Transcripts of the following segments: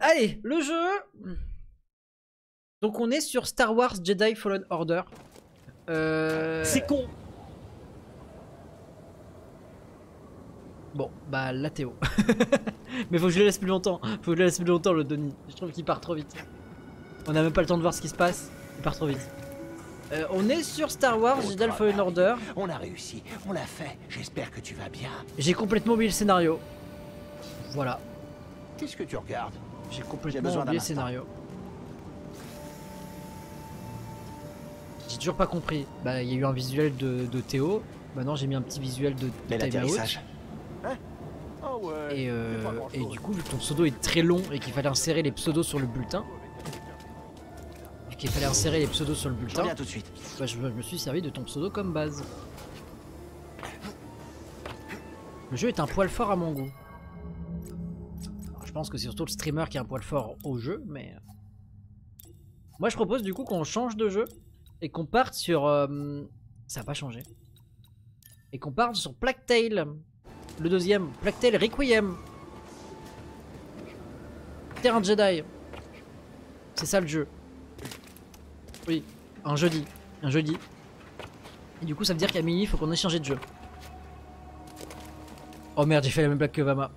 Allez, le jeu. Donc on est sur Star Wars Jedi Fallen Order. Euh... C'est con Bon, bah la Théo. Mais faut que je le laisse plus longtemps. Faut que je le laisse plus longtemps le Denis. Je trouve qu'il part trop vite. On a même pas le temps de voir ce qui se passe. Il part trop vite. Euh, on est sur Star Wars Jedi Fallen Order. On a réussi, on l'a fait. J'espère que tu vas bien. J'ai complètement oublié le scénario. Voilà. Qu'est-ce que tu regardes? J'ai complètement besoin oublié le scénario. J'ai toujours pas compris. Bah, il y a eu un visuel de, de Théo. Maintenant, j'ai mis un petit visuel de, de Mais Time Out. l'atterrissage. Hein? Oh ouais. Et, euh, et du coup, vu que ton pseudo est très long et qu'il fallait insérer les pseudos sur le bulletin, vu qu'il fallait insérer les pseudos sur le bulletin, tout de suite. bah, je me suis servi de ton pseudo comme base. Le jeu est un poil fort à mon goût. Je pense que c'est surtout le streamer qui a un poil fort au jeu, mais... euh. Moi je propose du coup qu'on change de jeu et qu'on parte sur... euh, Ça n'a pas changé. Et qu'on parte sur Plague Tale. Le deuxième, Plague Tale Requiem. Terrain Jedi. C'est ça le jeu. Oui, un jeudi. Un jeudi. Et du coup, ça veut dire qu'à minuit, il faut qu'on ait changé de jeu. Oh merde, j'ai fait la même blague que Vama.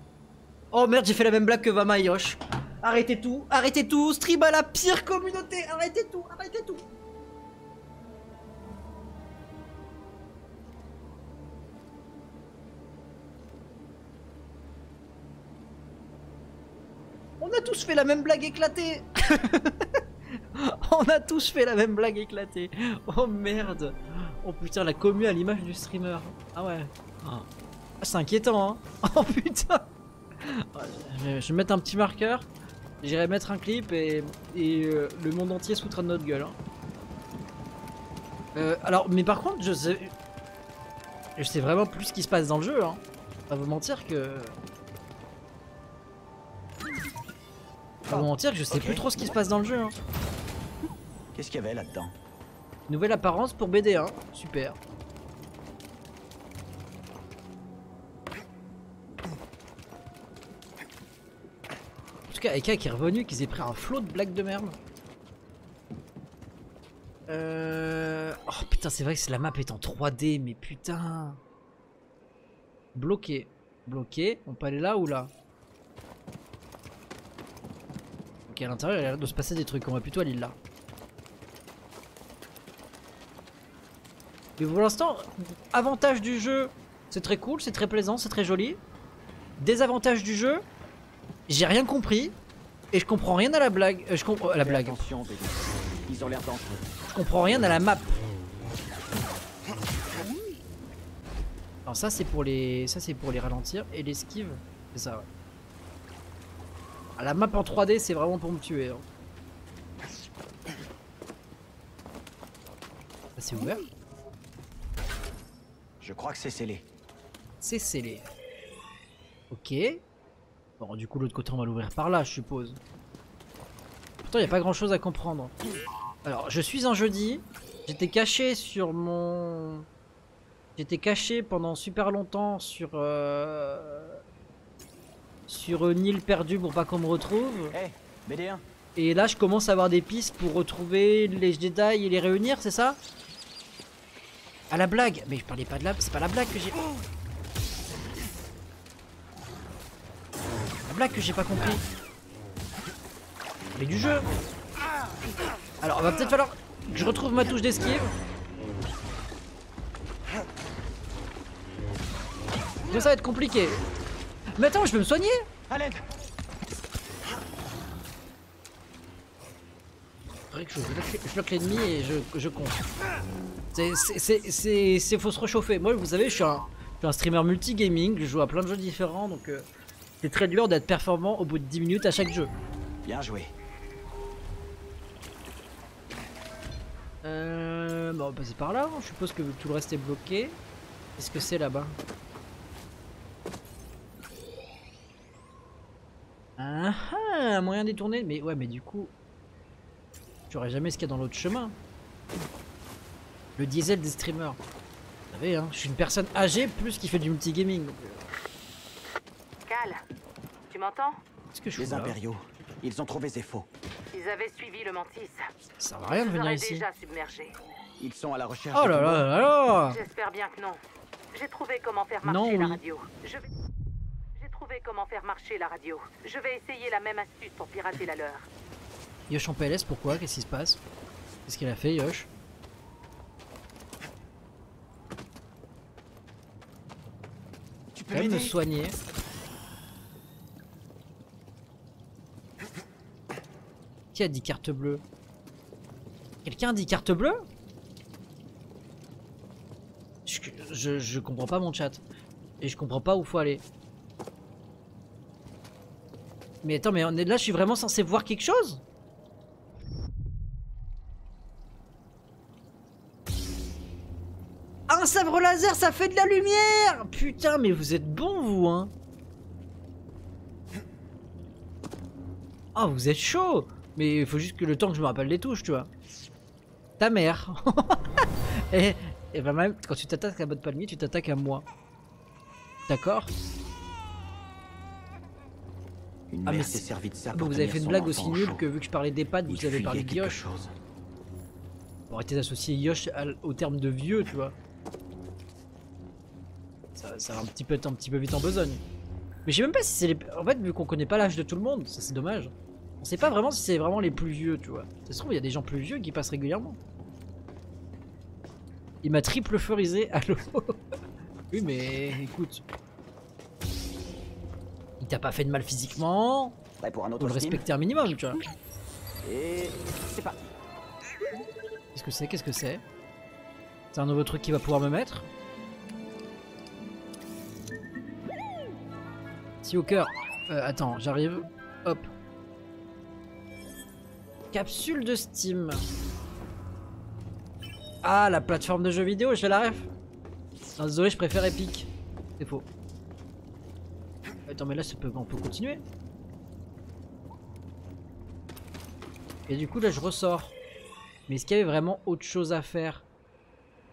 Oh merde, j'ai fait la même blague que Vama Yosh. Arrêtez tout, arrêtez tout. Stream à la pire communauté. Arrêtez tout, arrêtez tout. On a tous fait la même blague éclatée. On a tous fait la même blague éclatée. Oh merde. Oh putain, la commu à l'image du streamer. Ah ouais. Ah, c'est inquiétant, hein. Oh putain. Ah, Je vais, mettre un petit marqueur. J'irai mettre un clip et, et, euh, le monde entier se foutra de notre gueule. hein. Euh, alors, mais par contre, je sais. Je sais vraiment plus ce qui se passe dans le jeu, hein. Pas vous mentir que. Pas vous mentir que je sais plus trop ce qui se passe dans le jeu, hein. Qu'est-ce qu'il y avait là-dedans? Nouvelle apparence pour BD1, super. Tout qui est revenu, qu'ils aient pris un flot de blagues de merde. Euh... Oh putain, c'est vrai que la map est en 3D, mais putain. Bloqué. Bloqué. On peut aller là ou là? Ok, à l'intérieur, il a l'air de se passer des trucs. On va plutôt aller là. Mais pour l'instant, avantage du jeu, c'est très cool, c'est très plaisant, c'est très joli. Désavantage du jeu, j'ai rien compris et je comprends rien à la blague. euh, je comprends à la blague. Ils ont l'air dangereux. Je comprends rien à la map. Alors ça c'est pour les ça c'est pour les ralentir et l'esquive, c'est ça. Ouais. Ah, la map en 3D c'est vraiment pour me tuer. hein. Ça, C'est ouvert, Je crois que c'est scellé. c'est scellé. Ok. Bon du coup l'autre côté on va l'ouvrir par là je suppose. Pourtant il n'y a pas grand chose à comprendre. Alors je suis un jeudi. J'étais caché sur mon... J'étais caché pendant super longtemps sur... euh, Sur une île perdue pour pas qu'on me retrouve. BD1, Et là je commence à avoir des pistes pour retrouver les Jedi et les réunir, c'est ça? À la blague Mais je parlais pas de la... C'est pas la blague que j'ai... La blague que j'ai pas compris. Mais du jeu Alors, va peut-être falloir que je retrouve ma touche d'esquive. Ça va être compliqué. Mais attends, je peux me soigner Faudrait que je bloque, l'ennemi et je, je compte. C'est- faut se réchauffer. Moi, vous savez, je suis un, je suis un streamer multigaming, je joue à plein de jeux différents, donc euh, c'est très dur d'être performant au bout de 10 minutes à chaque jeu. Bien joué. Euh, bon, on va passer par là. Je suppose que tout le reste est bloqué. Qu'est-ce que c'est là-bas Ah ah, un moyen détourné. Mais ouais, mais du coup, j'aurais jamais ce qu'il y a dans l'autre chemin. Le diesel des streamers. Vous savez, hein, je suis une personne âgée plus qui fait du multigaming. Tu m'entends Qu'est-ce que je Les là impériaux. Ils ont trouvé Zepho. Ils avaient suivi le Mantis. Ça va rien de venir ici. déjà submergé. Ils sont à la recherche Oh de là là là là J'espère bien que non. J'ai trouvé comment faire Non, marcher la radio. Je vais... J'ai trouvé comment faire marcher la radio. Je vais essayer la même astuce pour pirater la leur. Yosh en PLS, pourquoi? Qu'est-ce qui se passe? Qu'est-ce qu'il a fait, Yosh? Tu peux me soigner. A dit carte bleue Quelqu'un a dit carte bleue je, je, je comprends pas mon chat. Et je comprends pas où faut aller. Mais attends, mais on est là, je suis vraiment censé voir quelque chose? Un sabre laser, ça fait de la lumière Putain, mais vous êtes bon, vous, hein Oh, vous êtes chaud Mais il faut juste que le temps que je me rappelle les touches, tu vois. Ta mère Et, et bah même, quand tu t'attaques à votre palmier, tu t'attaques à moi. D'accord Une Ah, mais s'est servie de ça pour Vous avez fait une blague aussi au nulle que vu que je parlais d'EHPAD, Il vous avez parlé de Yosh. Pour arrêter d'associer Yosh au terme de vieux, tu vois. Ça, ça va un petit peu être un petit peu vite en besogne. Mais je sais même pas si c'est les... En fait, vu qu'on connaît pas l'âge de tout le monde, ça c'est dommage. On sait pas vraiment si c'est vraiment les plus vieux, tu vois. Ça se trouve, il y a des gens plus vieux qui passent régulièrement. Il m'a triple feurisé, allô Oui, mais écoute. Il t'a pas fait de mal physiquement, pour un faut autre le respecter un minimum, tu vois. Et c'est pas. Qu'est-ce que c'est Qu'est-ce que c'est? C'est un nouveau truc qui va pouvoir me mettre? Si au cœur. Euh, attends, j'arrive. Hop. Capsule de Steam. Ah, la plateforme de jeux vidéo, je la ref. Désolé, je préfère Epic. C'est faux. Attends, mais là, on peut continuer. Et du coup, là, je ressors. Mais est-ce qu'il y avait vraiment autre chose à faire?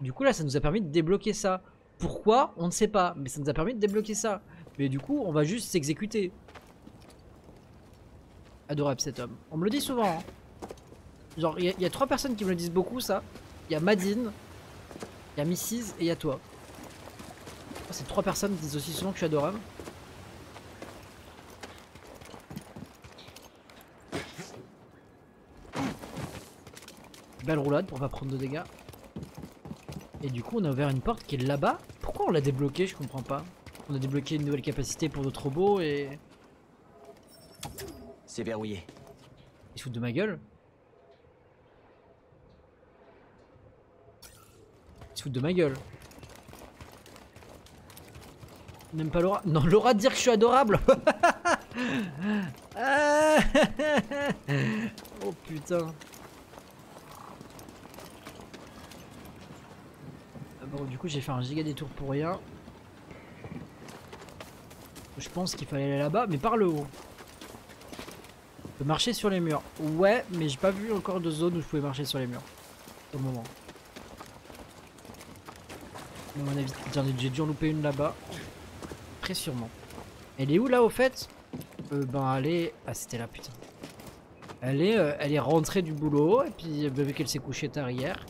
Du coup là ça nous a permis de débloquer ça. Pourquoi? On ne sait pas, mais ça nous a permis de débloquer ça. Mais du coup on va juste s'exécuter. Adorable cet homme. On me le dit souvent. hein. Genre il y, a- il y a trois personnes qui me le disent beaucoup ça. Il y a Madine, il y a Mrs et il y a toi. Ces trois personnes disent aussi souvent que je suis adorable. Belle roulade pour pas prendre de dégâts. Et du coup on a ouvert une porte qui est là-bas. Pourquoi on l'a débloqué Je comprends pas. On a débloqué une nouvelle capacité pour notre robot et... C'est verrouillé. Ils se foutent de ma gueule se de ma gueule. Même pas Laura. Non, Laura dire que je suis adorable Oh putain. Ah Bon, du coup, j'ai fait un giga détour pour rien. Je pense qu'il fallait aller là-bas, mais par le haut. On peut marcher sur les murs. Ouais, mais j'ai pas vu encore de zone où je pouvais marcher sur les murs. Au moment. À mon avis, j'ai dû en louper une là-bas. Très sûrement. Elle est où là au fait? Euh, Ben elle est... Ah c'était là putain. Elle est, euh, elle est rentrée du boulot et puis euh, vu qu'elle s'est couchée tard hier,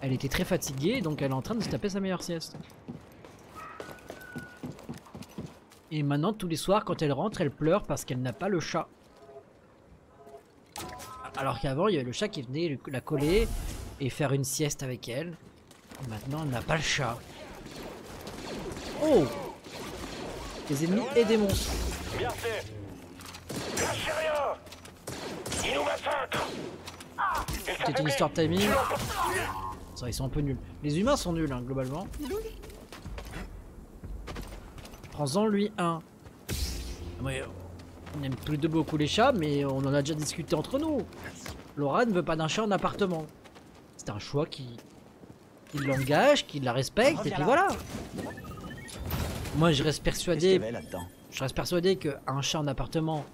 elle était très fatiguée donc elle est en train de se taper sa meilleure sieste. Et maintenant tous les soirs quand elle rentre elle pleure parce qu'elle n'a pas le chat. Alors qu'avant, il y avait le chat qui venait la coller et faire une sieste avec elle. Maintenant, elle n'a pas le chat. Oh Des ennemis et des monstres. Bien fait Lâchez rien Ils nous massacrent Ils C'était une histoire de timing. Ça, ils sont un peu nuls. Les humains sont nuls, hein, globalement. Prends-en lui un. Ouais, on aime plus de beaucoup les chats, mais on en a déjà discuté entre nous. Laura ne veut pas d'un chat en appartement. C'est un choix qui, qui l'engage, qui la respecte, et puis voilà. Moi, je reste persuadé je reste persuadé qu'un chat en appartement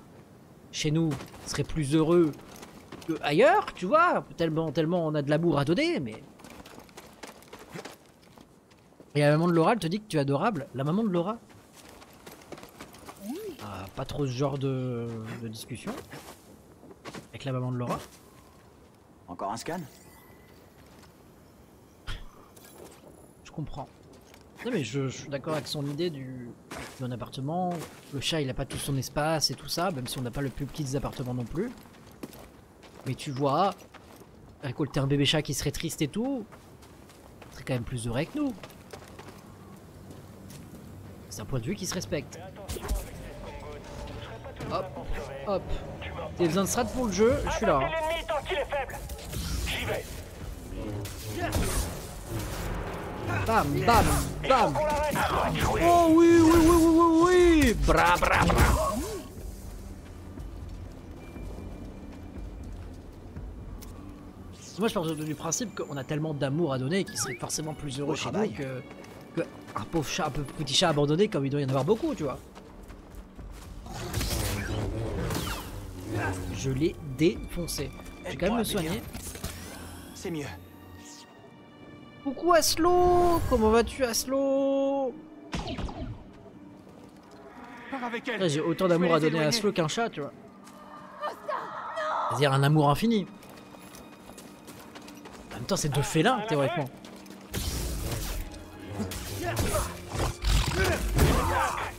chez nous serait plus heureux que ailleurs, tu vois, tellement, tellement on a de l'amour à donner, mais. Et la maman de Laura, elle te dit que tu es adorable. La maman de Laura? Ah, Pas trop ce genre de, de discussion. Avec la maman de Laura. Encore un scan? Je comprends. Non mais je, suis d'accord avec son idée du d'un appartement. Le chat il a pas tout son espace et tout ça, même si on n'a pas le plus petit des appartements non plus. Mais tu vois, récolter un bébé chat qui serait triste et tout, serait quand même plus heureux que nous. C'est un point de vue qui se respecte. Hop, hop. T'as besoin de strat pour le jeu, je suis là. hein. Bam, bam, bam. Oh oui, oui, oui, oui, oui, oui. Bra, bra, bra. Moi, je pars du principe qu'on a tellement d'amour à donner qu'il serait forcément plus heureux chez nous que, que un pauvre chat, un petit chat abandonné comme il doit y en avoir beaucoup, tu vois. Je l'ai défoncé. Je vais quand même me soigner. C'est mieux. Coucou Aslo Comment vas-tu Aslo? Pars avec elle. Après, J'ai autant d'amour à donner à Aslo qu'un chat, tu vois. C'est-à-dire un amour infini. En même temps, c'est deux félins, théoriquement.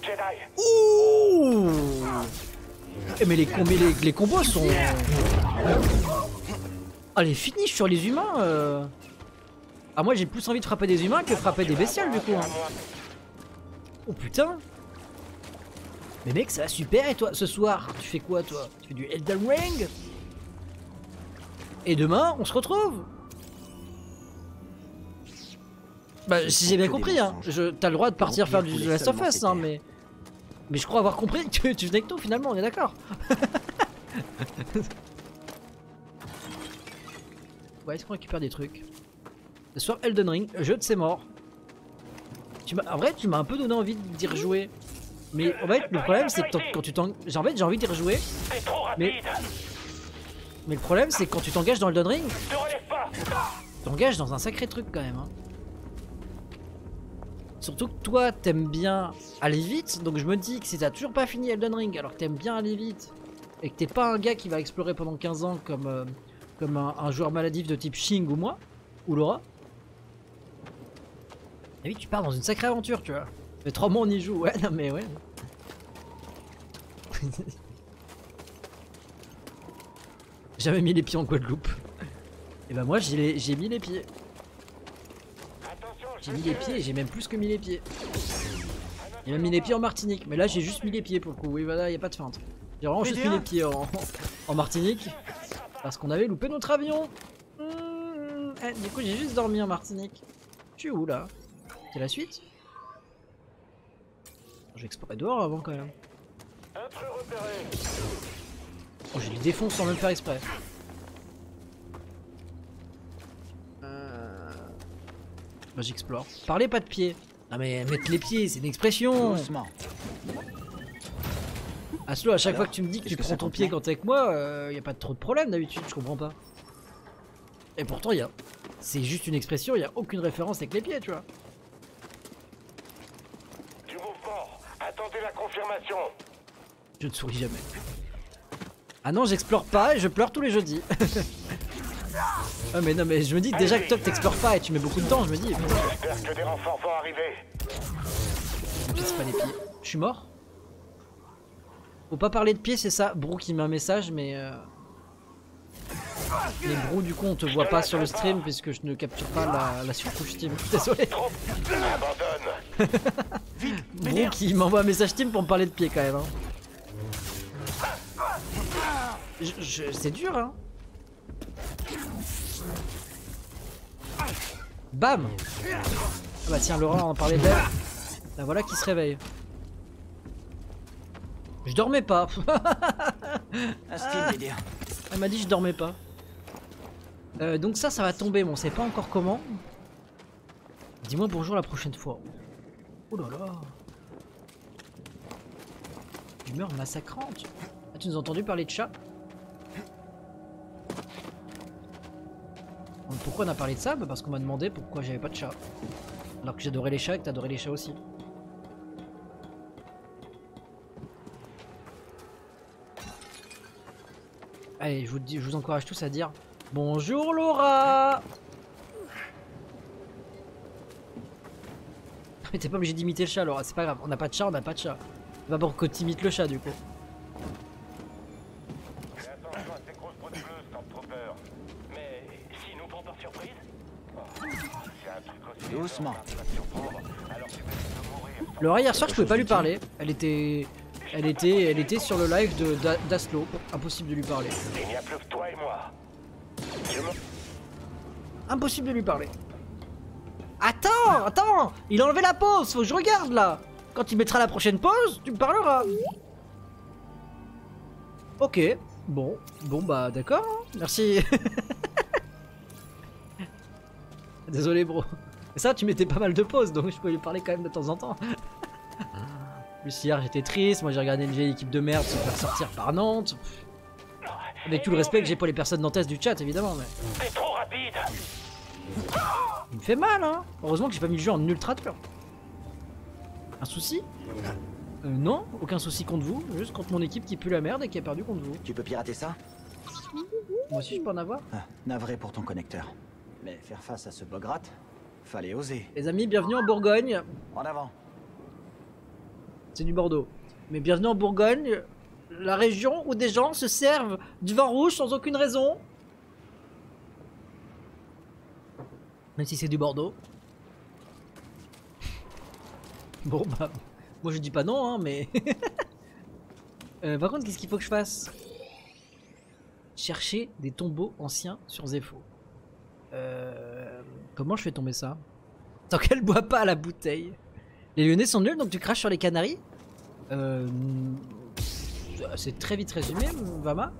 Jedi Ouh Eh, Mais les, com- les combos sont... Ah, les finishes sur les humains euh. Ah, moi j'ai plus envie de frapper des humains que de frapper des bestioles, du coup. hein. Oh putain Mais mec, ça va super, et toi, ce soir, tu fais quoi, toi? Tu fais du Elden Ring? Et demain, on se retrouve Bah, si j'ai bien compris, hein. T'as le droit de partir faire du Last of Us, hein, mais... Mais je crois avoir compris que tu venais avec nous, finalement, on est d'accord. ouais, est-ce qu'on récupère des trucs? Soir, Elden Ring, jeu de ses morts. Tu en vrai, tu m'as un peu donné envie d'y rejouer. Mais en fait, le problème, c'est que quand tu t'engages... En fait, j'ai envie d'y rejouer. Mais- Mais le problème, c'est quand tu t'engages dans Elden Ring, t'engages dans un sacré truc quand même. hein. Surtout que toi, t'aimes bien aller vite. Donc je me dis que si t'as toujours pas fini Elden Ring, alors que t'aimes bien aller vite, et que t'es pas un gars qui va explorer pendant 15 ans comme, euh, comme un, un joueur maladif de type Shing ou moi, ou Laura. Et oui, tu pars dans une sacrée aventure, tu vois. Ça fait 3 mois on y joue, ouais, non mais ouais. Jamais mis les pieds en Guadeloupe. Et bah moi j'ai mis les pieds. J'ai mis les pieds et j'ai même plus que mis les pieds. J'ai même mis les pieds en Martinique, mais là j'ai juste mis les pieds pour le coup, oui voilà, y a pas de feinte. J'ai vraiment juste mis les pieds en, en Martinique, parce qu'on avait loupé notre avion. Mmh, eh, du coup j'ai juste dormi en Martinique. Je suis où là? C'est la suite Je vais explorer dehors avant quand même. Oh, je les défonce sans même faire exprès. Euh... Bah j'explore. Parlez pas de pieds. Non mais mettre les pieds, c'est une expression. Doucement. Aslo, à chaque Alors, fois que tu me dis que tu que prends ton pied quand t'es avec moi, euh, y a pas trop de problème d'habitude, je comprends pas. Et pourtant, y a. C'est juste une expression, y a aucune référence avec les pieds, tu vois. Du mouvement Attendez la confirmation Je ne souris jamais. Ah non, j'explore pas et je pleure tous les jeudis. ah mais non, mais je me dis déjà que toi t'explores pas et tu mets beaucoup de temps, je me dis, J'espère que des renforts vont arriver pisse pas les pieds. Je suis mort? Faut pas parler de pieds, c'est ça? Brou qui met un message, mais. Euh... Mais Brou, du coup, on te voit pas sur le stream puisque je ne capture pas la, la surcouche Steam. Désolé. Brou qui m'envoie un message Steam pour me parler de pieds quand même. hein. Je- je- c'est dur, hein. Bam Ah bah tiens, Laurent en parlait d'elle. Bah voilà qui se réveille. Je dormais pas. Délire. Elle m'a dit je dormais pas. Euh, donc ça, ça va tomber, mais on sait pas encore comment. Dis-moi bonjour la prochaine fois. Oh là là. Humeur massacrante. Ah, tu nous as entendu parler de chat? Pourquoi on a parlé de ça? Bah, Parce qu'on m'a demandé pourquoi j'avais pas de chat. Alors que j'adorais les chats et que t'adorais les chats aussi. Allez, je vous, encourage tous à dire Bonjour Laura Mais t'es pas obligé d'imiter le chat Laura, c'est pas grave, on n'a pas de chat, on n'a pas de chat. Pas pour que t'imites le chat du coup. Mourir. Laura hier soir je pouvais pas lui parler. Elle était. Elle était. Elle était sur le live de d'A- d'Aslo. Impossible de lui parler. Impossible de lui parler. Attends, attends Il a enlevé la pause, faut que je regarde là Quand il mettra la prochaine pause, tu me parleras Ok, bon, bon bah d'accord, hein. merci. Désolé bro. Mais ça, tu mettais pas mal de pauses, donc je pouvais lui parler quand même de temps en temps. Plus hier j'étais triste, moi j'ai regardé une vieille équipe de merde se faire sortir par Nantes. Avec tout le respect que j'ai pour les personnes nantaises du chat évidemment, mais... T'es trop rapide. Il me fait mal, hein Heureusement que j'ai pas mis le jeu en ultra dur. Un souci Euh, Non, aucun souci contre vous, juste contre mon équipe qui pue la merde et qui a perdu contre vous. Tu peux pirater ça? Moi aussi je peux en avoir. ah, Navré pour ton connecteur. Mais faire face à ce bograt, fallait oser. Les amis, bienvenue en Bourgogne. En avant. C'est du Bordeaux. Mais bienvenue en Bourgogne, la région où des gens se servent du vin rouge sans aucune raison. Même si c'est du Bordeaux. Bon bah, moi je dis pas non, hein, mais... Euh, par contre, qu'est-ce qu'il faut que je fasse? Chercher des tombeaux anciens sur Zepho. Euh, comment je fais tomber ça? Tant qu'elle boit pas à la bouteille. Les Lyonnais sont nuls, donc tu craches sur les Canaries? Euh, C'est très vite résumé, Vama.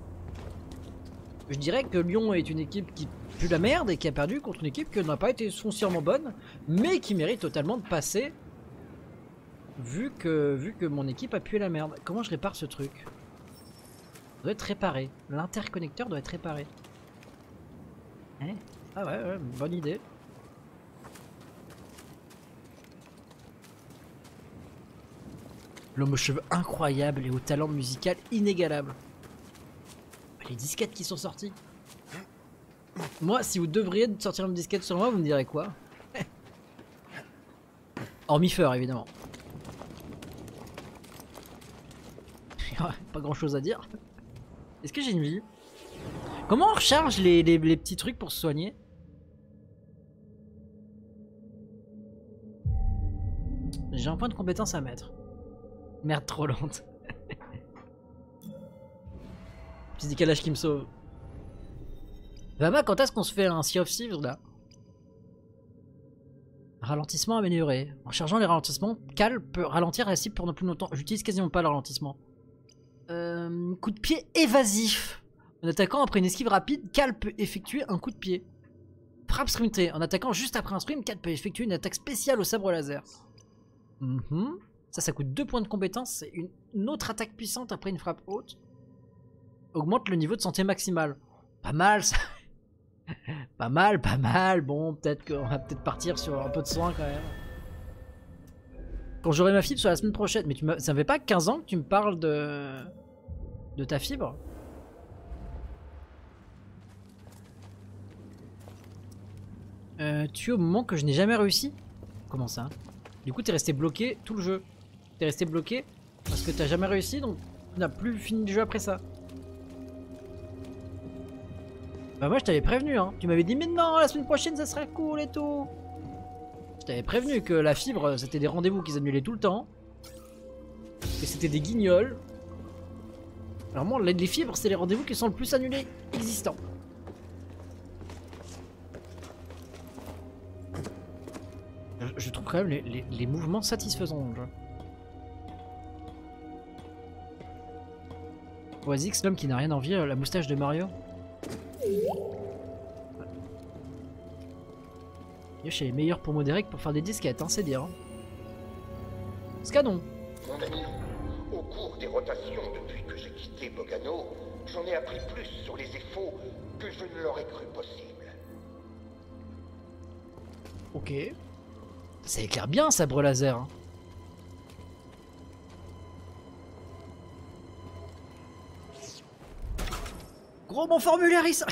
Je dirais que Lyon est une équipe qui pue la merde et qui a perdu contre une équipe qui n'a pas été foncièrement bonne, mais qui mérite totalement de passer. Vu que, vu que mon équipe a pué la merde. Comment je répare ce truc? Il doit être réparé. L'interconnecteur doit être réparé. Hein? Ah ouais, ouais, bonne idée. L'homme aux cheveux incroyables et au talent musical inégalable. Les disquettes qui sont sorties. Moi, si vous devriez sortir une disquette sur moi, vous me direz quoi? Hormis Feur, évidemment. Pas grand chose à dire. Est-ce que j'ai une vie? Comment on recharge les, les- les petits trucs pour se soigner? J'ai un point de compétence à mettre. Merde trop lente. Petit décalage qui me sauve. Vama, quand est-ce qu'on se fait un Sea of Thieves là? Ralentissement amélioré. En chargeant les ralentissements, Cal peut ralentir la cible pendant plus longtemps. J'utilise quasiment pas le ralentissement. Euh, coup de pied évasif. En attaquant après une esquive rapide, Cal peut effectuer un coup de pied. Frappe sprintée. En attaquant juste après un sprint, Cal peut effectuer une attaque spéciale au sabre laser. Mhm. Ça, ça coûte 2 points de compétence. C'est une, autre attaque puissante après une frappe haute. Augmente le niveau de santé maximal. Pas mal ça. pas mal, pas mal. Bon, peut-être qu'on va peut-être partir sur un peu de soin quand même. Quand j'aurai ma fibre sur la semaine prochaine. Mais tu ça fait pas 15 ans que tu me parles de de ta fibre euh, Tu au moment que je n'ai jamais réussi Comment ça? Du coup, t'es resté bloqué tout le jeu. T'es resté bloqué parce que t'as jamais réussi, donc tu n'as plus fini le jeu après ça. Bah moi je t'avais prévenu, hein. Tu m'avais dit mais non, la semaine prochaine ça sera cool et tout. Je t'avais prévenu que la fibre c'était des rendez-vous qu'ils annulaient tout le temps. Que c'était des guignols. Alors moi les fibres c'est les rendez-vous qui sont le plus annulés existants. Je- trouve quand même les, les- mouvements satisfaisants jeu. Oasis, l'homme qui n'a rien envie, la moustache de Mario. Yosh est les meilleurs pour modérer que pour faire des disquettes, hein, c'est dire. Scanon. Mon ami, au cours des rotations depuis que j'ai quitté Bogano, j'en ai appris plus sur les effaux que je ne l'aurais cru possible. Ok. Ça éclaire bien, sabre laser. hein. Gros, mon formulaire il sort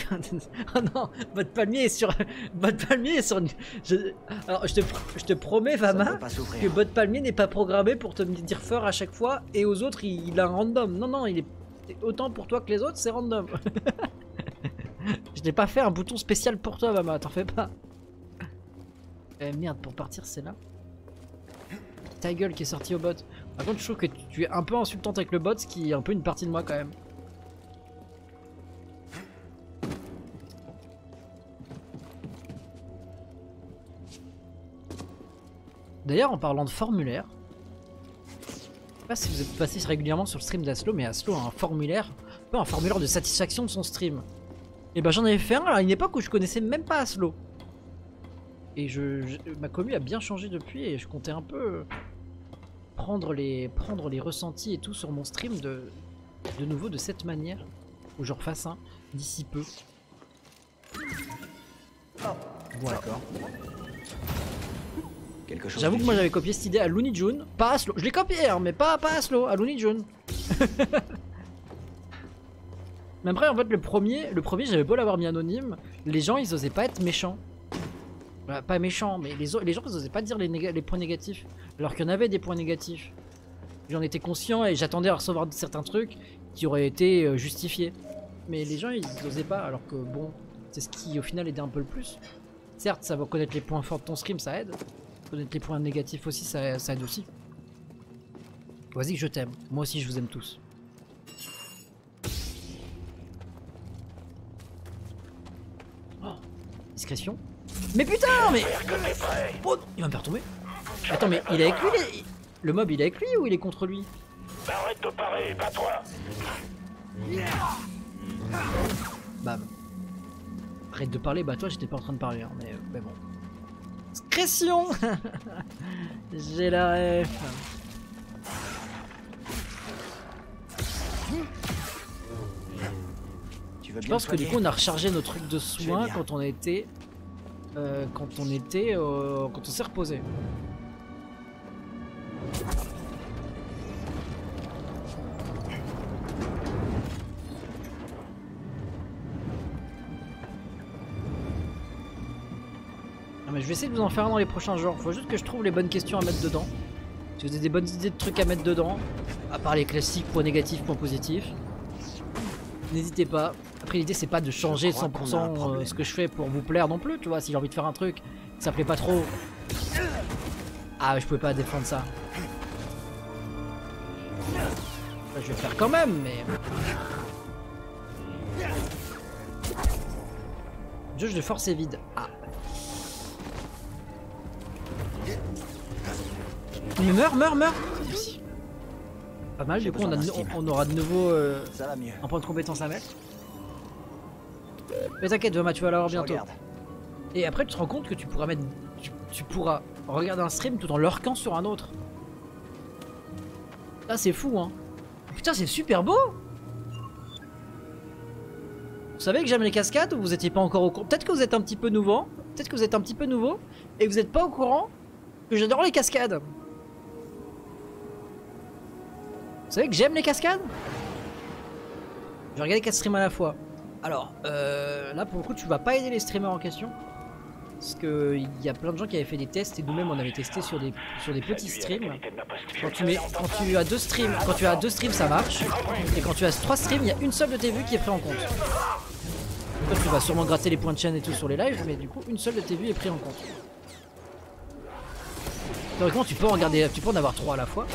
Oh non, votre palmier est sur... Votre palmier est sur... Je... Alors, je te, je te promets, Vama, que votre palmier n'est pas programmé pour te dire fort à chaque fois et aux autres il, il a un random. Non, non, il est autant pour toi que les autres, c'est random. je n'ai pas fait un bouton spécial pour toi, Vama, t'en fais pas. Eh merde, pour partir, c'est là. Ta gueule qui est sortie au bot. Par contre, je trouve que tu- tu es un peu insultante avec le bot, ce qui est un peu une partie de moi quand même. D'ailleurs, en parlant de formulaire, je sais pas si vous êtes passé régulièrement sur le stream d'Aslo, mais Aslo a un formulaire, un peu un formulaire de satisfaction de son stream. Et ben j'en avais fait un à une époque où je connaissais même pas Aslo. Et je, je- ma commu a bien changé depuis et je comptais un peu prendre les, prendre les ressentis et tout sur mon stream de, de nouveau de cette manière. Où je refasse un d'ici peu. Voilà. D'accord. Quelque chose. J'avoue que moi j'avais copié cette idée à Looney June, pas à Aslo. Je l'ai copié, hein, mais pas, pas à Aslo, à Looney June. mais après, en fait, le premier, le premier j'avais beau l'avoir mis anonyme, les gens ils osaient pas être méchants. Voilà, pas méchants, mais les, gens ils osaient pas dire les, les points négatifs. Alors qu'il y en avait des points négatifs. J'en étais conscient et j'attendais à recevoir certains trucs qui auraient été euh, justifiés. Mais les gens ils osaient pas, alors que bon, c'est ce qui au final aidait un peu le plus. Certes, ça va connaître les points forts de ton stream, ça aide. Connaître les points négatifs aussi, ça, ça aide aussi. Vas-y, je t'aime. Moi aussi, je vous aime tous. Oh, discrétion. Mais putain, mais... Oh, il va me faire tomber. Attends, mais il est avec lui les- Le mob, il est avec lui ou il est contre lui? Arrête de parler, bats-toi Bam. Arrête de parler, bah toi j'étais pas en train de parler, hein, mais, mais bon. Discrétion J'ai la ref. Tu veux Je pense que du coup on a rechargé nos trucs de soins quand on était... euh, quand on était... euh, quand on s'est reposé. Vais essayer de vous en faire un dans les prochains jours. Faut juste que je trouve les bonnes questions à mettre dedans. Si vous avez des bonnes idées de trucs à mettre dedans, à part les classiques, points négatifs, points positifs, n'hésitez pas. Après l'idée c'est pas de changer Je crois qu'on a un 100% euh, ce que je fais pour vous plaire non plus, tu vois, si j'ai envie de faire un truc, que ça plaît pas trop. Ah je pouvais pas défendre ça. Ça, je vais le faire quand même, mais... Jauge de force est vide. Ah. Mais meurs, meurs, meurs. Pas mal, du coup on, a aura de nouveau euh, Ça va mieux. un point de compétence à mettre. Mais t'inquiète, Voma, tu vas l'avoir bientôt. regarde. Et après, tu te rends compte que tu pourras mettre. Tu, tu pourras regarder un stream tout en lurkant sur un autre. Ça, c'est fou, hein. Putain, c'est super beau! Vous savez que j'aime les cascades ou vous étiez pas encore au courant? Peut-être que vous êtes un petit peu nouveau. Peut-être que vous êtes un petit peu nouveau et vous êtes pas au courant que j'adore les cascades. Vous savez que j'aime les cascades? Je vais regarder 4 streams à la fois. Alors, euh, là pour le coup, tu vas pas aider les streamers en question. Parce que il y a plein de gens qui avaient fait des tests et nous-mêmes on avait testé sur des, sur des petits streams. Quand tu, mets, quand tu as deux streams, quand tu as deux streams ça marche. Et quand tu as trois streams, il y a une seule de tes vues qui est prise en compte. Toi tu vas sûrement gratter les points de chaîne et tout sur les lives, mais du coup une seule de tes vues est prise en compte. Théoriquement tu peux en regarder, tu peux en avoir trois à la fois.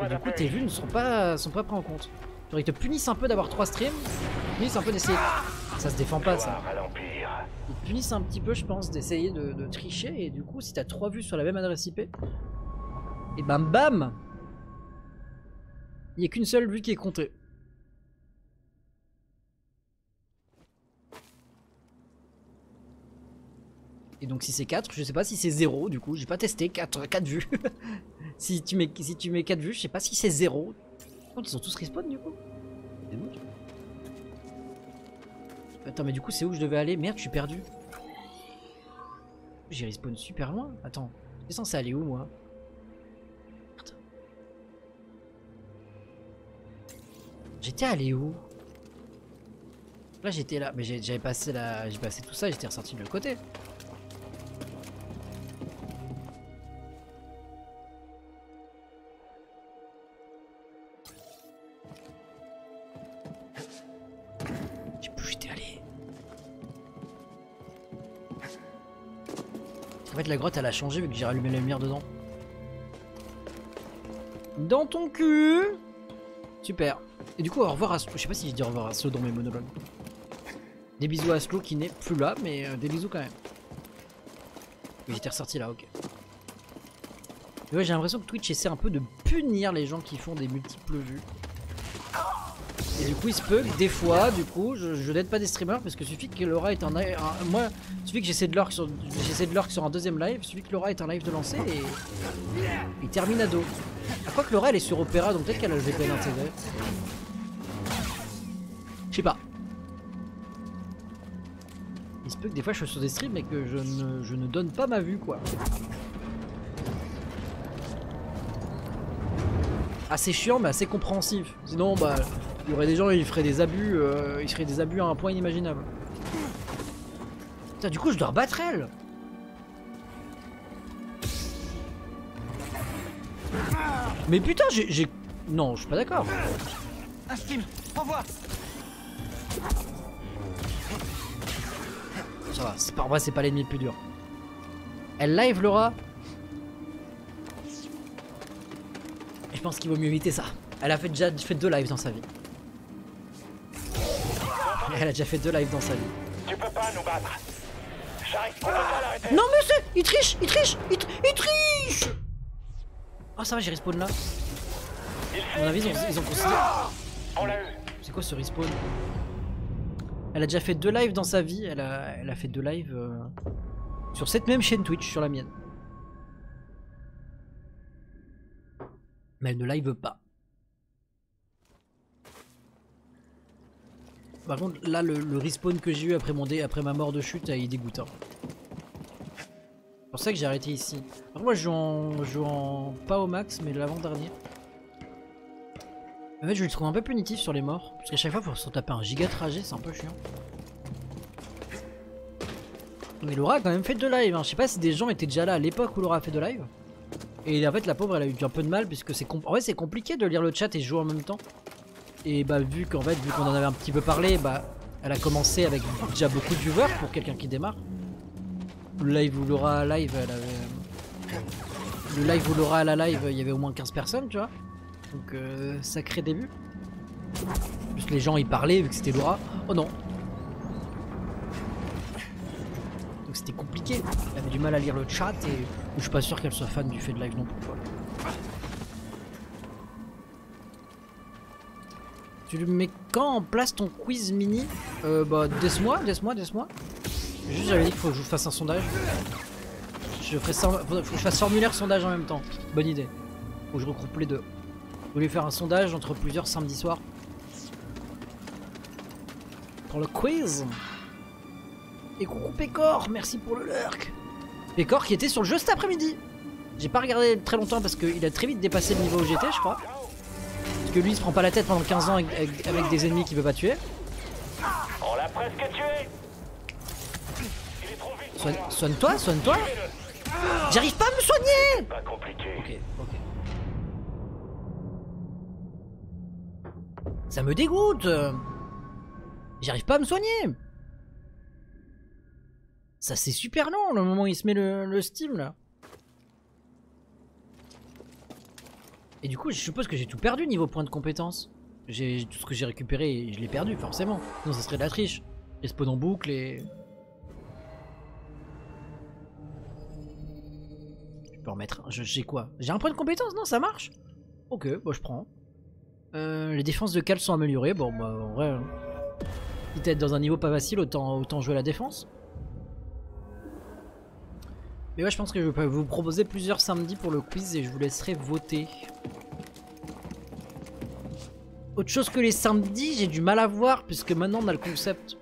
Et du coup tes vues ne sont pas, sont pas prises en compte. Genre ils te punissent un peu d'avoir trois streams, ils te punissent un peu d'essayer. Ça se défend pas ça. Ils te punissent un petit peu, je pense, d'essayer de, de tricher. Et du coup, si t'as trois vues sur la même adresse IP, et bam bam Il n'y a qu'une seule vue qui est comptée. Et donc si c'est 4, je sais pas si c'est 0 du coup, j'ai pas testé 4, 4 vues. si, tu mets, si tu mets 4 vues, je sais pas si c'est 0. ils sont tous respawn du coup. Attends, mais du coup, c'est où je devais aller? Merde, je suis perdu. J'ai respawn super loin. Attends, j'étais censé aller où moi? Merde. J'étais allé où? Là j'étais là, mais j'ai- j'avais passé la, j'ai passé tout ça, et j'étais ressorti de l'autre côté. La grotte elle a changé vu que j'ai rallumé la lumière dedans. Dans ton cul Super. Et du coup, au revoir à Slo. Je sais pas si j'ai dit au revoir à Slo dans mes monologues. Des bisous à Slo qui n'est plus là, mais euh, des bisous quand même. J'étais ressorti là, ok. J'ai l'impression que Twitch essaie un peu de punir les gens qui font des multiples vues. Et du coup, il se peut que des fois, du coup, je, n'aide pas des streamers parce que suffit que Laura est un, un- moi, suffit que j'essaie de lurk sur, sur un deuxième live, suffit que Laura est un live de lancer et il termine à dos. À quoi que Laura elle est sur Opera donc peut-être qu'elle a le VPN intégré. Je sais pas. Il se peut que des fois je sois sur des streams et que je ne, je ne donne pas ma vue quoi. Assez chiant mais assez compréhensif. Sinon bah il y aurait des gens ils feraient des abus, euh, ils feraient des abus à un point inimaginable. Putain du coup je dois rebattre elle Mais putain j'ai... Non je suis pas d'accord. Un envoie Ça va, c'est pas, en vrai c'est pas l'ennemi le plus dur. Elle live Laura Et Je pense qu'il vaut mieux éviter ça. Elle a fait déjà fait deux lives dans sa vie. Elle a déjà fait deux lives dans sa vie. Tu peux pas nous battre. J'arrive, l'arrêter. Non monsieur Il triche Il triche Il, tr- il triche Oh ça va j'ai respawn là. À mon avis ils ont, ils ont considéré... On l'a eu. C'est quoi ce respawn? Elle a déjà fait deux lives dans sa vie. Elle a, elle a fait deux lives euh, sur cette même chaîne Twitch, sur la mienne. Mais elle ne live pas. Par contre, là, le, respawn que j'ai eu après, mon dé, après ma mort de chute, il est dégoûtant. C'est pour ça que j'ai arrêté ici. Moi, je joue en, pas au max, mais l'avant-dernier. En fait, je le trouve un peu punitif sur les morts. Parce qu'à chaque fois, il faut se taper un giga trajet, c'est un peu chiant. Mais Laura a quand même fait deux lives. Hein. Je sais pas si des gens étaient déjà là à l'époque où Laura a fait deux lives. Et en fait, la pauvre, elle a eu un peu de mal. Puisque c'est c'est compliqué de lire le chat et jouer en même temps. Et bah, vu qu'en fait, vu qu'on en avait un petit peu parlé, bah, elle a commencé avec déjà beaucoup de viewers pour quelqu'un qui démarre. Le live où Laura live, elle avait. Le live où Laura a la live, il y avait au moins 15 personnes, tu vois. Donc euh, sacré début. Juste les gens y parlaient vu que c'était Laura. Oh non. Donc c'était compliqué. Elle avait du mal à lire le chat et je suis pas sûr qu'elle soit fan du fait de live non plus. Tu le mets quand en place ton quiz mini euh, Bah laisse-moi, laisse-moi, laisse-moi. Juste j'avais dit qu'il faut que je fasse un sondage. Je ferai ça, faut que je fasse formulaire sondage en même temps. Bonne idée. Faut que je regroupe les deux. Je voulais faire un sondage entre plusieurs samedi soir. Pour le quiz. Et coucou Pécor, merci pour le lurk. Pécor qui était sur le jeu cet après-midi. J'ai pas regardé très longtemps parce qu'il a très vite dépassé le niveau où j'étais, je crois. Parce que lui, il se prend pas la tête pendant 15 ans avec, avec- avec des ennemis qu'il peut pas tuer. On l'a presque tué. Soigne-toi, soigne-toi. J'arrive pas à me soigner. Pas compliqué. Ok, ok. Ça me dégoûte J'arrive pas à me soigner Ça c'est super long le moment où il se met le, le Steam là. Et du coup je suppose que j'ai tout perdu niveau point de compétence. J'ai tout ce que j'ai récupéré je l'ai perdu forcément. Sinon ça serait de la triche. Les spawn en boucle et... Je peux en mettre J'ai quoi J'ai un point de compétence Non ça marche? Ok, bah je prends. Euh, les défenses de Cal sont améliorées. Bon, bah en vrai, quitte à être dans un niveau pas facile, autant, autant jouer la défense. Mais ouais, je pense que je vais vous proposer plusieurs samedis pour le quiz et je vous laisserai voter. Autre chose que les samedis, j'ai du mal à voir puisque maintenant on a le concept.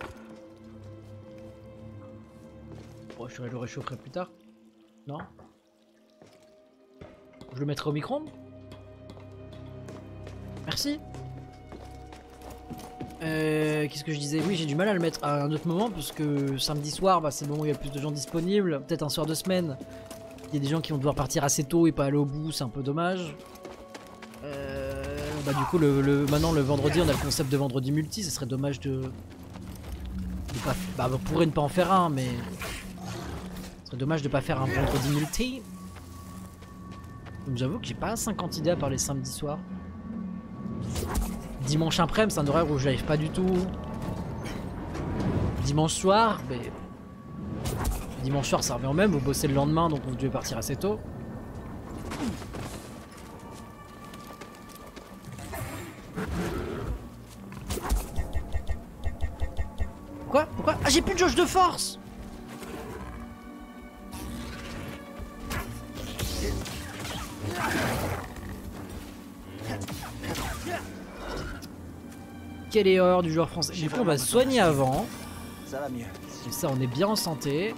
Bon, je le réchaufferai plus tard. Non Je le mettrai au micro-ondes Merci. Euh, Qu'est-ce que je disais Oui, j'ai du mal à le mettre à un autre moment parce que samedi soir, bah, c'est le moment où il y a plus de gens disponibles. Peut-être un soir de semaine. Il y a des gens qui vont devoir partir assez tôt et pas aller au bout, c'est un peu dommage. Euh, bah du coup, le, maintenant le vendredi, on a le concept de vendredi multi. Ce serait dommage de, de pas, bah, on pourrait ne pas en faire un, mais ce serait dommage de pas faire un vendredi multi. J'avoue que j'ai pas 50 idées à parler samedi soir. Dimanche après-midi, c'est un horaire où j'arrive pas du tout. Dimanche soir, mais dimanche soir ça revient au même, vous bossez le lendemain donc vous devez partir assez tôt. Quoi? Pourquoi? Ah j'ai plus de jauge de force Quelle erreur du joueur français. Du coup on va se soigner avant. Ça va mieux. Comme ça on est bien en santé.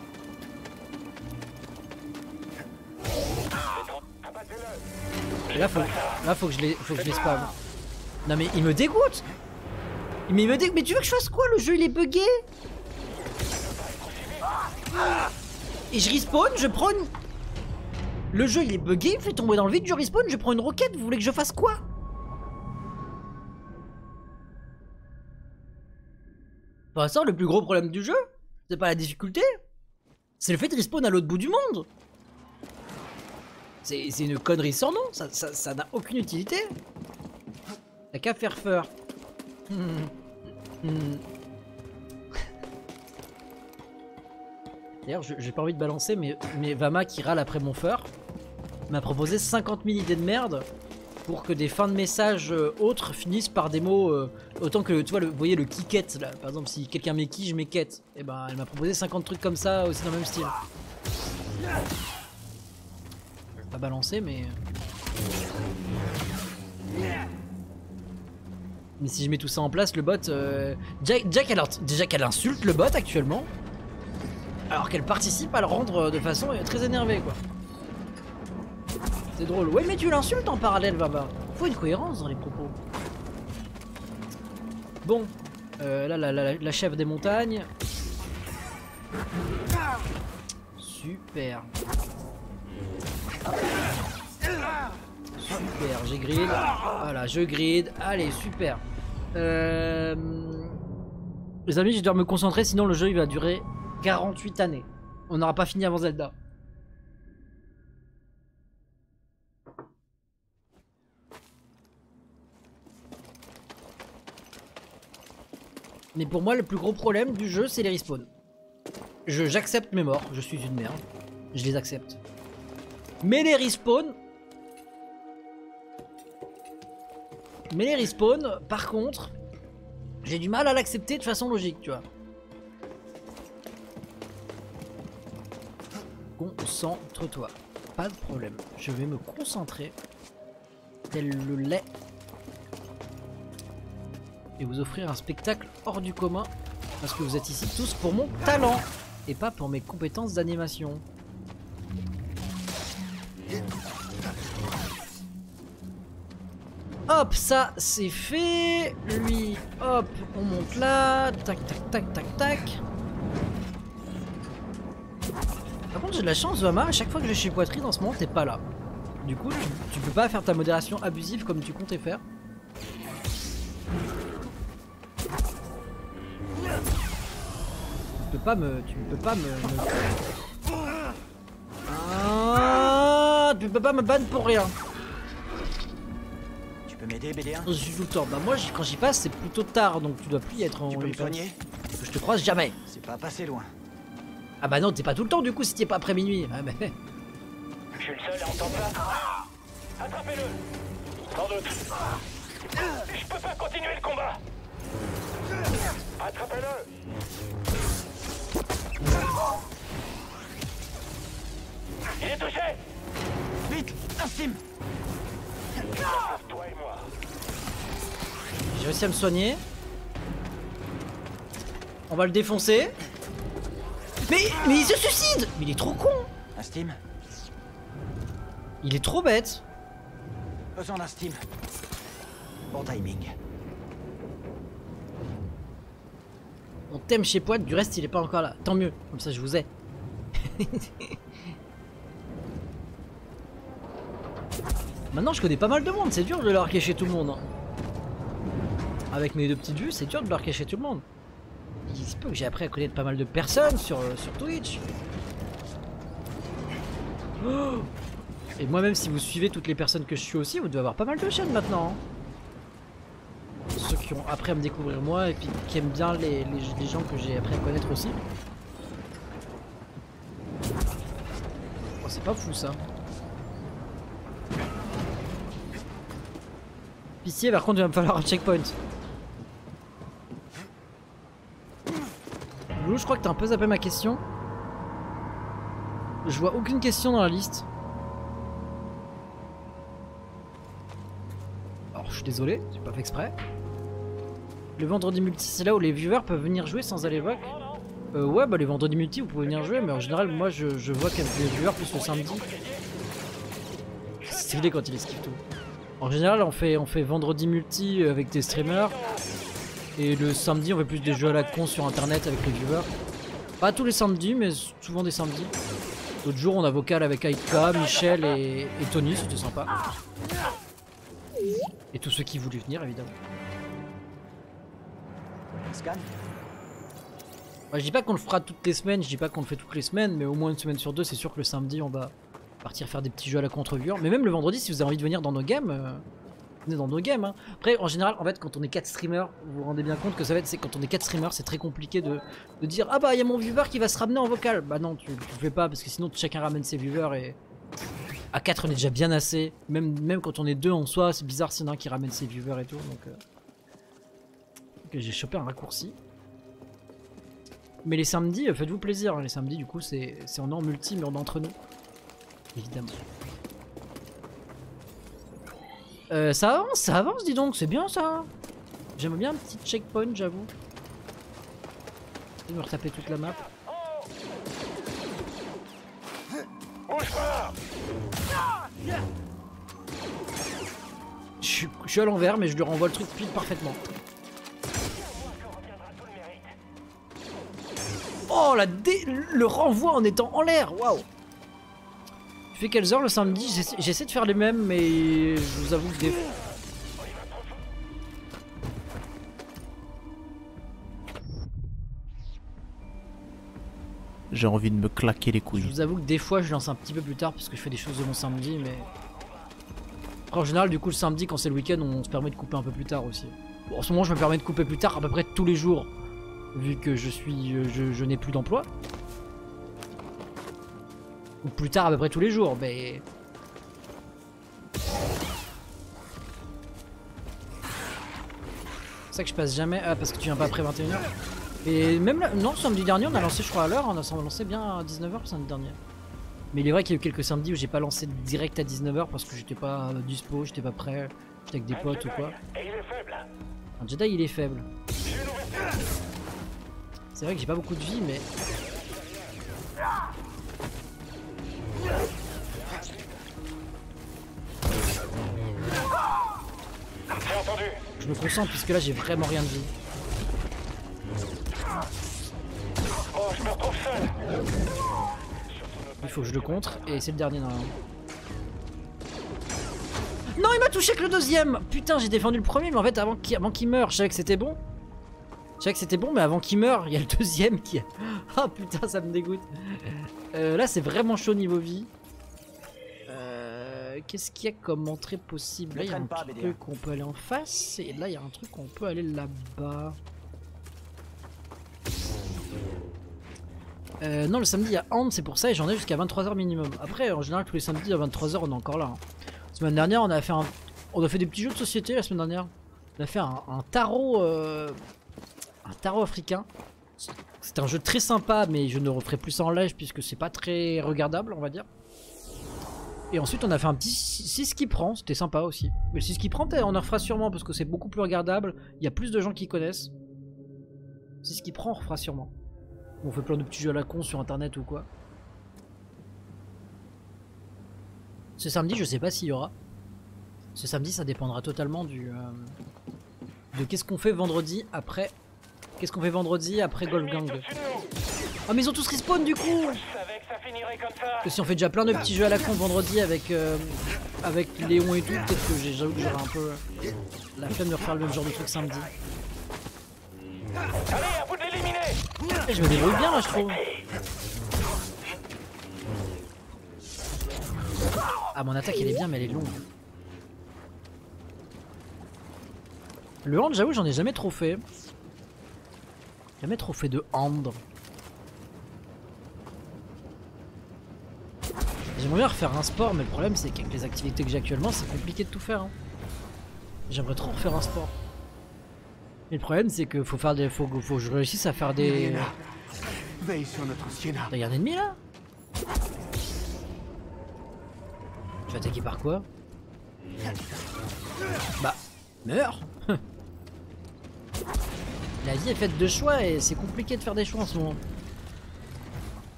Et là faut, là faut que je les, faut que je les spam. Non mais il me dégoûte Mais il me dégoûte. Mais tu veux que je fasse quoi Le jeu il est bugué Et je respawn, je prends une... Le jeu il est bugué, il me fait tomber dans le vide, je respawn, je prends une roquette, vous voulez que je fasse quoi? Pour l'instant, le plus gros problème du jeu, c'est pas la difficulté, c'est le fait de respawn à l'autre bout du monde. C'est une connerie sans nom, ça n'a ça, ça aucune utilité. T'as qu'à faire. Hmm. D'ailleurs, j'ai pas envie de balancer, mais, Vama qui râle après mon fur m'a proposé 50 000 idées de merde pour que des fins de messages euh, autres finissent par des mots euh, autant que tu vois le, voyez le là. Par exemple si quelqu'un qui je quête. Et ben elle m'a proposé 50 trucs comme ça aussi dans le même style. Pas balancé mais mais si je mets tout ça en place le bot euh, Jack, Jack elle, déjà qu'elle insulte le bot actuellement. Alors qu'elle participe à le rendre euh, de façon euh, très énervée quoi c'est drôle. Ouais, mais tu l'insultes en parallèle, Baba. Faut une cohérence dans les propos. Bon. Euh, là, la, la, la chef des montagnes. Super. Super, j'ai grid. Voilà, je grid. Allez, super. Euh... Les amis, je dois me concentrer, sinon le jeu il va durer 48 années. On n'aura pas fini avant Zelda. Mais pour moi, le plus gros problème du jeu, c'est les respawns. J'accepte mes morts, je suis une merde. Je les accepte. Mais les respawns... Mais les respawns, par contre, j'ai du mal à l'accepter de façon logique, tu vois. Concentre-toi. Pas de problème. Je vais me concentrer. Tel le lait et vous offrir un spectacle hors du commun parce que vous êtes ici tous pour mon talent et pas pour mes compétences d'animation. Hop, ça c'est fait. Lui, hop, on monte là. Tac, tac, tac, tac, tac. Par contre, j'ai de la chance, Vama. À chaque fois que je chez Poitrine, en ce moment, t'es pas là. Du coup, tu peux pas faire ta modération abusive comme tu comptais faire. Tu peux pas me. Tu peux pas me. me- Ah, tu peux pas me ban pour rien. Tu peux m'aider, BD1 Je suis tout le temps. Bah moi, quand j'y passe, c'est plutôt tard, donc tu dois plus y être en. Tu peux me soigner? Je te croise jamais. C'est pas passé loin. Ah bah non, t'es pas tout le temps du coup si t'es pas après minuit. Ah mais. Je suis le seul à entendre ça. Attrapez-le Sans doute. Je peux pas continuer le combat Attrapez-le Il est touché Vite Sauf toi et moi. J'ai réussi à me soigner. On va le défoncer. Mais, mais il se suicide Mais il est trop con Instim Il est trop bête Besoin d'Instim. Bon timing. On t'aime chez Poit, du reste il est pas encore là. Tant mieux, comme ça je vous ai. Maintenant je connais pas mal de monde, c'est dur de leur cacher tout le monde. hein. Avec mes deux petites vues, c'est dur de leur cacher tout le monde. Il se peut que j'ai appris à connaître pas mal de personnes sur, euh, sur Twitch. Oh Et moi-même, si vous suivez toutes les personnes que je suis aussi, vous devez avoir pas mal de chaînes maintenant. hein. Ceux qui ont appris à me découvrir moi et puis qui aiment bien les, les- gens que j'ai appris à connaître aussi. Oh, c'est pas fou ça. Pitié, par contre, il va me falloir un checkpoint. Lou, je crois que t'as un peu zappé ma question. Je vois aucune question dans la liste. Alors, je désolé, j'ai pas fait exprès. Le vendredi multi, c'est là où les viewers peuvent venir jouer sans aller voc euh, Ouais, bah les vendredis multi, vous pouvez venir jouer, mais en général, moi je, je vois qu'avec les viewers plus le samedi. C'est stylé quand il esquive tout. En général, on fait, on fait vendredi multi avec des streamers. Et le samedi, on fait plus des jeux à la con sur internet avec les viewers. Pas tous les samedis, mais souvent des samedis. L'autre jour, on a vocal avec Aika, Michel et Tony, c'était sympa. Et tous ceux qui voulaient venir, évidemment. Scan Bah, je dis pas qu'on le fera toutes les semaines, je dis pas qu'on le fait toutes les semaines, mais au moins une semaine sur deux, c'est sûr que le samedi, on va partir faire des petits jeux à la contre-viewer. Mais même le vendredi, si vous avez envie de venir dans nos games, euh, venez dans nos games. hein. Après, en général, en fait, quand on est 4 streamers, vous vous rendez bien compte que ça va être, c'est quand on est 4 streamers, c'est très compliqué de, de dire Ah bah, il y a mon viewer qui va se ramener en vocal. Bah non, tu, tu le fais pas, parce que sinon, chacun ramène ses viewers et. À 4, on est déjà bien assez. Même, quand on est deux en soi, c'est bizarre s'il y en a qui ramène ses viewers et tout. Donc, euh, j'ai chopé un raccourci. Mais les samedis, euh, faites-vous plaisir. hein. Les samedis, du coup, c'est en multi, mais on est entre nous. Évidemment. Euh, ça avance, ça avance, dis donc. C'est bien ça. J'aime bien un petit checkpoint, j'avoue. Je vais me retaper toute la map. Je suis, je à l'envers, mais je lui renvoie le truc pile parfaitement. Oh, la dé- le renvoi en étant en l'air, waouh. Tu fais quelles heures le samedi? J'essaie- J'essaie de faire les mêmes, mais je vous avoue que des J'ai envie de me claquer les Je couilles. vous avoue que des fois je lance un petit peu plus tard parce que je fais des choses de mon samedi, mais. En général, du coup, le samedi, quand c'est le week-end, on se permet de couper un peu plus tard aussi. Bon, en ce moment, je me permets de couper plus tard à peu près tous les jours, vu que je suis, euh, je, je n'ai plus d'emploi. Ou plus tard à peu près tous les jours, mais. C'est ça que je passe jamais. Ah, parce que tu viens pas après 21h. Et même là, non, samedi dernier, on a lancé, je crois, à l'heure. On a lancé bien à 19h samedi dernier. Mais il est vrai qu'il y a eu quelques samedis où j'ai pas lancé direct à 19h parce que j'étais pas euh, dispo, j'étais pas prêt, j'étais avec des potes ou quoi. Et il est faible. Un Jedi, il est faible. C'est vrai que j'ai pas beaucoup de vie, mais. Entendu. Je me concentre puisque là j'ai vraiment rien de vie. Oh, je me retrouve seul. Il faut que je le contre et c'est le dernier normalement. Non, il m'a touché que le deuxième Putain, j'ai défendu le premier, mais en fait, avant qu'il avant qu'il meure, je savais que c'était bon. Je savais que c'était bon, mais avant qu'il meure, il y a le deuxième qui. Ah putain, ça me dégoûte. Euh, là, c'est vraiment chaud niveau vie. Euh, Qu'est-ce qu'il y a comme entrée possible? Là, il y a un truc qu'on peut aller en face, et là, il y a un truc qu'on peut aller là-bas. Euh, non, le samedi il y a Hand, c'est pour ça, et j'en ai jusqu'à 23h minimum. Après, en général, tous les samedis à 23h, on est encore là. hein. La semaine dernière, on a fait un... on a fait des petits jeux de société la semaine dernière. On a fait un, tarot, euh, un tarot africain. C'était un jeu très sympa, mais je ne referai plus ça en live puisque c'est pas très regardable, on va dire. Et ensuite, on a fait un petit 6 qui prend, c'était sympa aussi. Mais le 6 qui prend, on en refera sûrement parce que c'est beaucoup plus regardable. Il y a plus de gens qui connaissent. 6 qui prend, on refera sûrement. On fait plein de petits jeux à la con sur internet ou quoi. Ce samedi, je sais pas s'il y aura. Ce samedi, ça dépendra totalement du. euh, de qu'est-ce qu'on fait vendredi après Qu'est-ce qu'on fait vendredi après Golf Gang. Oh mais ils ont tous respawn du coup que si on fait déjà plein de petits jeux à la con vendredi avec euh, avec Léon et tout, peut-être que j'avoue que j'aurai un peu euh, la flemme de refaire le même genre de truc samedi. Allez, à vous de l'éliminer. Je me débrouille bien là je trouve. Ah mon attaque elle est bien mais elle est longue. Le hand j'avoue j'en ai jamais trop fait. Jamais trop fait de hand. J'aimerais bien refaire un sport mais le problème c'est qu'avec les activités que j'ai actuellement c'est compliqué de tout faire. hein. J'aimerais trop refaire un sport. Mais le problème c'est que faut faire des. Faut, faut que je réussisse à faire des. Veille sur notre. Y'a un ennemi là Tu vas attaquer par quoi? Bah, meurs La vie est faite de choix et c'est compliqué de faire des choix en ce moment.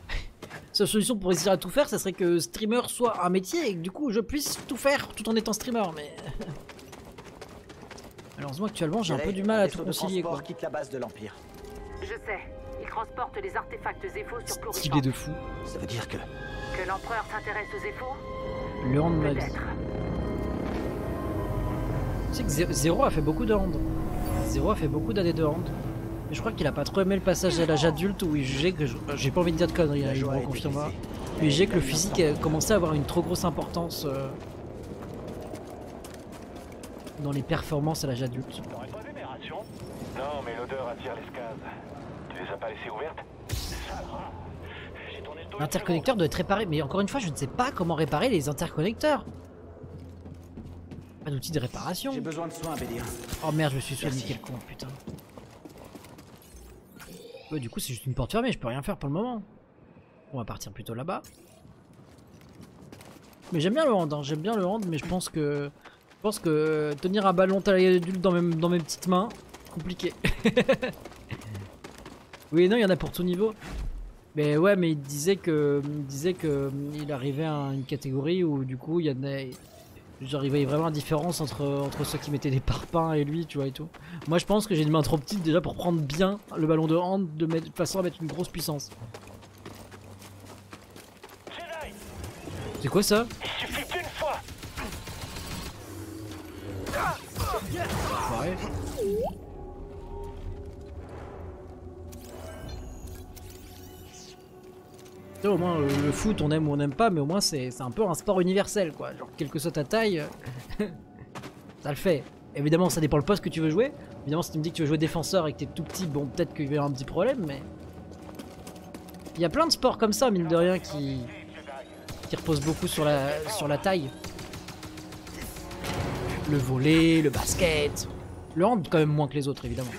Seule solution pour réussir à tout faire, ça serait que streamer soit un métier et que du coup je puisse tout faire tout en étant streamer, mais. Malheureusement actuellement j'ai un peu du mal à tout de concilier quoi. quitte la base de l'Empire. Je sais. Il transporte les artefacts Zepho sur Stylé de fou. Ça veut dire que... Que l'empereur s'intéresse aux Zepho Le hand. Peut-être. Tu sais que Zéro a fait beaucoup de hand. Zéro a fait beaucoup d'années de hand. Mais je crois qu'il a pas trop aimé le passage à l'âge adulte où il jugeait que. je- J'ai pas envie de dire de conneries, hein, il me joie est confirmera. dépaysée. Mais il jugeait que le physique a commencé à avoir une trop grosse importance euh, dans les performances à l'âge adulte. Non, mais l'odeur attire les. Tu les as pas laissées ouvertes? L'interconnecteur doit être réparé, mais encore une fois, je ne sais pas comment réparer les interconnecteurs. Pas d'outil de réparation. J'ai besoin de soins. Oh merde, je me suis soigné, quel con, putain. Ouais, du coup, c'est juste une porte fermée, je peux rien faire pour le moment. On va partir plutôt là-bas. Mais j'aime bien le hand, hein, j'aime bien le hand, mais je pense que. Pense que tenir un ballon taille adulte dans mes, petites mains, compliqué. oui, non, il y en a pour tout niveau. Mais ouais, mais il disait que. Disait que. Il arrivait à une catégorie où du coup, il y en a. Voyait vraiment la différence entre, entre ceux qui mettaient des parpaings et lui, tu vois et tout. Moi je pense que j'ai une main trop petite déjà pour prendre bien le ballon de hand de, mettre- de façon à mettre une grosse puissance. C'est quoi ça? Sais, Au moins le foot on aime ou on n'aime pas mais au moins c'est un peu un sport universel quoi. Genre quelle que soit ta taille, ça le fait. Évidemment ça dépend le poste que tu veux jouer. Évidemment si tu me dis que tu veux jouer défenseur et que t'es tout petit, bon peut-être qu'il y avoir un petit problème mais... Il y a plein de sports comme ça mine de rien qui, qui reposent beaucoup sur la, sur la taille. Le volet, le basket. Le hand quand même moins que les autres évidemment.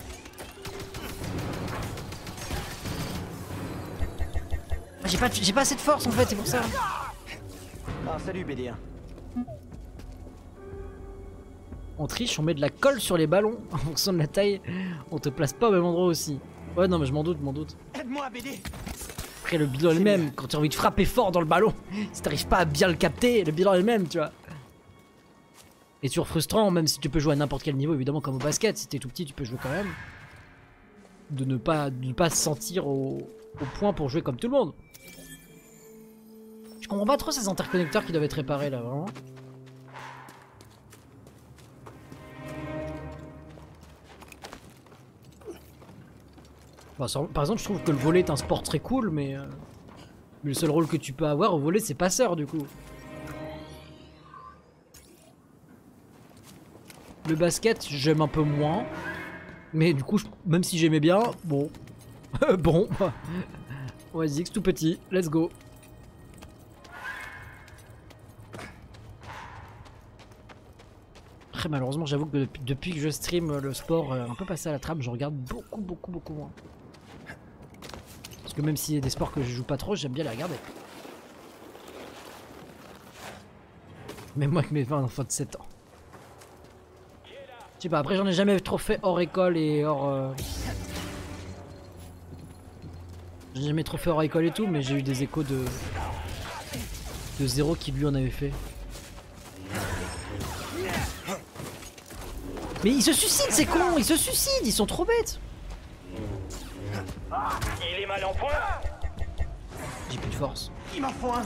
Ah, J'ai pas, j'ai pas assez de force en fait, c'est pour ça. Ah, salut, Bédien. On triche, on met de la colle sur les ballons en fonction de la taille. On te place pas au même endroit aussi. Ouais, non, mais je m'en doute, je m'en doute. Aide-moi, Bédé Après, le bilan est le même. Quand tu as envie de frapper fort dans le ballon, si t'arrives pas à bien le capter, le bilan est le même, tu vois. Et toujours frustrant, même si tu peux jouer à n'importe quel niveau, évidemment, comme au basket. Si t'es tout petit, tu peux jouer quand même. De ne pas, de ne pas se sentir au, au point pour jouer comme tout le monde. Je comprends pas trop ces interconnecteurs qui doivent être réparés là, vraiment. Bah, par exemple, je trouve que le volet est un sport très cool, mais, euh, mais le seul rôle que tu peux avoir au volet, c'est passeur du coup. Le basket, j'aime un peu moins, mais du coup, même si j'aimais bien, bon, bon, c'est tout petit, let's go. Après, malheureusement, j'avoue que depuis, que je stream le sport, euh, un peu passé à la trappe, je regarde beaucoup, beaucoup, beaucoup moins. Parce que même s'il y a des sports que je joue pas trop, j'aime bien les regarder. Même moi avec mes 20 enfants de 7 ans. Sais pas, après j'en ai jamais trop fait hors école et hors... euh, J'ai jamais trop fait hors école et tout, mais j'ai eu des échos de... De zéro qui lui en avait fait. Mais ils se suicident ces cons, ils se suicident, ils sont trop bêtes Il est mal en point J'ai plus de force. Il m'en faut un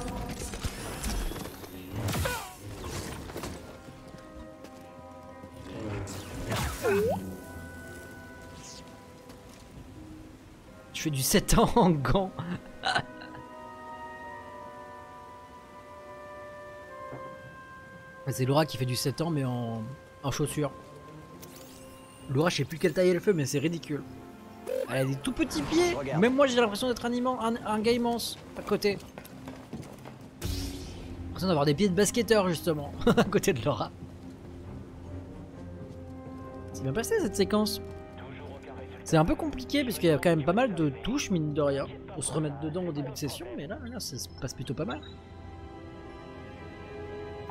Je fais du 7 ans en gants. c'est Laura qui fait du 7 ans mais en, en chaussures. Laura je sais plus quelle taille elle fait mais c'est ridicule. Elle a des tout petits pieds. Regarde. Même moi j'ai l'impression d'être un, un, un gars immense à côté. J'ai l'impression d'avoir des pieds de basketteur justement à côté de Laura. C'est bien passé cette séquence. C'est un peu compliqué parce qu'il y a quand même pas mal de touches, mine de rien, pour se remettre dedans au début de session, mais là, là ça se passe plutôt pas mal.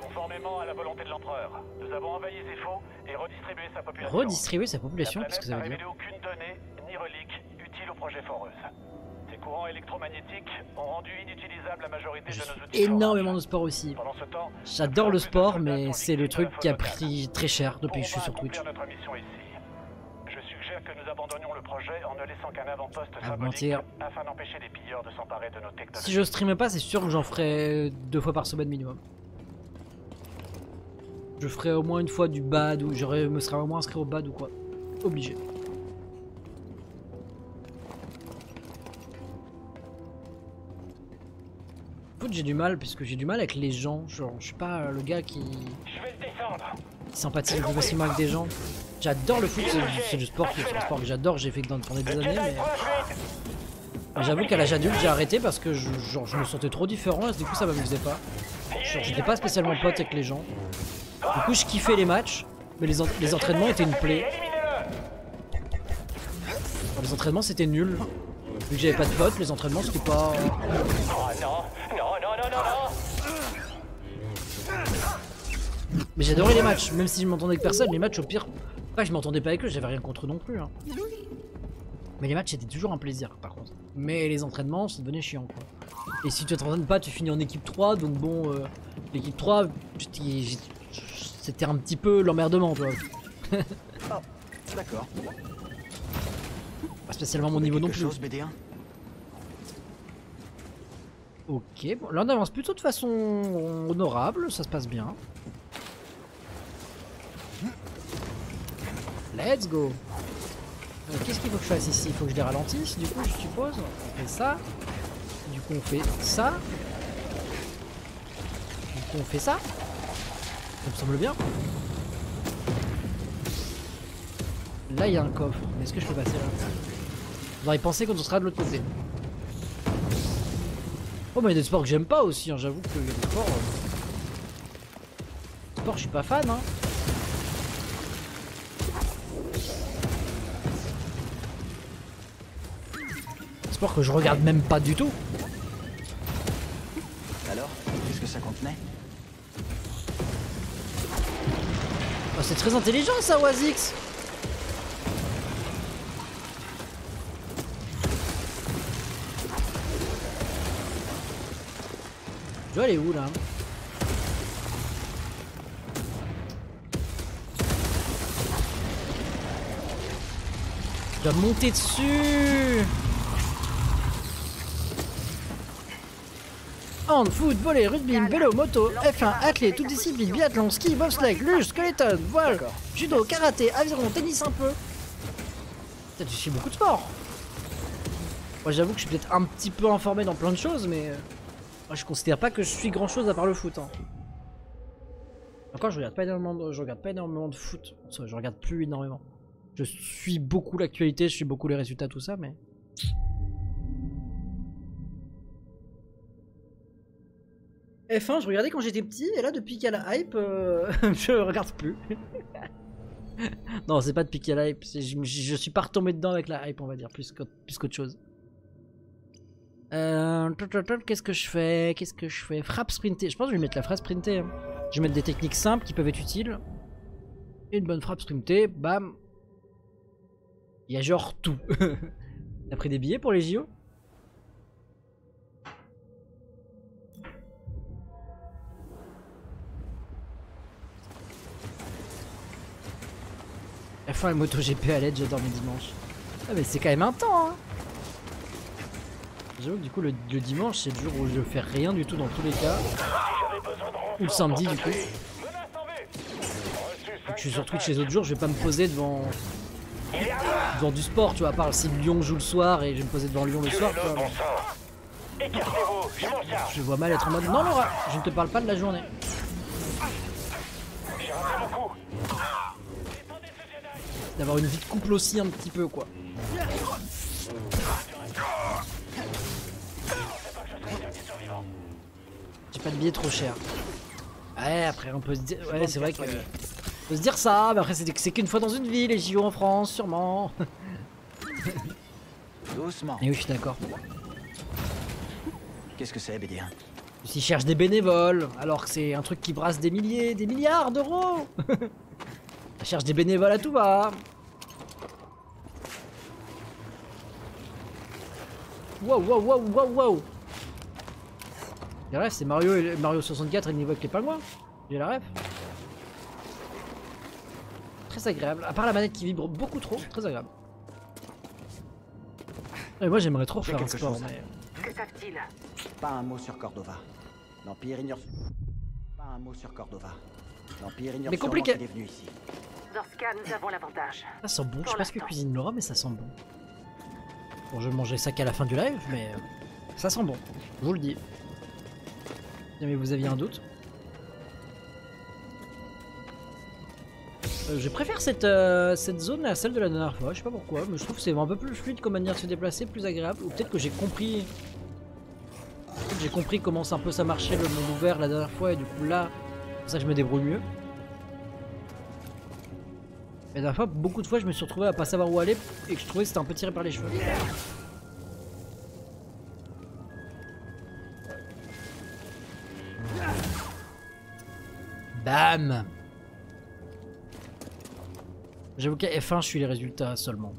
Conformément à la volonté de l'empereur, nous avons envahi Zepho et redistribué sa population. Redistribuer sa La population, qu'est-ce que ça veut dire aucune donnée ni relique utile au projet Foreuse. Ces courants électromagnétiques ont rendu inutilisable la majorité Je de suis nos outils énormément de sport aussi. J'adore le sport, mais c'est le truc qui a pris très cher depuis que je suis sur Twitch. accomplir notre mission ici. Je suggère que nous abandonnions le projet en ne laissant qu'un avant-poste À symbolique mentir. afin d'empêcher les pilleurs de s'emparer de nos technologies. Si je streamais pas, c'est sûr que j'en ferais deux fois par semaine minimum. Je ferais au moins une fois du bad ou je me serais au moins inscrit au bad ou quoi. Obligé. Écoute, j'ai du mal puisque j'ai du mal avec les gens. Genre, je suis pas le gars qui, Je vais le descendre. qui sympathise plus facilement avec des gens. J'adore le foot, c'est du- sport, c'est un sport que j'adore, j'ai fait que dans- pendant des années, mais j'avoue qu'à l'âge adulte j'ai arrêté parce que je, genre, je me sentais trop différent et du coup ça m'amusait pas. Genre, j'étais pas spécialement pote avec les gens. Du coup je kiffais les matchs, mais les, en- les entraînements étaient une plaie. Les entraînements c'était nul. Vu que j'avais pas de potes, les entraînements c'était pas... Oh non, non, non, non, Mais j'adorais les matchs, même si je m'entendais avec personne, les matchs au pire... Après je m'entendais pas avec eux, j'avais rien contre eux non plus. hein. Mais les matchs c'était toujours un plaisir par contre. Mais les entraînements ça devenait chiant quoi. Et si tu t'entraînes pas tu finis en équipe 3, donc bon... euh, L'équipe 3, j'étais- j'étais- c'était un petit peu l'emmerdement tu vois. D'accord. Pas spécialement mon niveau non plus. chose, BD1 Ok, bon, là on avance plutôt de façon honorable, ça se passe bien. Let's go Euh, Qu'est-ce qu'il faut que je fasse ici? Il faut que je les ralentisse, du coup je suppose. On fait ça. Du coup on fait ça. Du coup on fait ça. Ça me semble bien. Là il y a un coffre, mais est-ce que je peux passer là? Faudra y penser quand on sera de l'autre côté. Oh mais il y a des sports que j'aime pas aussi, hein, j'avoue qu'il y a des sports... euh, Sports je suis pas fan hein. Sport que je regarde même pas du tout. Alors Qu'est-ce que ça contenait? Oh, c'est très intelligent ça Oasix Je dois aller où là Je dois monter dessus. Hand, foot, volley, rugby, vélo, moto, F1, athlé, toute discipline, biathlon, ski, bobsleigh, luge, skeleton, voile, judo, karaté, aviron, tennis un peu. Putain, tu beaucoup de sport. Moi j'avoue que je suis peut-être un petit peu informé dans plein de choses, mais... Moi je considère pas que je suis grand chose à part le foot. hein. Encore je regarde pas énormément de, je regarde pas énormément de foot. Je regarde plus énormément. Je suis beaucoup l'actualité, je suis beaucoup les résultats, tout ça, mais... F1, je regardais quand j'étais petit, et là, depuis qu'il y a la hype, euh, je regarde plus. non, c'est pas depuis qu'il y a la hype, je, je suis pas retombé dedans avec la hype, on va dire, plus qu'autre chose. Euh, Qu'est-ce que je fais? Qu'est-ce que je fais? Frappe sprintée. Je pense que je vais mettre la frappe sprintée. hein. Je vais mettre des techniques simples qui peuvent être utiles. Une bonne frappe sprintée, bam. Il y a genre tout. T'as pris des billets pour les JO F1 et MotoGP à l'aide, j'adore mes dimanches. Ah mais c'est quand même un temps hein J'avoue que du coup le, dimanche c'est le jour où je fais rien du tout dans tous les cas. Ou le samedi du coup. Je suis sur Twitch les autres jours, je vais pas me poser devant, devant du sport, tu vois, à part si Lyon joue le soir et je vais me poser devant Lyon le soir, je vois mal être en mode non Laura, je ne te parle pas de la journée. D'avoir une vie de couple aussi un petit peu quoi. J'ai pas de billet trop cher. Ouais après on peut se dire. Ouais c'est vrai que. On peut se dire ça, mais après c'est c'est qu'une fois dans une vie les JO en France, sûrement. Doucement. Et oui je suis d'accord. Qu'est-ce que c'est, BD1 S'ils cherchent des bénévoles, alors que c'est un truc qui brasse des milliers, des milliards d'euros Ils cherchent des bénévoles à tout va Wow, wow, wow, wow, wow La ref, c'est Mario, et- Mario 64 et le niveau avec les pingouins. J'ai la ref. Très agréable. À part la manette qui vibre beaucoup trop, très agréable. Et moi j'aimerais trop faire un quelque sport, chose. mais... Que savent-ils? Pas un mot sur Cordova. L'Empire ignore... Pas un mot sur Cordova. L'Empire ignore Mais compliqué. qu'il est venu ici. Dans ce cas, nous avons l'avantage. Ça sent bon, je sais pas ce que cuisine Laura, mais ça sent bon. Bon, je vais manger ça qu'à la fin du live, mais euh, ça sent bon, je vous le dis. Si jamais vous aviez un doute. Euh, je préfère cette, euh, cette zone à celle de la dernière fois, je sais pas pourquoi, mais je trouve que c'est un peu plus fluide comme manière de se déplacer, plus agréable, ou peut-être que j'ai compris... J'ai compris comment ça, un peu ça marchait le monde ouvert la dernière fois, et du coup là, ça je me débrouille mieux. La dernière fois, beaucoup de fois, je me suis retrouvé à pas savoir où aller et que je trouvais que c'était un peu tiré par les cheveux. Bam J'avoue qu'à F1, je suis les résultats seulement.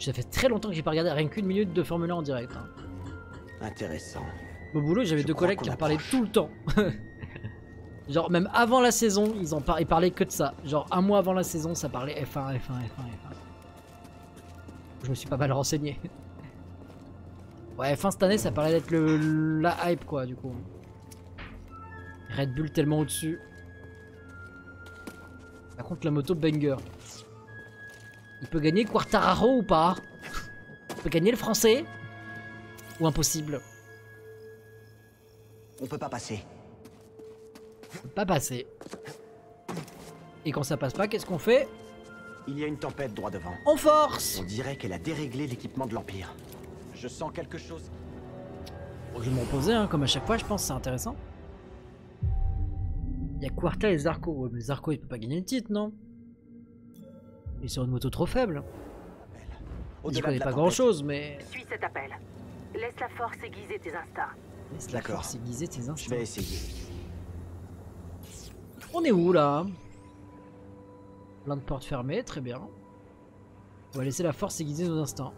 Ça fait très longtemps que j'ai pas regardé rien qu'une minute de Formule 1 en direct. hein. Intéressant. Au boulot, j'avais deux collègues qui en parlaient tout le temps. Genre, même avant la saison, ils, en par- ils parlaient que de ça. Genre, un mois avant la saison, ça parlait F1, F1, F1, F1. Je me suis pas mal renseigné. Ouais, F1 cette année, ça parlait d'être le, la hype, quoi, du coup. Red Bull tellement au-dessus. Par contre, la moto banger. Il peut gagner Quartararo ou pas? Il peut gagner le français? Ou impossible? On peut pas passer. pas passer. Et quand ça passe pas, qu'est-ce qu'on fait? Il y a une tempête droit devant. On force On dirait qu'elle a déréglé l'équipement de l'Empire. Je sens quelque chose. Bon, Je vais me reposer, hein, comme à chaque fois, je pense, c'est intéressant. Il y a Quarta et Zarco. Ouais, mais Zarco, il peut pas gagner le titre, non? Il est sur une moto trop faible. Il connaît pas tempête. grand chose, mais. Suis cet appel. Laisse la force aiguiser tes instincts. Laisse la force aiguiser tes Je instincts. vais essayer. On est où là? Plein de portes fermées, très bien. On va laisser la force aiguiser nos instincts.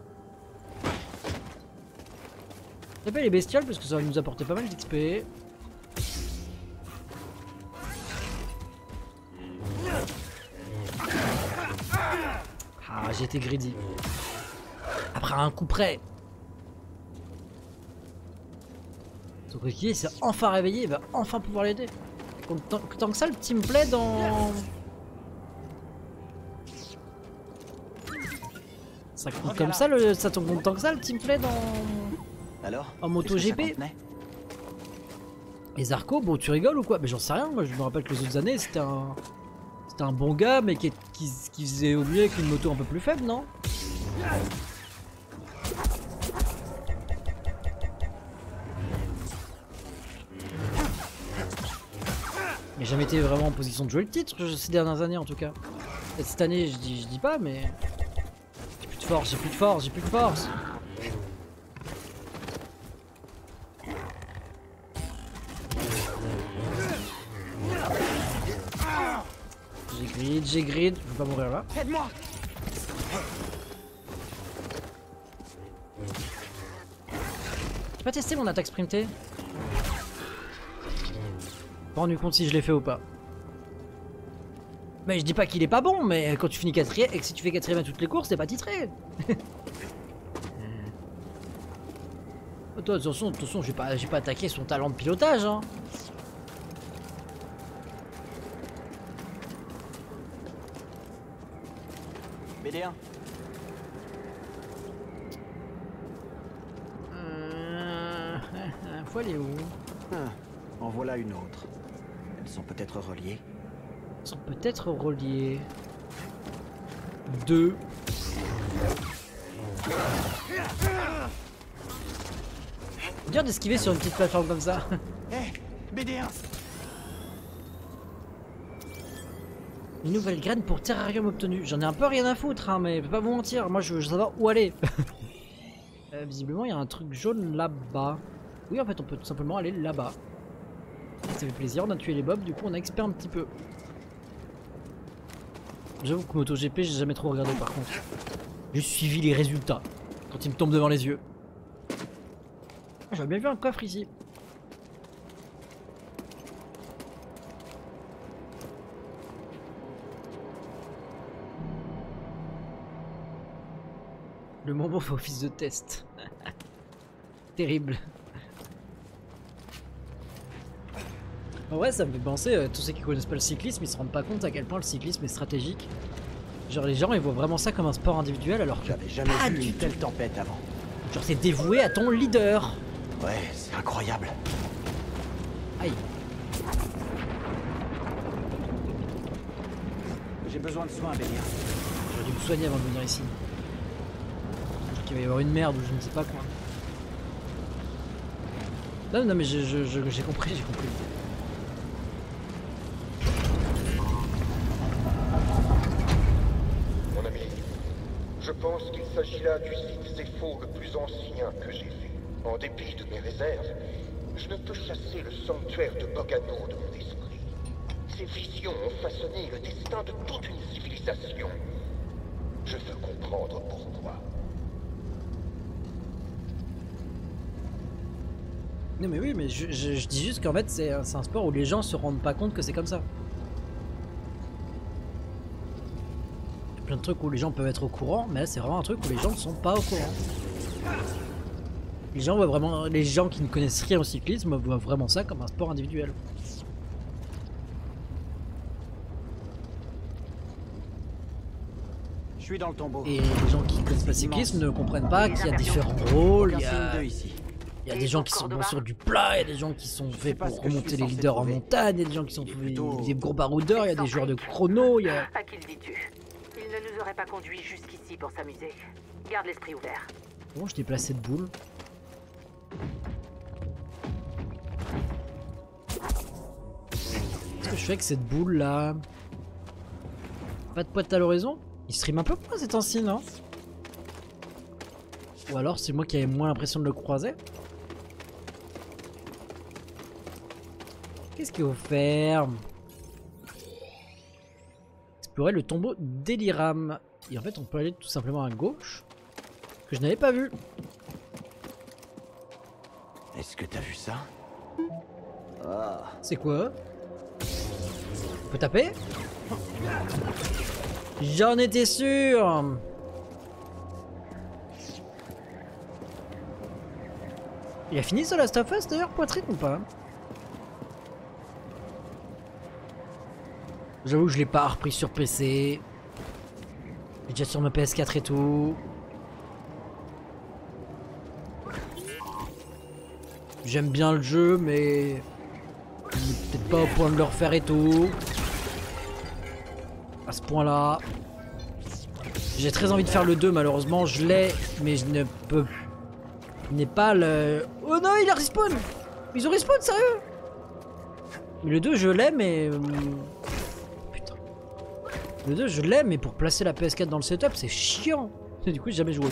J'appelle les bestioles parce que ça va nous apporter pas mal d'XP. Été greedy. Après un coup près. Son coéquipier s'est enfin réveillé, il va enfin pouvoir l'aider. Tant, tant que ça, le team play dans. Ça compte comme ça, le, ça compte tant que ça, le team play dans. Alors En moto qu'est-ce que ça GP? contenait? Et Zarco, bon, tu rigoles ou quoi? Mais j'en sais rien, moi je me rappelle que les autres années, c'était un. C'était un bon gars, mais qui, faisait au mieux avec une moto un peu plus faible, non a jamais été vraiment en position de jouer le titre ces dernières années en tout cas. Cette année, je dis, je dis pas, mais. J'ai plus de force, j'ai plus de force, j'ai plus de force. J'ai grid, je veux pas mourir là. Aide-moi J'ai pas testé mon attaque sprintée. Pas rendu compte si je l'ai fait ou pas. Mais je dis pas qu'il est pas bon, mais quand tu finis quatrième et que si tu fais quatrième à toutes les courses, t'es pas titré. Toi, attention, attention, j'ai pas, j'ai pas attaqué son talent de pilotage, hein. BD1, Euh... Faut aller où? Ah, en voilà une autre. Elles sont peut-être reliées. Ils sont peut-être reliés. Deux. Dur d'esquiver sur une petite plateforme comme ça. Hé, BD1 Une nouvelle graine pour terrarium obtenu. J'en ai un peu rien à foutre, hein, mais je vais pas vous mentir. Moi, je veux savoir où aller. Euh, visiblement, il y a un truc jaune là-bas. Oui, en fait, on peut tout simplement aller là-bas. Ça fait plaisir, on a tué les mobs, du coup, on a expert un petit peu. J'avoue que MotoGP, j'ai jamais trop regardé par contre. J'ai suivi les résultats quand ils me tombent devant les yeux. J'avais bien vu un coffre ici. Le bonbon fait office de test. Terrible. En vrai, ça me fait penser, euh, tous ceux qui connaissent pas le cyclisme, ils se rendent pas compte à quel point le cyclisme est stratégique. Genre, les gens, ils voient vraiment ça comme un sport individuel, alors que J'avais jamais vu une telle tempête avant. genre, c'est dévoué à ton leader. Ouais, c'est incroyable. Aïe. J'ai besoin de soins, BD1. J'aurais dû me soigner avant de venir ici. Qu'il va y avoir une merde ou je ne sais pas quoi. Non, non, mais je- je- j'ai compris, j'ai compris. Mon ami, je pense qu'il s'agit là du site Zépho le plus ancien que j'ai vu. En dépit de mes réserves, je ne peux chasser le sanctuaire de Bogano de mon esprit. Ces visions ont façonné le destin de toute une civilisation. Je veux comprendre pourquoi. Non, mais oui, mais je, je- je dis juste qu'en fait, c'est un sport où les gens se rendent pas compte que c'est comme ça. Il y a plein de trucs où les gens peuvent être au courant, mais c'est vraiment un truc où les gens ne sont pas au courant. Les gens voient vraiment, les gens qui ne connaissent rien au cyclisme voient vraiment ça comme un sport individuel. Je suis dans le tombeau. Et les gens qui connaissent pas le cyclisme ne comprennent pas qu'il y a différents rôles, il y signe a, d'eux ici. Il y a des gens qui sont bons sur du plat, il y a des gens qui sont faits pour remonter les leaders en montagne, il y a des gens qui sont des, plutôt- des gros baroudeurs, il y a des joueurs de chrono, il y a... À qui le dis-tu? Il ne nous aurait pas conduits jusqu'ici pour s'amuser. Garde l'esprit ouvert. Bon, je t'ai placé de boule? Qu'est-ce que je fais avec cette boule là? Pas de pointe à l'horizon? Il stream un peu moins ces temps-ci, non? Ou alors c'est moi qui avais moins l'impression de le croiser? Qu'est-ce qu'il faut faire Explorer le tombeau d'Eliram. Et en fait, on peut aller tout simplement à gauche. Que je n'avais pas vu. Est-ce que t'as vu ça? C'est quoi? On peut taper? J'en étais sûr Il a fini ce Last of Us d'ailleurs, poitrine ou pas? J'avoue que je l'ai pas repris sur PC. J'ai déjà sur ma PS4 et tout. J'aime bien le jeu, mais peut-être pas au point de le refaire et tout. À ce point-là. J'ai très envie de faire le 2, malheureusement, je l'ai, mais je ne peux. Je n'ai pas le. Oh non, il a respawn Ils ont respawn, sérieux le 2, je l'ai, mais. Le 2, je l'ai, mais pour placer la PS4 dans le setup, c'est chiant. Et du coup, j'ai jamais joué.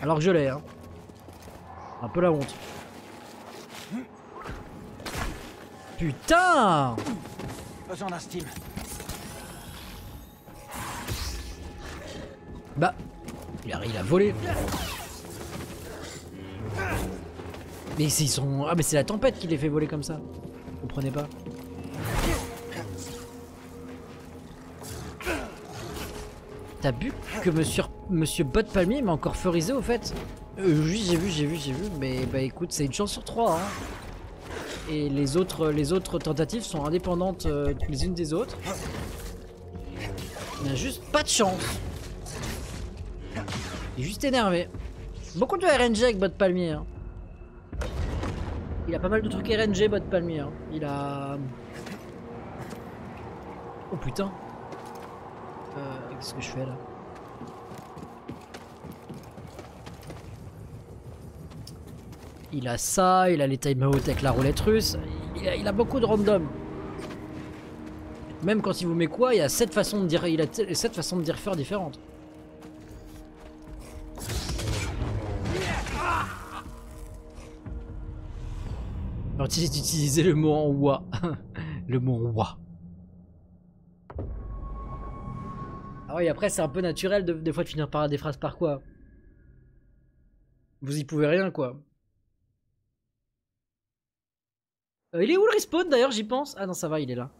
Alors que je l'ai, hein. Un peu la honte. Putain Besoin d'un steam. Bah, il a, il a volé. Mais ils sont... Ah mais c'est la tempête qui les fait voler comme ça. Vous comprenez pas T'as vu que me sur... Monsieur Bot Palmier m'a encore feurisé au fait. Euh, oui, j'ai vu, j'ai vu, j'ai vu. Mais bah écoute, c'est une chance sur trois. Hein. Et les autres, les autres tentatives sont indépendantes euh, les unes des autres. On a juste pas de chance. Il est juste énervé. Beaucoup de RNG avec Bot Palmier. hein. Il a pas mal de trucs RNG, Bot Palmier. hein. Il a... Oh putain. Euh, Qu'est-ce que je fais là Il a ça, il a les timeouts avec la roulette russe. Il a, beaucoup de random. Même quand il vous met quoi, il y a sept façons de dire, il a t- sept façons de dire faire différentes. Alors tu d'utiliser le mot en wa. le mot wa. Oui, après c'est un peu naturel de, des fois de finir par des phrases par quoi? Vous y pouvez rien quoi. Euh, il est où le respawn d'ailleurs j'y pense? Ah non ça va il est là.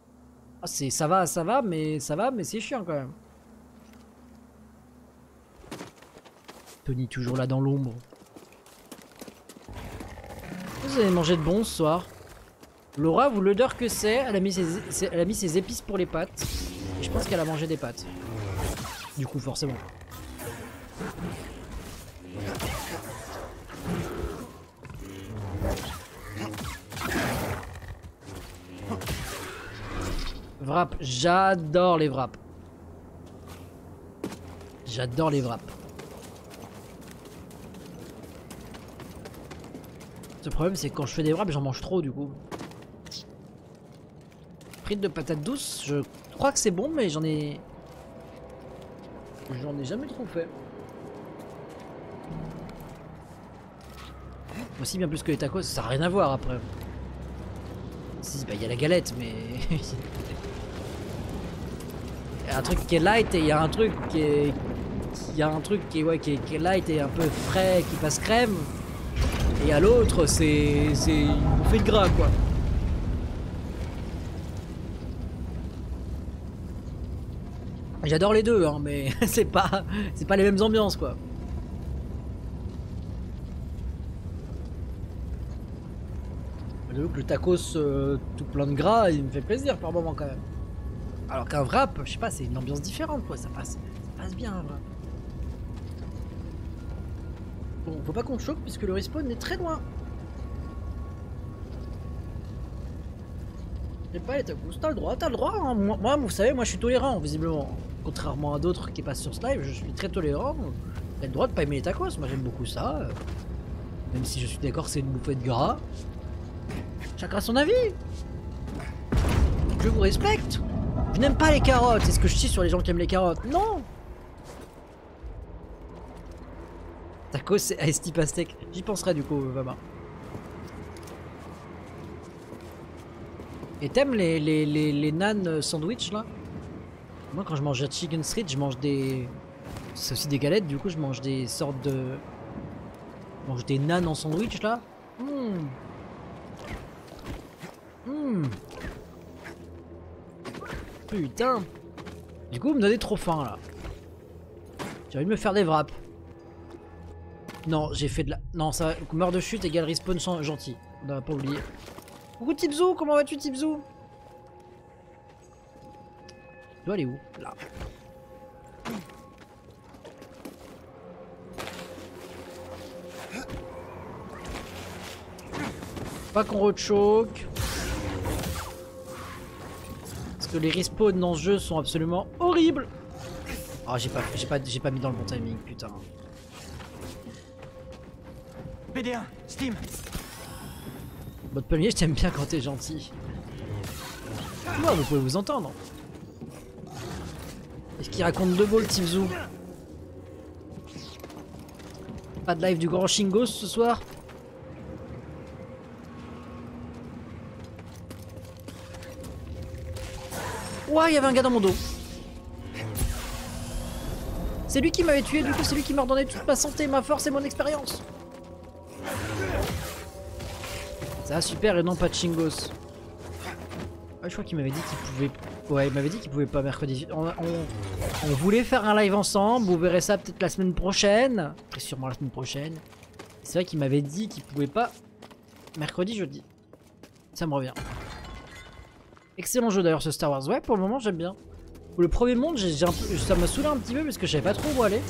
Ah c'est ça va ça va mais ça va mais c'est chiant quand même. Tony toujours là dans l'ombre. Vous avez mangé de bon ce soir. Laura, vous l'odeur que c'est, elle, a mis ses- elle a mis ses épices pour les pâtes. Et je pense qu'elle a mangé des pâtes. Du coup, forcément. Wrap, j'adore les wraps. J'adore les wraps. Le problème c'est que quand je fais des wraps j'en mange trop du coup. Frites de patates douces, je crois que c'est bon mais j'en ai... J'en ai jamais trop fait. Aussi bien plus que les tacos, ça n'a rien à voir après. Si, bah il y a la galette mais... Il y a un truc qui est light et il y a un truc qui est... Il y a un truc qui light et un peu frais, qui passe crème. Et à l'autre, c'est. Une bouffée de gras, quoi. J'adore les deux, hein, mais c'est pas. C'est pas les mêmes ambiances, quoi. Le tacos euh, tout plein de gras, il me fait plaisir par moment quand même. Alors qu'un wrap, je sais pas, c'est une ambiance différente, quoi. Ça passe, ça passe bien, un wrap. Bon, faut pas qu'on choque puisque le respawn est très loin. J'ai pas les tacos, t'as le droit, t'as le droit. hein. Moi, vous savez, moi je suis tolérant, visiblement. Contrairement à d'autres qui passent sur ce live, je suis très tolérant. T'as le droit de pas aimer les tacos, moi j'aime beaucoup ça. Même si je suis d'accord, c'est une bouffée de gras. Chacun son avis. Je vous respecte. Je n'aime pas les carottes. Est-ce que je chie sur les gens qui aiment les carottes Non. Tacos c'est Esti Pastèque. J'y penserai du coup, Vama. Et t'aimes les, les, les, les nan sandwich là? Moi quand je mange à Chicken Street, je mange des... C'est aussi des galettes, du coup je mange des sortes de... Je mange des nan en sandwich là. Mmh. Mmh. Putain. Du coup vous me donnez trop faim là. J'ai envie de me faire des wraps. Non, j'ai fait de la... Non, ça... Meurt de chute égale respawn gentil. On n'a pas oublié. Coucou Tipzou, comment vas-tu Tipzou Tu dois aller où Là. Pas qu'on rechoke. Parce que les respawns dans ce jeu sont absolument horribles. Ah, j'ai pas, j'ai pas, j'ai pas mis dans le bon timing, putain. BD1, Steam Votre palmier, je t'aime bien quand t'es gentil. Moi, vous pouvez vous entendre. Est-ce qu'il raconte deux balles, Tivzou Pas de live du grand Shingos ce soir Ouah, il y avait un gars dans mon dos. C'est lui qui m'avait tué, du coup c'est lui qui m'a redonné toute ma santé, ma force et mon expérience. Ça super et non pas de Chingos. Ouais, je crois qu'il m'avait dit qu'il pouvait Ouais, il m'avait dit qu'il pouvait pas mercredi. On, on- voulait faire un live ensemble, vous verrez ça peut-être la semaine prochaine. Après, sûrement la semaine prochaine. C'est vrai qu'il m'avait dit qu'il pouvait pas mercredi, jeudi. Ça me revient. Excellent jeu d'ailleurs ce Star Wars. Ouais, pour le moment j'aime bien. Le premier monde, ça m'a saoulé un petit peu parce que je savais pas trop où aller.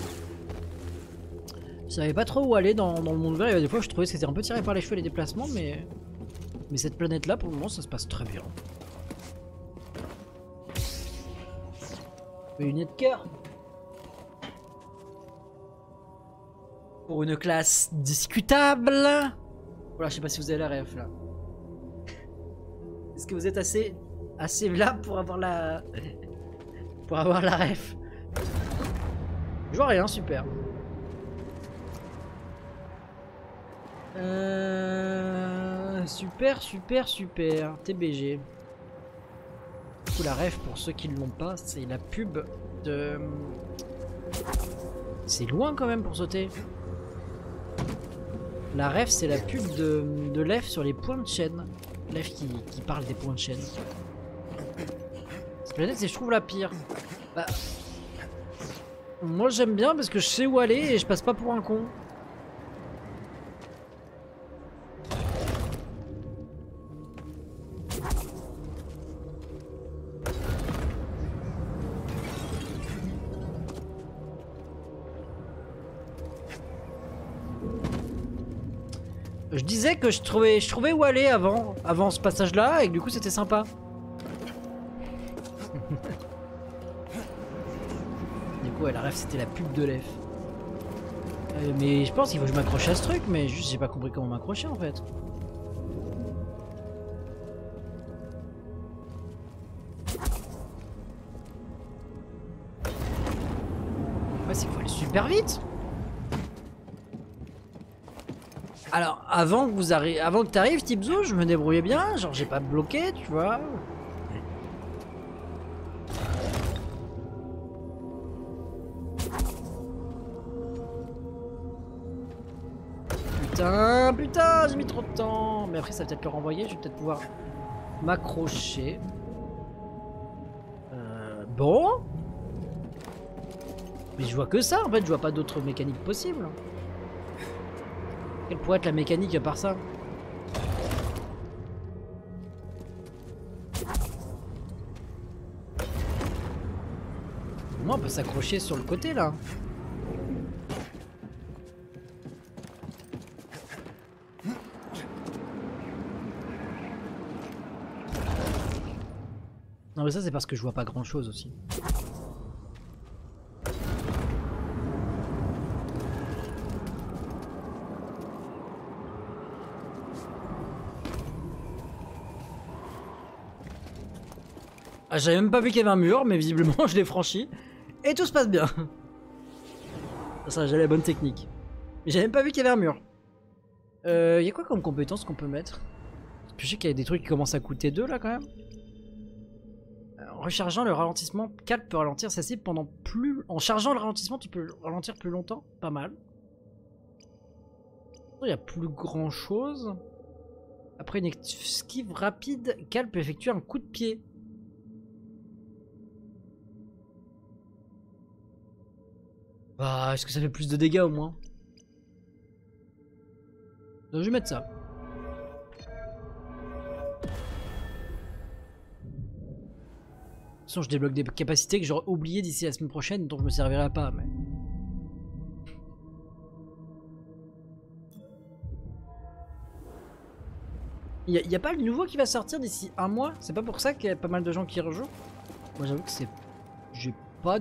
Je savais pas trop où aller dans, dans le monde vert. Il y a des fois, je trouvais que c'était un peu tiré par les cheveux les déplacements, mais mais cette planète là, pour le moment, ça se passe très bien. Une de cœur. Pour une classe discutable. Voilà, je sais pas si vous avez la ref là. Est-ce que vous êtes assez assez là pour avoir la pour avoir la ref? Je vois rien, super. Euh, super, super, super. TBG. Du coup, la ref, pour ceux qui ne l'ont pas, c'est la pub de... C'est loin quand même pour sauter. La ref, c'est la pub de, de Lef sur les points de chaîne. Lef qui, qui parle des points de chaîne. Cette planète, c'est je trouve la pire. Bah, moi j'aime bien parce que je sais où aller et je passe pas pour un con. Disais que je trouvais, je trouvais où aller avant, avant ce passage-là, et que du coup c'était sympa. du coup, ouais, la ref c'était la pub de l'EF. Euh, mais je pense qu'il faut que je m'accroche à ce truc, mais juste j'ai pas compris comment m'accrocher en fait. Ouais, c'est qu'il faut aller super vite. Alors, avant que vous arriviez, avant que t'arrives, je me débrouillais bien, genre j'ai pas bloqué, tu vois. Putain, putain, j'ai mis trop de temps. Mais après, ça va peut-être le renvoyer, je vais peut-être pouvoir m'accrocher. Euh, bon. Mais je vois que ça, en fait, je vois pas d'autres mécaniques possibles. Quelle pourrait être la mécanique à part ça Au moins on peut s'accrocher sur le côté là. Non mais ça c'est parce que je vois pas grand chose aussi. J'avais même pas vu qu'il y avait un mur, mais visiblement je l'ai franchi. Et tout se passe bien. Ça, j'ai la bonne technique. Mais j'avais même pas vu qu'il y avait un mur. Euh, y a quoi comme compétence qu'on peut mettre? Je sais qu'il y a des trucs qui commencent à coûter 2 là quand même. Euh, En rechargeant le ralentissement, Calp peut ralentir sa cible pendant plus... En chargeant le ralentissement, tu peux ralentir plus longtemps. Pas mal. Il y a plus grand chose. Après une esquive rapide, Calp peut effectuer un coup de pied. Bah, est-ce que ça fait plus de dégâts au moins Je vais mettre ça. De toute façon, je débloque des capacités que j'aurais oublié d'ici la semaine prochaine, dont je me servirai pas, mais... Il n'y a, pas le nouveau qui va sortir d'ici un mois? C'est pas pour ça qu'il y a pas mal de gens qui rejouent? Moi j'avoue que c'est...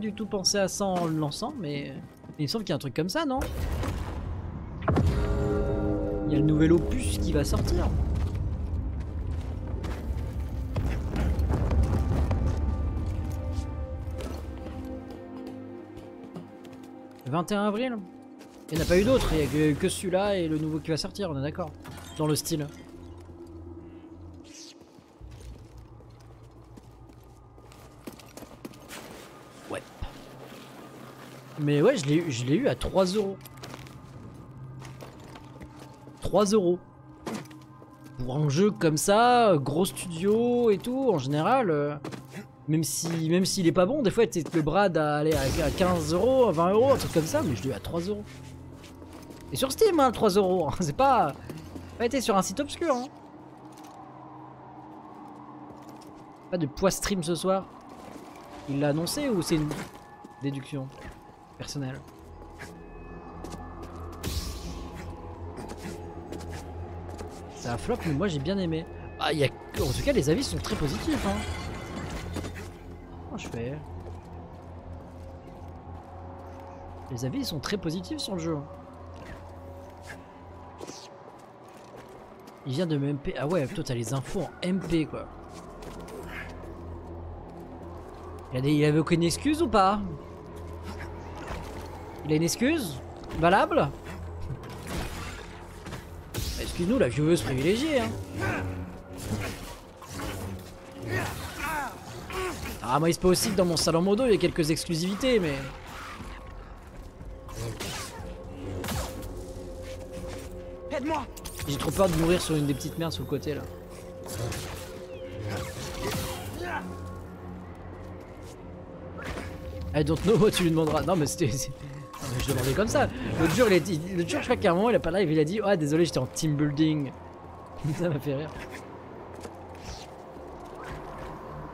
Du tout pensé à ça en le lançant, mais... Il me semble qu'il y a un truc comme ça, non? Il y a le nouvel opus qui va sortir. Le 21 avril? Il n'y en a pas eu d'autres, il n'y a que, que celui-là et le nouveau qui va sortir, on est d'accord? Dans le style. Ouais. Mais ouais, je l'ai eu- à 3 euros. 3 euros. Pour un jeu comme ça, gros studio et tout, en général, euh, Même si, même s'il est pas bon, des fois, le Brad à aller à 15 euros, à 20 euros, un truc comme ça, mais je l'ai eu à 3 euros. Et sur Steam, hein, 3 euros. C'est pas, pas été sur un site obscur. Hein. Pas de poids stream ce soir. Il l'a annoncé ou c'est une déduction? Personnelle Ça a flop, mais moi j'ai bien aimé. Ah, y a... En tout cas, les avis sont très positifs. Hein. Comment je fais? Les avis sont très positifs sur le jeu. Il vient de MP. Ah ouais, toi t'as les infos en MP quoi. Il avait aucune excuse ou pas? Il a une excuse Valable Excuse-nous la vieweuse privilégiée hein. Ah moi il se peut aussi que dans mon salon modo il y a quelques exclusivités mais... Aide-moi J'ai trop peur de mourir sur une des petites merdes sur le côté là. I don't know, tu lui demanderas. Non mais c'était... Je demandais comme ça. L'autre jour, il a dit... L'autre jour, je crois qu'à un moment, il a pas live, il a dit Ah désolé, j'étais en team building. ça m'a fait rire.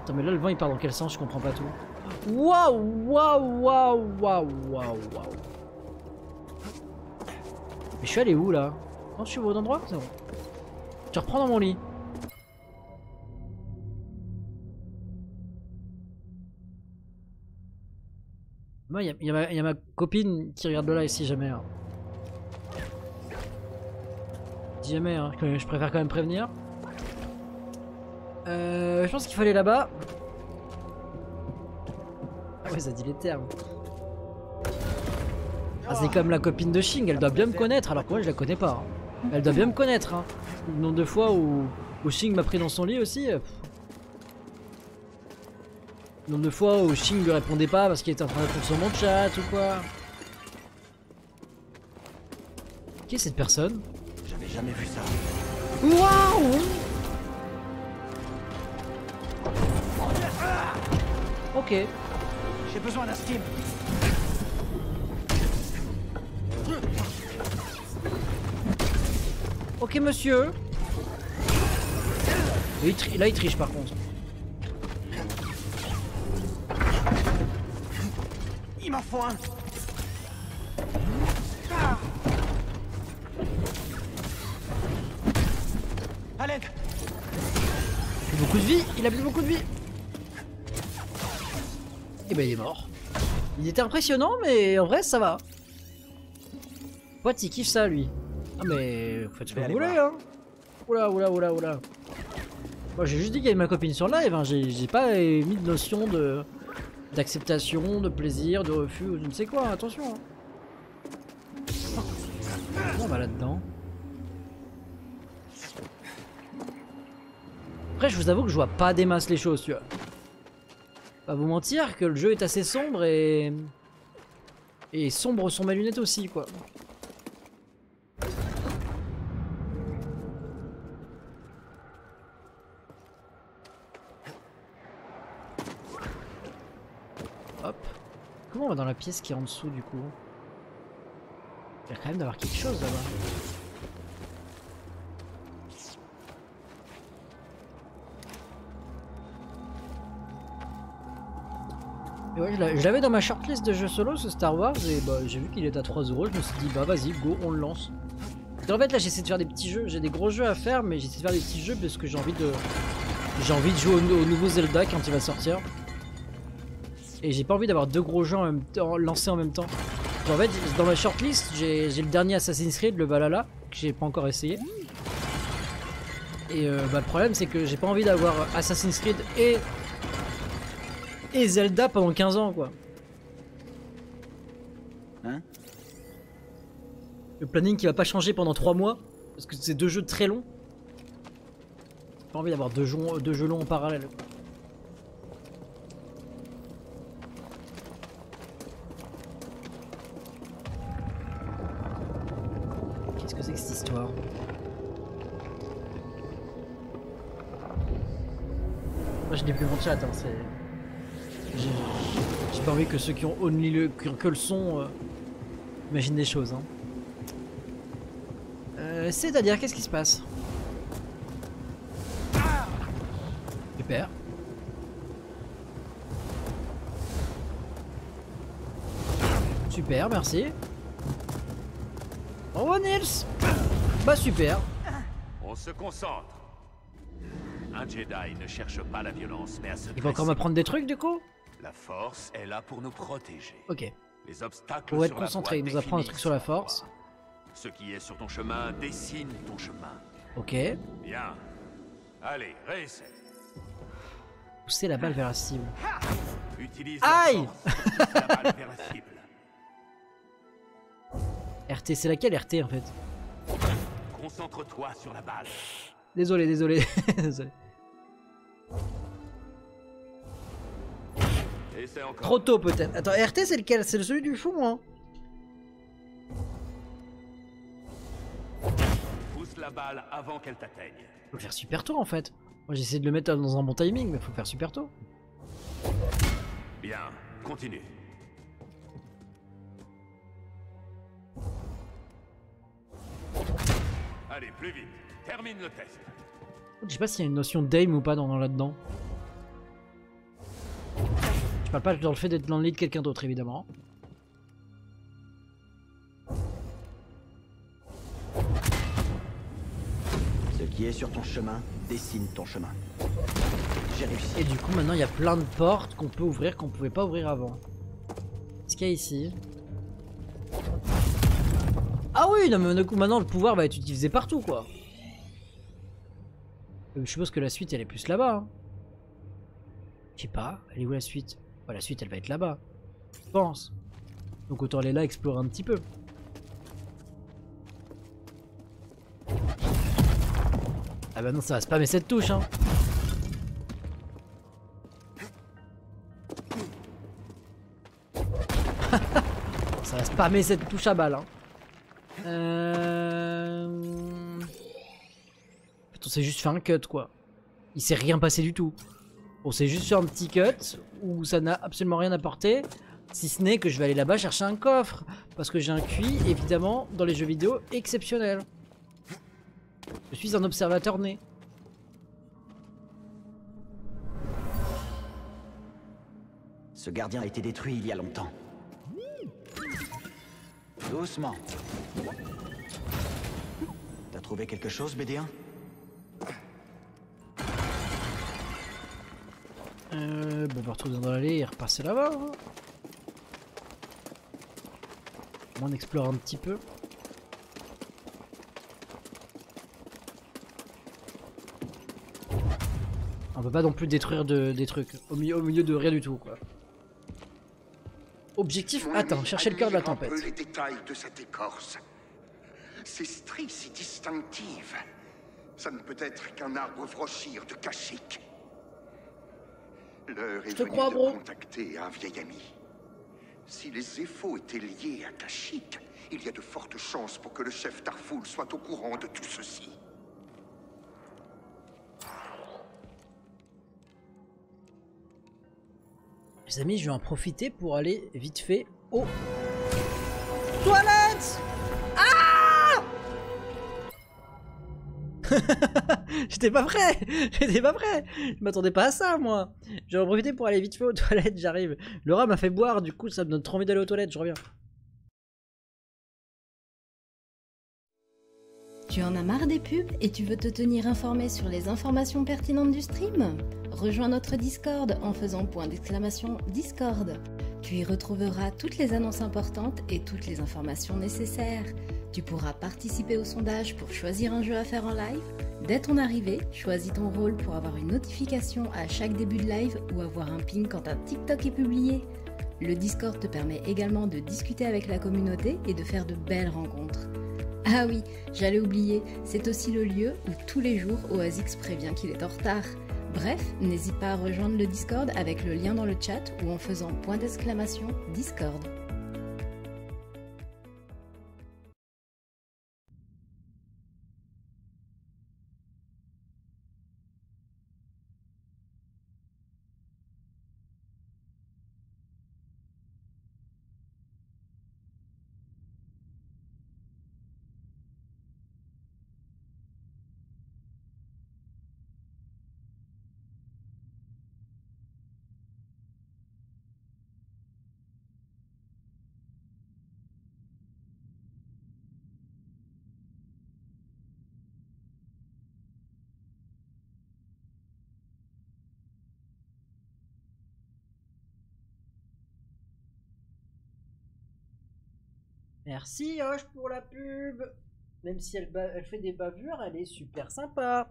Attends mais là le vent il part dans quel sens? Je comprends pas tout. Waouh Waouh Waouh Waouh Waouh Waouh Mais je suis allé où là? Non je suis au bon endroit C'est bon. Je reprends dans mon lit. Moi, il y, a- ma- copine qui regarde live si jamais. hein. Jamais, hein, je préfère quand même prévenir. Euh, je pense qu'il faut aller là-bas. Ah ouais, ça dit les termes. Ah, c'est comme la copine de Shing, elle doit bien me connaître alors que moi je la connais pas. hein. Elle doit bien me connaître. Hein. Le nombre de fois où, où Shing m'a pris dans son lit aussi. euh. Le nombre de fois où Shing lui répondait pas parce qu'il était en train de répondre sur mon chat ou quoi. Qui est cette personne? J'avais jamais vu ça. Waouh Ok. J'ai besoin d'un Steam. Ok monsieur. Il Là il triche par contre. Il m'en faut un. À l'aide Plus beaucoup de vie, il a plus beaucoup de vie. Et ben il est mort. Il était impressionnant mais en vrai ça va. Pote il kiffe ça lui. Ah mais faites ce que vous voulez hein. Oula oula oula oula. Moi j'ai juste dit qu'il y avait ma copine sur live, hein. j'ai pas mis de notion de d'acceptation, de plaisir, de refus je ne sais quoi, attention. Hein. On va là-dedans Après, je vous avoue que je vois pas des masses les choses, tu vois. Pas vous mentir que le jeu est assez sombre et. Et sombre sont mes lunettes aussi, quoi. Hop. Dans la pièce qui est en dessous, du coup Il y a quand même d'avoir quelque chose là-bas. Ouais, je l'a- je l'avais dans ma shortlist de jeux solo ce Star Wars et bah j'ai vu qu'il était à 3 euros, je me suis dit bah vas-y go on le lance. En fait là j'essaie de faire des petits jeux, j'ai des gros jeux à faire mais j'essaie de faire des petits jeux parce que j'ai envie de j'ai envie de jouer au nouveau Zelda quand il va sortir. Et j'ai pas envie d'avoir deux gros jeux en même temps, lancés en même temps. En fait dans ma shortlist j'ai le dernier Assassin's Creed, le Valhalla, que j'ai pas encore essayé. Et euh, bah, le problème c'est que j'ai pas envie d'avoir Assassin's Creed et et Zelda pendant 15 ans quoi. Hein? Le planning qui va pas changer pendant 3 mois parce que c'est deux jeux très longs. J'ai pas envie d'avoir deux jeux, deux jeux longs en parallèle. quoi. Moi je n'ai plus mon chat, hein, c'est... J'ai pas envie que ceux qui ont only le, que le son euh, imaginent des choses. Hein. Euh, C'est-à-dire, qu'est-ce qui se passe? Super. Super, merci. Oh Nils Bah super. On se concentre. Un Jedi ne cherche pas la violence, mais à se Il va encore m'apprendre des trucs du coup? La force est là pour nous protéger. Ok. Les obstacles Faut être concentré, il nous apprend un truc sur la force. Ce qui est sur ton chemin dessine ton chemin. Ok. Bien. Allez, réessaie. Pousser la balle vers la cible. Utilise Aïe la force la balle vers la cible. RT, c'est laquelle RT en fait? Concentre-toi sur la balle. Désolé, désolé. désolé. Encore. Trop tôt peut-être. Attends, RT c'est lequel? C'est le celui du fond hein? Pousse la balle avant qu'elle t'atteigne. Faut le faire super tôt en fait. Moi j'essaie de le mettre dans un bon timing, mais faut le faire super tôt. Bien, continue. Allez, plus vite. Termine le test. Je sais pas s'il y a une notion d'aim ou pas dans, dans là-dedans. Je parle pas dans le fait d'être dans le lit de quelqu'un d'autre évidemment. Ce qui est sur ton chemin dessine ton chemin. J'ai réussi. Et du coup maintenant il y a plein de portes qu'on peut ouvrir qu'on pouvait pas ouvrir avant. Qu'est-ce qu'il y a ici Ah oui, non mais maintenant le pouvoir va être utilisé partout quoi. Euh, Je suppose que la suite elle est plus là-bas. hein. Je sais pas, elle est où la suite? Bah, La suite elle va être là-bas. Je pense. Donc autant aller là explorer un petit peu. Ah bah non ça va spammer cette touche hein. Ça va spammer cette touche à balle. Hein. Euh... On s'est juste fait un cut quoi. Il s'est rien passé du tout. On s'est juste fait un petit cut où ça n'a absolument rien apporté. Si ce n'est que je vais aller là-bas chercher un coffre. Parce que j'ai un QI, évidemment, dans les jeux vidéo exceptionnel. Je suis un observateur né. Ce gardien a été détruit il y a longtemps. Doucement. T'as trouvé quelque chose, BD1 Euh, va retrouver dans l'allée et repasser là-bas. hein. On explore un petit peu. On peut pas non plus détruire de- des trucs au milieu de rien du tout quoi. Objectif atteint, chercher le cœur de la tempête. peu les détails de cette écorce. Ces stries si distinctives. Ça ne peut être qu'un arbre frochir de Kashyyyk. L'heure est te venue crois, de bro. contacter un vieil ami. Si les Éphos étaient liés à Kashyyyk, il y a de fortes chances pour que le chef Tarfoul soit au courant de tout ceci. Les amis, je vais en profiter pour aller vite fait aux toilettes. Ah J'étais pas prêt J'étais pas prêt Je m'attendais pas à ça, moi Je vais en profiter pour aller vite fait aux toilettes, j'arrive. Laura m'a fait boire, du coup, ça me donne trop envie d'aller aux toilettes, je reviens. Tu en as marre des pubs et tu veux te tenir informé sur les informations pertinentes du stream? Rejoins notre Discord en faisant point d'exclamation Discord. Tu y retrouveras toutes les annonces importantes et toutes les informations nécessaires. Tu pourras participer au sondage pour choisir un jeu à faire en live. Dès ton arrivée, choisis ton rôle pour avoir une notification à chaque début de live ou avoir un ping quand un TikTok est publié. Le Discord te permet également de discuter avec la communauté et de faire de belles rencontres. Ah oui, j'allais oublier, c'est aussi le lieu où tous les jours Oasix prévient qu'il est en retard. Bref, n'hésite pas à rejoindre le Discord avec le lien dans le chat ou en faisant point d'exclamation Discord. Merci Hoche pour la pub. Même si elle, fait des bavures, elle est super sympa.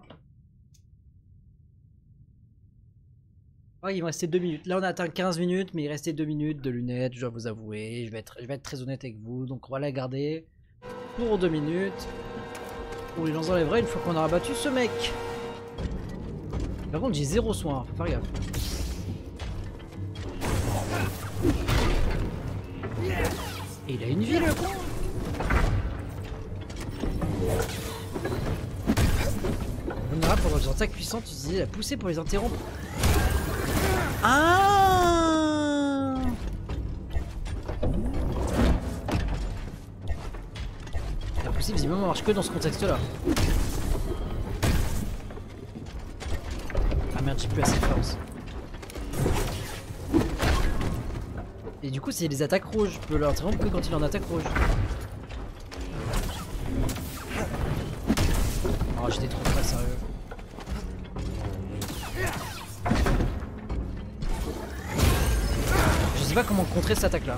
Oh, il me restait 2 minutes. Là, on a atteint 15 minutes, mais il restait 2 minutes de lunettes, je dois vous avouer. Je vais être, je vais être très honnête avec vous. Donc, on va la garder pour 2 minutes. On les enlèvera une fois qu'on aura battu ce mec. Par contre, j'ai zéro soin, faut faire gaffe. Il a une vie, le con Vulnérable pendant les attaques puissantes, utilisez la poussée pour les interrompre. Ah La poussée visiblement marche que dans ce contexte-là. Ah merde, j'ai plus assez de force. Et du coup, c'est les attaques rouges. Je peux l'interrompre que quand il est en attaque rouge. Oh, j'étais trop très sérieux. Je sais pas comment contrer cette attaque là.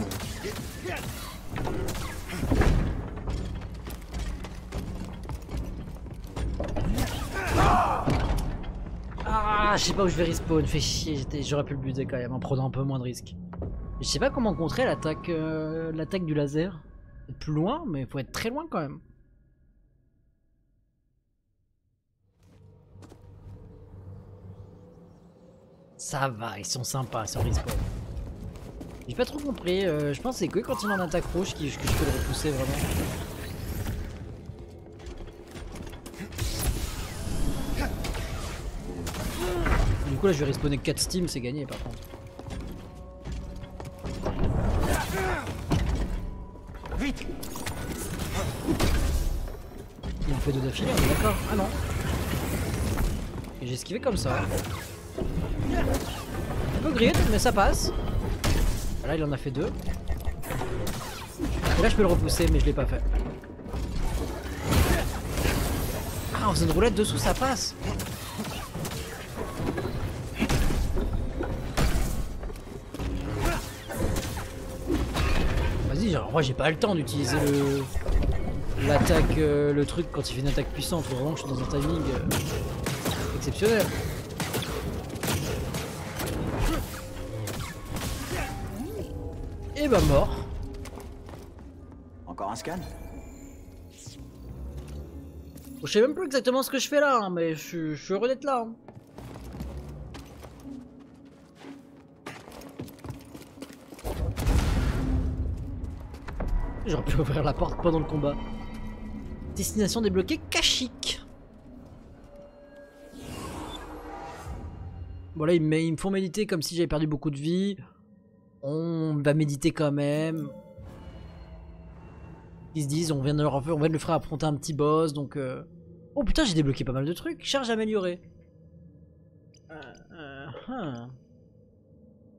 Ah, je sais pas où je vais respawn, fait chier, j'aurais pu le buter quand même en prenant un peu moins de risques. Je sais pas comment contrer l'attaque euh, l'attaque du laser. Plus loin, mais faut être très loin quand même. Ça va, ils sont sympas sur respawn. J'ai pas trop compris, euh, je pense que c'est que quand il en attaque rouge que je peux le repousser vraiment. Du coup là je vais respawner 4 Steam, c'est gagné par contre. Deux d'affilée, on est d'accord Ah non. Et j'ai esquivé comme ça. Un peu grid, mais ça passe. Là, il en a fait deux. Et là, je peux le repousser, mais je l'ai pas fait. Ah, en faisant une roulette dessous, ça passe. Vas-y, genre, moi j'ai pas le temps d'utiliser le l'attaque, euh, le truc quand il fait une attaque puissante. Vraiment je sois dans un timing euh, exceptionnel. Et bah mort. Encore un scan? Je sais même plus exactement ce que je fais là, hein, mais je, suis- je suis heureux d'être là. hein. J'aurais pu ouvrir la porte pendant le combat. Destination débloquée Kashyyyk. Bon là ils me, font méditer comme si j'avais perdu beaucoup de vie. On va méditer quand même. Ils se disent on vient de leur on vient de le faire affronter un petit boss donc euh, Oh putain j'ai débloqué pas mal de trucs. Charge améliorée. Euh, euh, hein.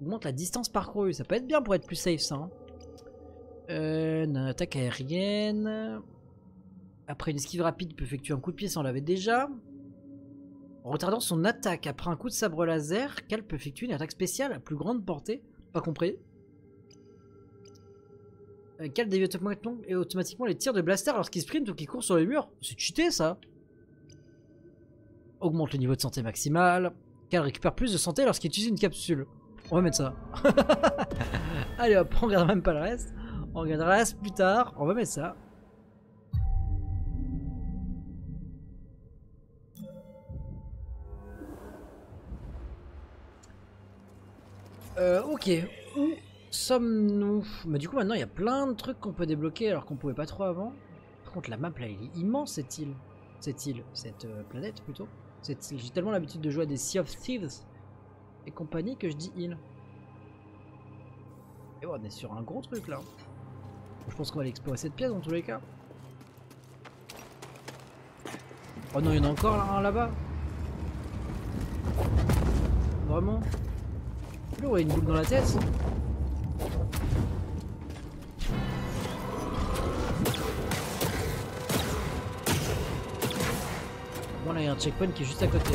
Augmente la distance parcourue. Ça peut être bien pour être plus safe ça. hein. Euh, attaque aérienne. Après une esquive rapide, il peut effectuer un coup de pied, ça on l'avait déjà. En retardant son attaque après un coup de sabre laser, Cal peut effectuer une attaque spéciale à plus grande portée. Pas compris. Euh, Cal dévie automatiquement, et automatiquement les tirs de blaster lorsqu'il sprint ou qu'il court sur les murs. C'est cheaté ça. Augmente le niveau de santé maximal. Cal récupère plus de santé lorsqu'il utilise une capsule. On va mettre ça. Allez hop, on regarde même pas le reste. On regardera le reste plus tard. On va mettre ça. Euh, ok. Où sommes-nous? Mais du coup, maintenant, il y a plein de trucs qu'on peut débloquer alors qu'on pouvait pas trop avant. Par contre, la map là, il est immense cette île. Cette île, cette euh, planète plutôt. J'ai tellement l'habitude de jouer à des Sea of Thieves et compagnie que je dis île. Et on est sur un gros truc là. Je pense qu'on va aller explorer cette pièce dans tous les cas. Oh non, il y en a encore là, un là-bas. Vraiment ouais, une boule dans la tête. Voilà, il y a un checkpoint qui est juste à côté.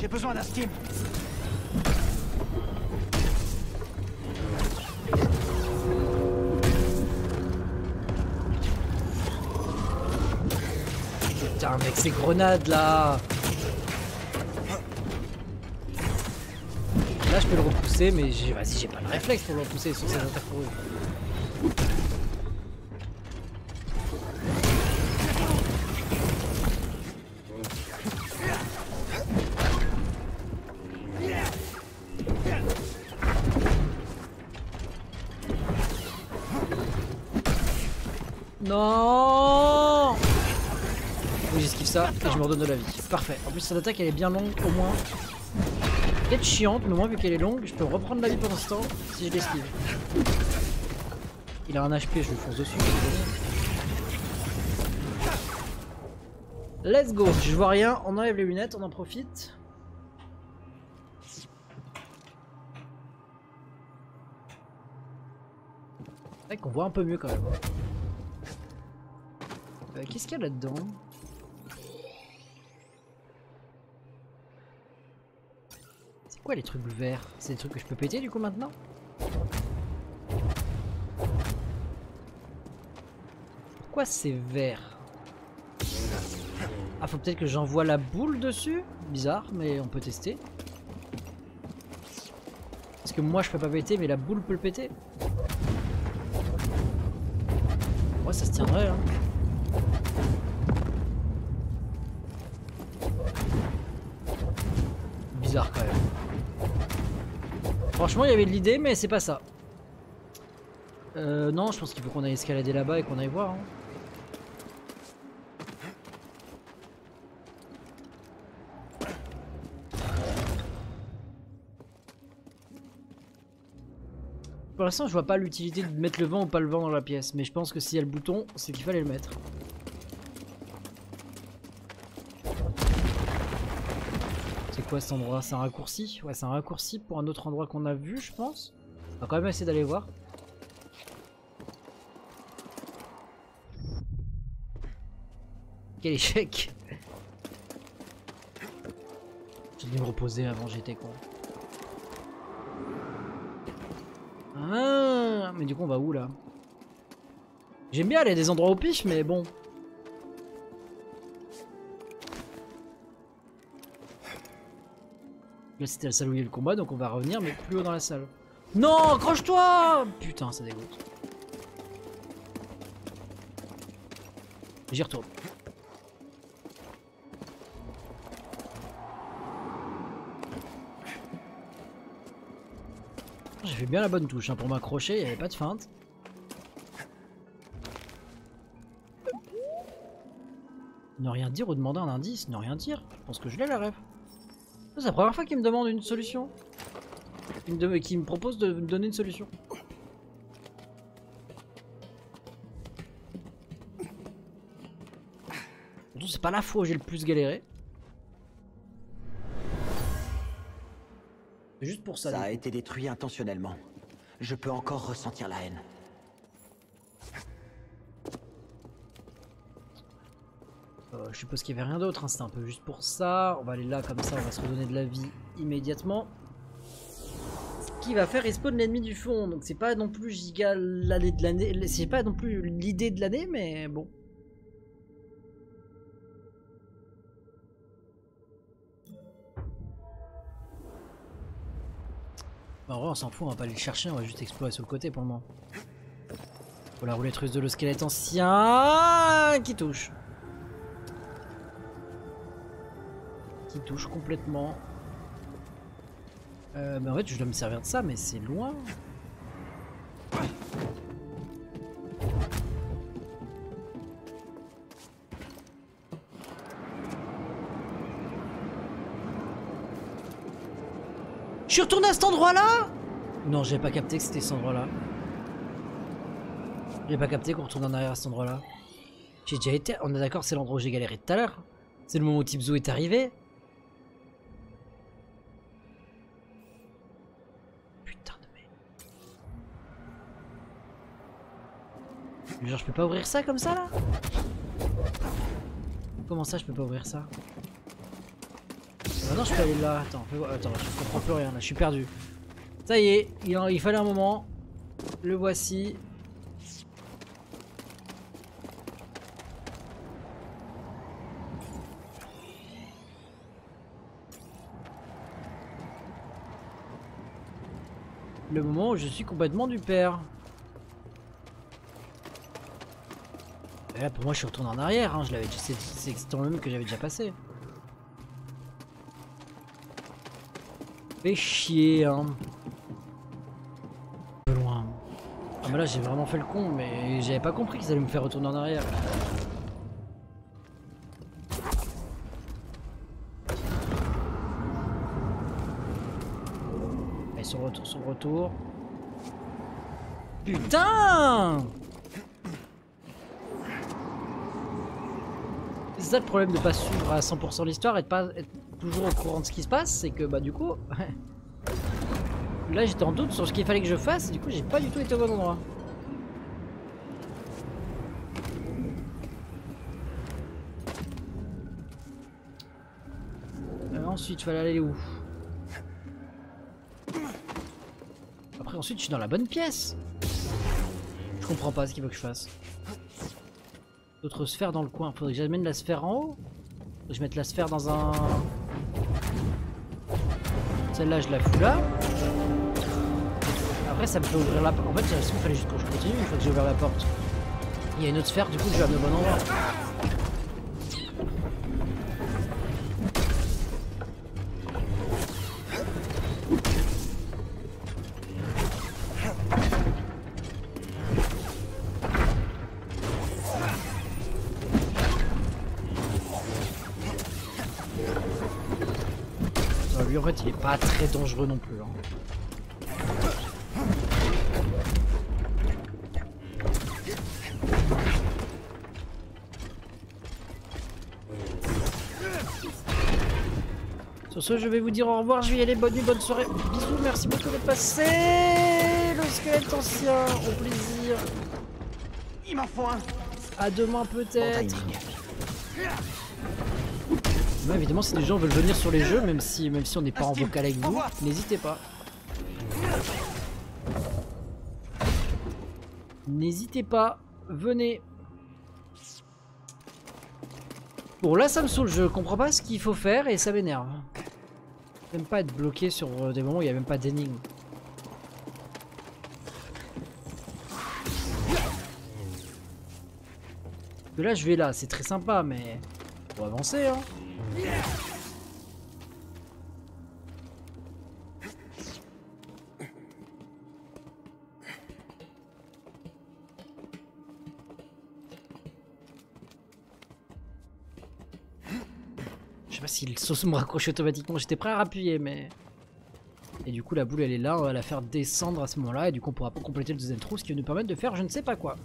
J'ai besoin d'un steam. Putain mec, ces grenades là Là, je peux le repousser, mais vas-y, j'ai pas le réflexe pour le repousser sur ces eux. Non Oui, j'esquive ça et je me redonne de la vie. Parfait. En plus, cette attaque, elle est bien longue, au moins. Peut-être chiante, mais au moins, vu qu'elle est longue, je peux reprendre la vie ce temps si je l'esquive. Il a un HP, je lui fonce dessus. Let's go Je vois rien, on enlève les lunettes, on en profite. C'est vrai qu'on voit un peu mieux quand même. Euh, Qu'est-ce qu'il y a là-dedans? Quoi les trucs verts? C'est des trucs que je peux péter du coup maintenant? Pourquoi c'est vert? Ah faut peut-être que j'envoie la boule dessus? Bizarre mais on peut tester. Parce que moi je peux pas péter mais la boule peut le péter. Ouais ça se tiendrait hein. Bizarre quand même. Franchement, il y avait de l'idée, mais c'est pas ça. Euh, non, je pense qu'il faut qu'on aille escalader là-bas et qu'on aille voir. hein. Pour l'instant, je vois pas l'utilité de mettre le vent ou pas le vent dans la pièce, mais je pense que s'il y a le bouton, c'est qu'il fallait le mettre. Quoi cet endroit? C'est un raccourci? Ouais, c'est un raccourci pour un autre endroit qu'on a vu, je pense. On va quand même essayer d'aller voir. Quel échec J'ai dû me reposer avant, j'étais con. Ah, mais du coup on va où là? J'aime bien aller à des endroits au pif, mais bon. Là c'était la salle où il y a le combat, donc on va revenir, mais plus haut dans la salle. Non, accroche-toi Putain, ça dégoûte. J'y retourne. J'ai fait bien la bonne touche hein, pour m'accrocher, il n'y avait pas de feinte. Ne rien dire ou demander un indice, ne rien dire. Je pense que je l'ai la rêve. C'est la première fois qu'il me demande une solution. Qui me, de- qui me propose de me donner une solution. C'est pas la fois où j'ai le plus galéré. C'est Juste pour ça. Ça a été détruit intentionnellement. Je peux encore ressentir la haine. Je suppose qu'il n'y avait rien d'autre, hein, c'était un peu juste pour ça. On va aller là, comme ça, on va se redonner de la vie immédiatement. Ce qui va faire respawn l'ennemi du fond, donc c'est pas non plus giga l'année de l'année, c'est pas non plus l'idée de l'année, mais bon. Bah, en vrai, on s'en fout, on va pas aller le chercher, on va juste explorer sur le côté pour le moment. Faut la roulette russe de le squelette ancien qui touche. Qui touche complètement. Euh, mais en fait, je dois me servir de ça, mais c'est loin. Je suis retourné à cet endroit-là? Non, j'ai pas capté que c'était cet endroit-là. J'ai pas capté qu'on retourne en arrière à cet endroit-là. J'ai déjà été... On est d'accord, c'est l'endroit où j'ai galéré tout à l'heure. C'est le moment où Tipzo est arrivé. Genre je peux pas ouvrir ça comme ça là Comment ça je peux pas ouvrir ça Ah non je peux aller là, attends, attends je comprends plus rien là, je suis perdu. Ça y est, il, il fallait un moment. Le voici. Le moment où je suis complètement du père. Et là, pour moi, je suis retourné en arrière. Hein. Je l'avais, c'est, c'est le même que j'avais déjà passé. Fait chier, hein. Peu loin. Ah, mais là, j'ai vraiment fait le con, mais j'avais pas compris qu'ils allaient me faire retourner en arrière. Allez, son retour, son retour. Putain ça le problème de pas suivre à 100% l'histoire et de pas être toujours au courant de ce qui se passe, c'est que bah du coup... Là j'étais en doute sur ce qu'il fallait que je fasse et du coup j'ai pas du tout été au bon endroit. Euh, ensuite, il fallait aller où? Après, ensuite, je suis dans la bonne pièce. Je comprends pas ce qu'il veut que je fasse. D'autres sphères dans le coin. Faudrait que j'amène la sphère en haut. Faut que je mette la sphère dans un... Celle-là, je la fous là. Après, ça me fait ouvrir la porte. En fait, il fallait juste que je continue une fois que j'ai ouvert la porte. Il y a une autre sphère, du coup, je vais amener au bon endroit. Est pas très dangereux non plus. hein. Sur ce, je vais vous dire au revoir, je vais y aller, bonne nuit, bonne soirée. Bisous, merci beaucoup d'être passé. Le squelette ancien, au plaisir. Il m'en faut un. À demain Bon peut-être. Évidemment, si des gens veulent venir sur les jeux, même si, même si on n'est pas en vocal avec vous, n'hésitez pas. N'hésitez pas, venez. Bon, là, ça me saoule, je comprends pas ce qu'il faut faire et ça m'énerve. J'aime pas être bloqué sur euh, des moments où il n'y a même pas d'énigme. Là, je vais là, c'est très sympa, mais... Faut avancer, hein. Je sais pas si le sauce me raccroche automatiquement, j'étais prêt à appuyer, mais... Et du coup, la boule, elle est là, on va la faire descendre à ce moment-là, et du coup, on pourra pas compléter le deuxième trou, ce qui va nous permettre de faire je ne sais pas quoi.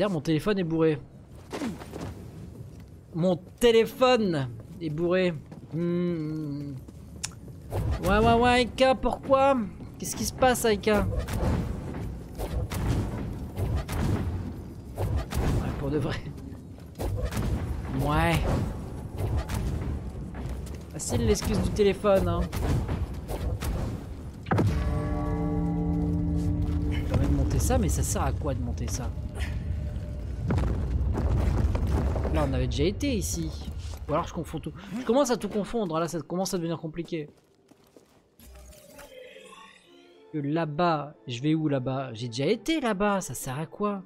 Mon téléphone est bourré. Mon téléphone est bourré. Hmm. Ouais, ouais, ouais, Aika, pourquoi? Qu'est-ce qui se passe, Aika Ouais, pour de vrai. Ouais. Facile l'excuse du téléphone, hein. Je permet de monter ça, mais ça sert à quoi de monter ça? Là, on avait déjà été ici. Ou alors je confonds tout. Je commence à tout confondre. Là, ça commence à devenir compliqué. Là-bas, je vais où là-bas? J'ai déjà été là-bas. Ça sert à quoi?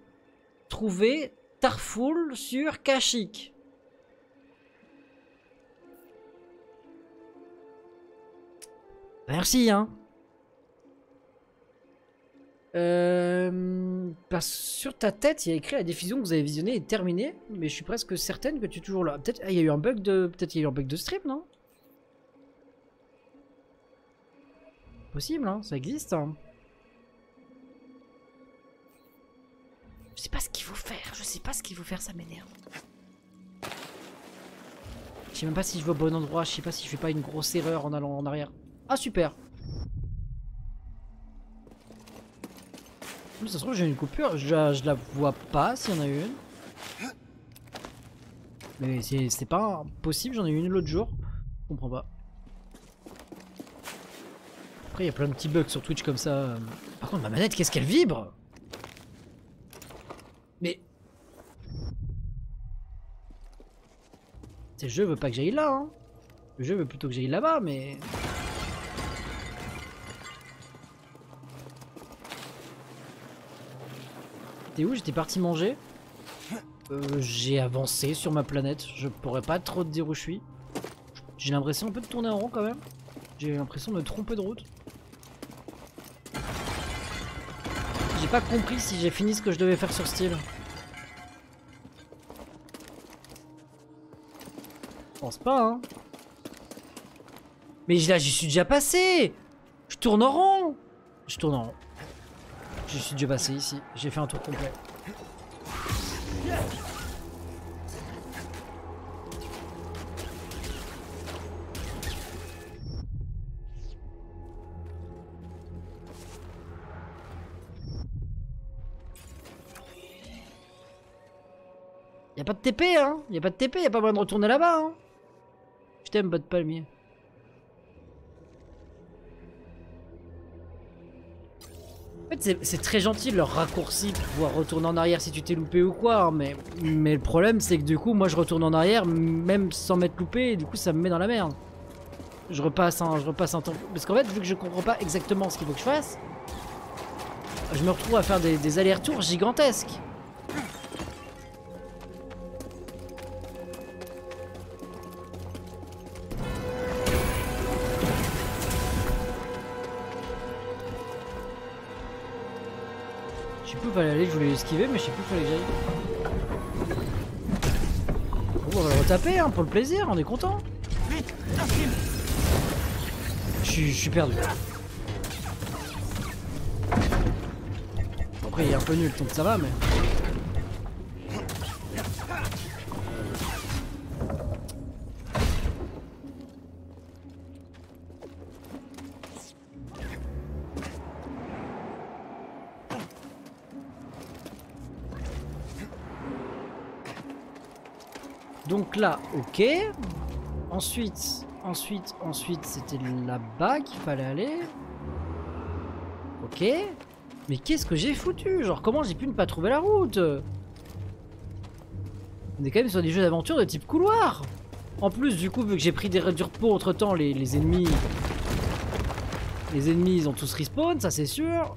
Trouver Tarfoul sur Kashyyyk. Merci, hein. Euh, parce sur ta tête, il y a écrit la diffusion que vous avez visionnée est terminée, mais je suis presque certaine que tu es toujours là. Peut-être ah, il y a eu un bug de peut-être il y a eu un bug de stream, non? Possible, hein, ça existe. Hein. Je sais pas ce qu'il faut faire, je sais pas ce qu'il faut faire, ça m'énerve. Je sais même pas si je vais au bon endroit, je sais pas si je fais pas une grosse erreur en allant en arrière. Ah super Mais ça se trouve j'ai une coupure, je, la- vois pas s'il y en a une. Mais c'est pas possible, j'en ai une l'autre jour. Je comprends pas. Après il y a plein de petits bugs sur Twitch comme ça. Par contre ma manette qu'est-ce qu'elle vibre? Mais... Ce jeu veut pas que j'aille là hein. Le jeu veut plutôt que j'aille là-bas, mais... T'es où J'étais parti manger. Euh, J'ai avancé sur ma planète. Je pourrais pas trop te dire où je suis. J'ai l'impression un peu de tourner en rond quand même. J'ai l'impression de me tromper de route. J'ai pas compris si j'ai fini ce que je devais faire sur style. Pense pas, hein. Mais là, j'y suis déjà passé Je tourne en rond Je tourne en rond. Je suis déjà passé ici. J'ai fait un tour complet. Y a pas de TP, hein Y a pas de TP, y a pas moyen de retourner là-bas, hein Je t'aime, palmier. En fait, c'est- très gentil leur raccourci pour pouvoir retourner en arrière si tu t'es loupé ou quoi, hein, mais, le problème c'est que du coup, moi je retourne en arrière même sans m'être loupé, et du coup ça me met dans la merde. Je repasse un, je repasse temps. Parce qu'en fait, vu que je comprends pas exactement ce qu'il faut que je fasse, je me retrouve à faire des allers-retours gigantesques. Fallait aller, je voulais esquiver, mais je sais plus où fallait que j'aille. Bon, on va le retaper, hein, pour le plaisir, on est content. Je suis- perdu. Après, il est un peu nul, donc ça va, mais... Là, ok. Ensuite, ensuite, ensuite, c'était là-bas qu'il fallait aller. Ok. Mais qu'est-ce que j'ai foutu? Genre, comment j'ai pu ne pas trouver la route? On est quand même sur des jeux d'aventure de type couloir. En plus, du coup, vu que j'ai pris des du repos entre temps, les, les ennemis. Les ennemis, ils ont tous respawn, ça c'est sûr.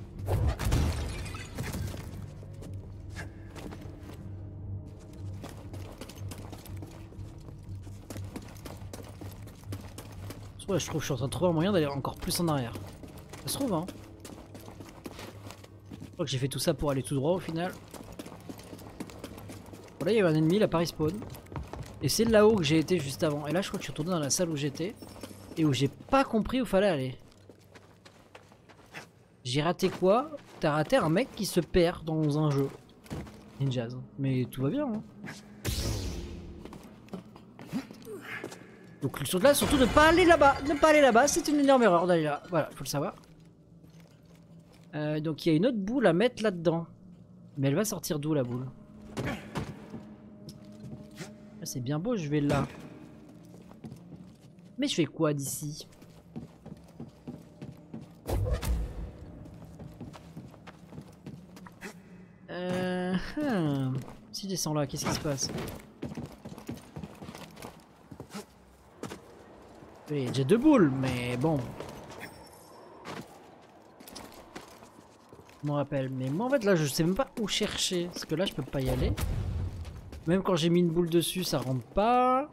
Ouais, je trouve que je suis en train de trouver un moyen d'aller encore plus en arrière. Ça se trouve, hein. Je crois que j'ai fait tout ça pour aller tout droit au final. Voilà, il y avait un ennemi, il a pas respawn. Et c'est là-haut que j'ai été juste avant. Et là, je crois que je suis retourné dans la salle où j'étais. Et où j'ai pas compris où fallait aller. J'ai raté quoi? T'as raté un mec qui se perd dans un jeu. Ninjas. Mais tout va bien, hein. Donc là, surtout ne pas aller là-bas. Ne pas aller là-bas, c'est une énorme erreur d'aller là. Voilà, faut le savoir. Euh, donc il y a une autre boule à mettre là-dedans. Mais elle va sortir d'où la boule? Ah, C'est bien beau, je vais là. Mais je fais quoi d'ici? Euh... hum. Si je descends là, qu'est-ce qui se passe? Déjà deux boules, mais bon. Je m'en rappelle. Mais moi, en fait, là, je sais même pas où chercher. Parce que là, je peux pas y aller. Même quand j'ai mis une boule dessus, ça rentre pas.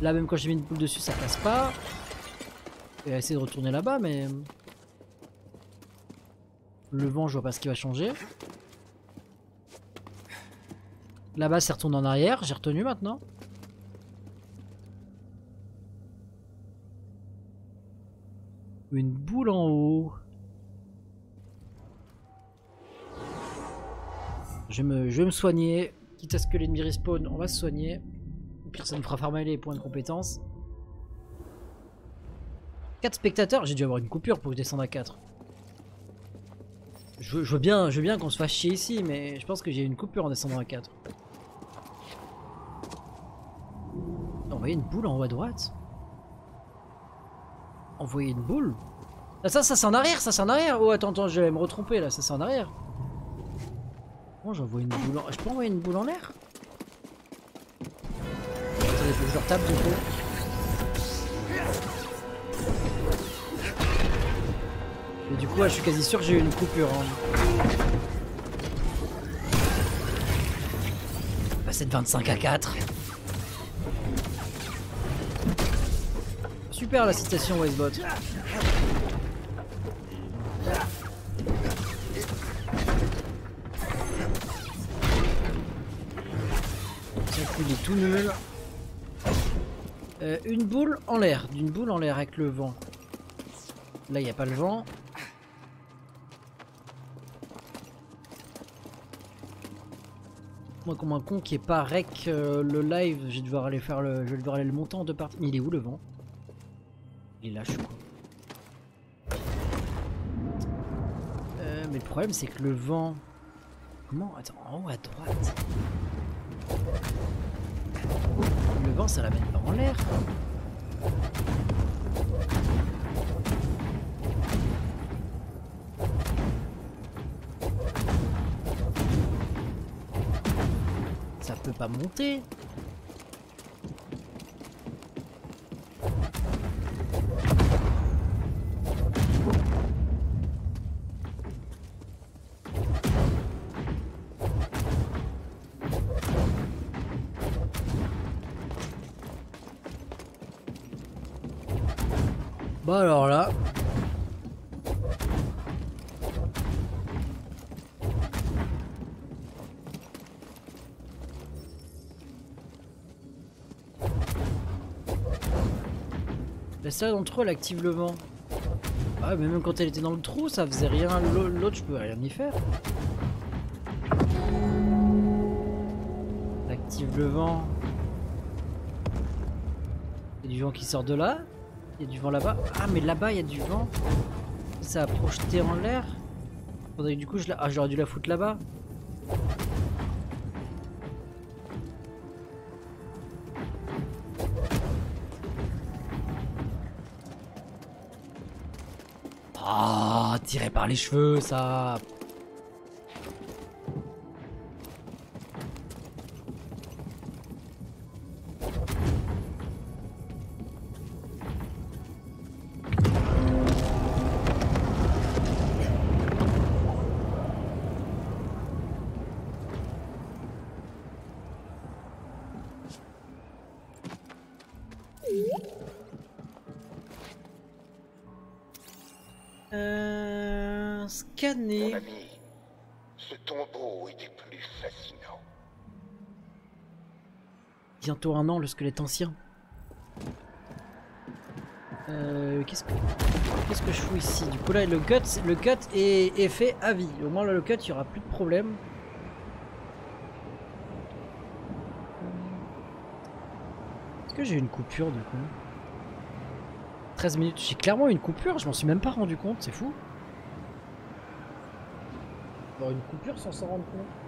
Là, même quand j'ai mis une boule dessus, ça passe pas. Je vais essayer de retourner là-bas, mais... Le vent, je vois pas ce qui va changer. Là-bas, c'est retourné en arrière. J'ai retenu maintenant. Une boule en haut. Je, me, je vais me soigner. Quitte à ce que l'ennemi respawn, on va se soigner. Au pire, ça nous fera farmer les points de compétence. 4 spectateurs J'ai dû avoir une coupure pour que je descende à 4. Je, veux- bien, bien qu'on se fasse chier ici, mais je pense que j'ai une coupure en descendant à 4. Envoyer une boule en haut à droite envoyer une boule ah, Ça, ça c'est en arrière, ça c'est en arrière Oh, attends, attends, je vais me retromper là, ça c'est en arrière. Bon, j'envoie une boule en... Je peux envoyer une boule en l'air? Attendez, je leur du coup. Et du coup, je suis quasi sûr que j'ai eu une coupure. Hein. Bah, c'est de 25 à 4. Super la citation Westbot. Il est tout nul. Euh, une boule en l'air, d'une boule en l'air avec le vent. Là, il n'y a pas le vent. Moi, comme un con qui est pas rec euh, le live, je vais devoir aller faire le, je vais devoir aller le monter en deux parties. Mais il est où le vent? Il suis quoi euh, Mais le problème, c'est que le vent. Comment Attends, en haut à droite. Le vent, ça l'amène pas en l'air. Ça peut pas monter. Dans le trou elle active le vent. Ah mais même quand elle était dans le trou ça faisait rien. L'autre je peux rien y faire. Elle active le vent. Il y a du vent qui sort de là. Il y a du vent là-bas. Ah, mais là-bas, il y a du vent. Ça a projeté en l'air. Du coup, je la... Ah, j'aurais dû la foutre là-bas. Tiré par les cheveux, ça. Un an, le squelette ancien. Euh, qu'est-ce que je fous ici? Du coup là le cut le cut est, fait à vie. Au moins là le cut il y aura plus de problème. Est-ce que j'ai une coupure du coup? 13 minutes. J'ai clairement une coupure, je m'en suis même pas rendu compte, c'est fou. Une coupure sans s'en rendre compte.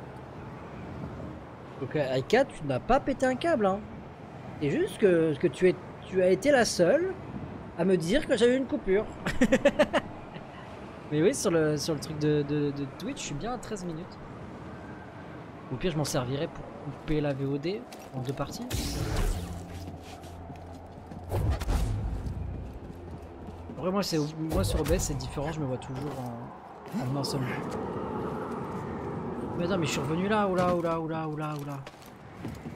Donc Aika, tu n'as pas pété un câble, hein. C'est juste que, que tu, es, tu as été la seule à me dire que j'avais une coupure. Mais oui, sur le, sur le truc de, de, de Twitch, je suis bien à 13 minutes. Au pire, je m'en servirai pour couper la VOD en deux parties. Après moi moi sur OBS c'est différent, je me vois toujours en, en un seul. Mais non mais je suis revenu là, oula oula oula oula oula.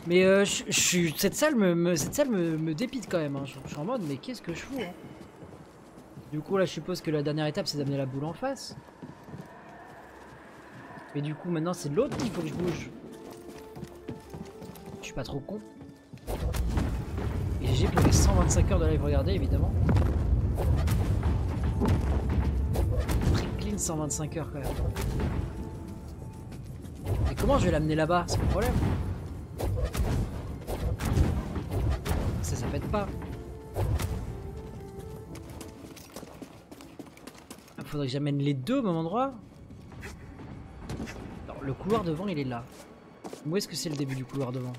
Mais euh, cette salle me, cette salle me, dépite quand même. Hein. Je, suis en mode mais qu'est-ce que je fous hein Du coup là je suppose que la dernière étape c'est d'amener la boule en face. Mais du coup maintenant c'est de l'autre qu'il faut que je bouge. Je suis pas trop con. Et j'ai pour les 125 heures de live regardé évidemment. Très clean 125 heures quand même. Et comment je vais l'amener là-bas? C'est le problème. Ça, ça pète pas. Il faudrait que j'amène les deux au même endroit? Alors, le couloir devant, il est là. Où est-ce que c'est le début du couloir devant?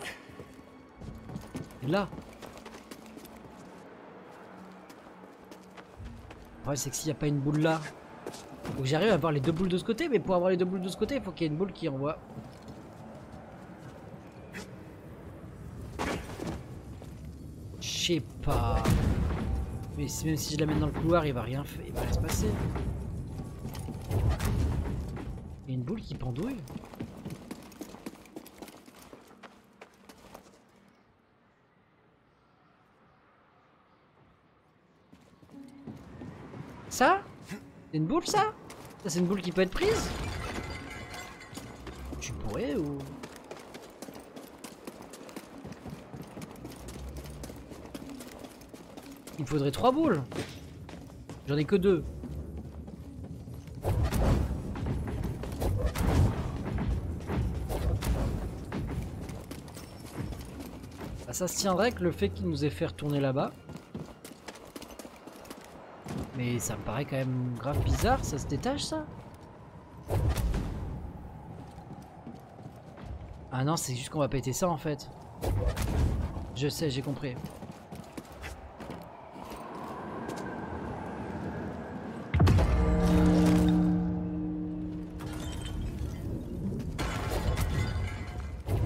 Là. Ouais, c'est que s'il n'y a pas une boule là, faut que j'arrive à avoir les deux boules de ce côté, mais pour avoir les deux boules de ce côté, il faut qu'il y ait une boule qui envoie. Je sais pas. Mais même si je la mets dans le couloir, il va rien il va rien se passer. Il y a une boule qui pendouille. Ça? C'est une boule ça? Ça c'est une boule qui peut être prise? Tu pourrais ou... Il me faudrait trois boules. J'en ai que deux. Ah, ça se tiendrait que le fait qu'il nous ait fait retourner là-bas. Mais ça me paraît quand même grave bizarre, ça se détache ça Ah non, c'est juste qu'on va péter ça en fait. Je sais, j'ai compris.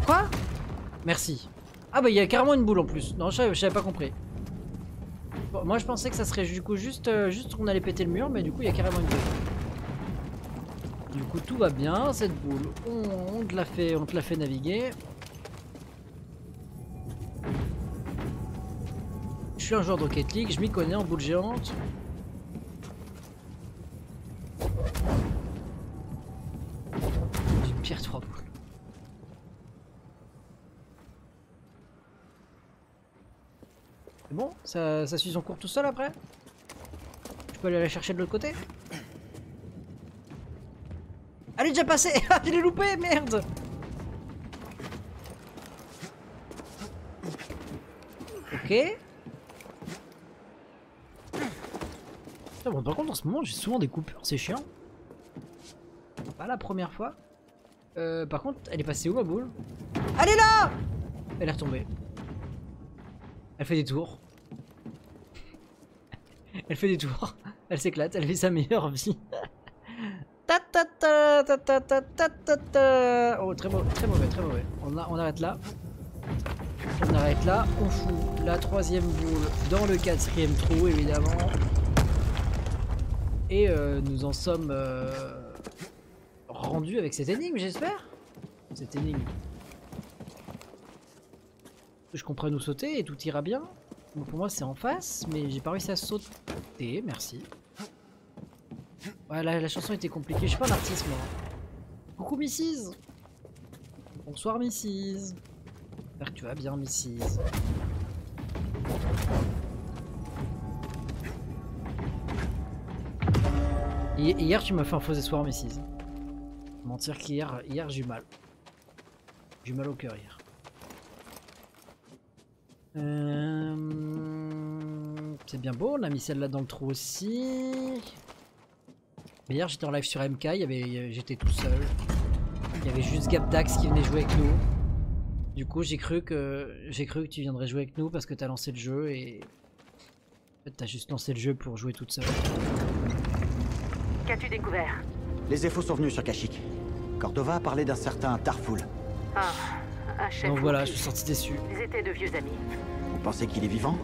Quoi? Merci. Ah bah il y a carrément une boule en plus. Non, je j'avais pas compris. Moi je pensais que ça serait du coup juste, euh, juste qu'on allait péter le mur, mais du coup il y a carrément une boule. Du coup tout va bien, cette boule, on, on te l'a fait, on te l'a fait naviguer. Je suis un joueur de Rocket League, je m'y connais en boule géante. Ça, ça suit son cours tout seul après Je peux aller la chercher de l'autre côté Elle est déjà passée Ah, je l'ai loupé, merde Ok. Bon, par contre, en ce moment, j'ai souvent des coupures, c'est chiant. Pas la première fois. Euh, par contre, elle est passée où, ma boule? Elle est là Elle est retombée. Elle fait des tours. Elle fait des tours, elle s'éclate, elle vit sa meilleure vie. Oh, très mauvais, très mauvais, très mauvais. On, arrête là. On arrête là. On fout la troisième boule dans le quatrième trou, évidemment. Et euh, nous en sommes euh, rendus avec cette énigme, j'espère. Cette énigme. Je comprends nous sauter et tout ira bien. Bon, pour moi, c'est en face, mais j'ai pas réussi à sauter. Merci. Ouais, la, la chanson était compliquée. Je suis pas un artiste, moi. Coucou, Mrs. Bonsoir, Mrs. J'espère que tu vas bien, Mrs. Hi- Hier, tu m'as fait un faux espoir, Mrs. Mentir qu'hier, hier, j'ai eu mal. J'ai eu mal au cœur hier. Euh, C'est bien beau, on a mis celle-là dans le trou aussi. Mais hier j'étais en live sur MK, il y avait, j'étais tout seul. Il y avait juste Gapdax qui venait jouer avec nous. Du coup j'ai cru que j'ai cru que tu viendrais jouer avec nous parce que t'as lancé le jeu et en fait t'as juste lancé le jeu pour jouer toute seule. Qu'as-tu découvert? Les effos sont venus sur Kashyyyk. Cordova a parlé d'un certain Tarful. Ah, un chef. Donc voilà, je suis sorti déçu. Ils étaient de vieux amis. Vous pensez qu'il est vivant?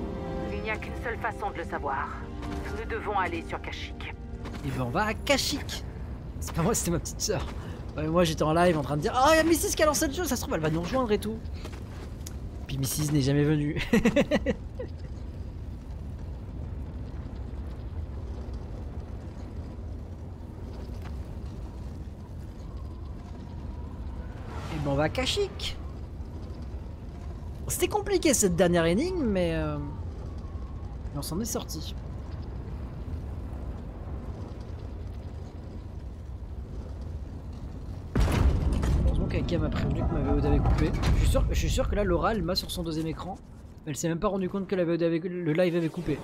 Il n'y a qu'une seule façon de le savoir. Nous devons aller sur Kashyyyk. Et ben on va à Kashyyyk. C'est pas moi, c'était ma petite sœur. Ouais, moi j'étais en live en train de dire Ah, il y a Mrs qui a lancé le jeu, ça se trouve elle va nous rejoindre et tout. Puis Mrs n'est jamais venue. Et ben on va à Kashyyyk. C'était compliqué cette dernière énigme, mais, euh, on s'en est sorti. Heureusement qu'Akia m'a prévenu que ma VOD avait coupé. Je suis sûr, que là, Laura, elle m'a sur son deuxième écran. Elle s'est même pas rendu compte que la le live avait coupé.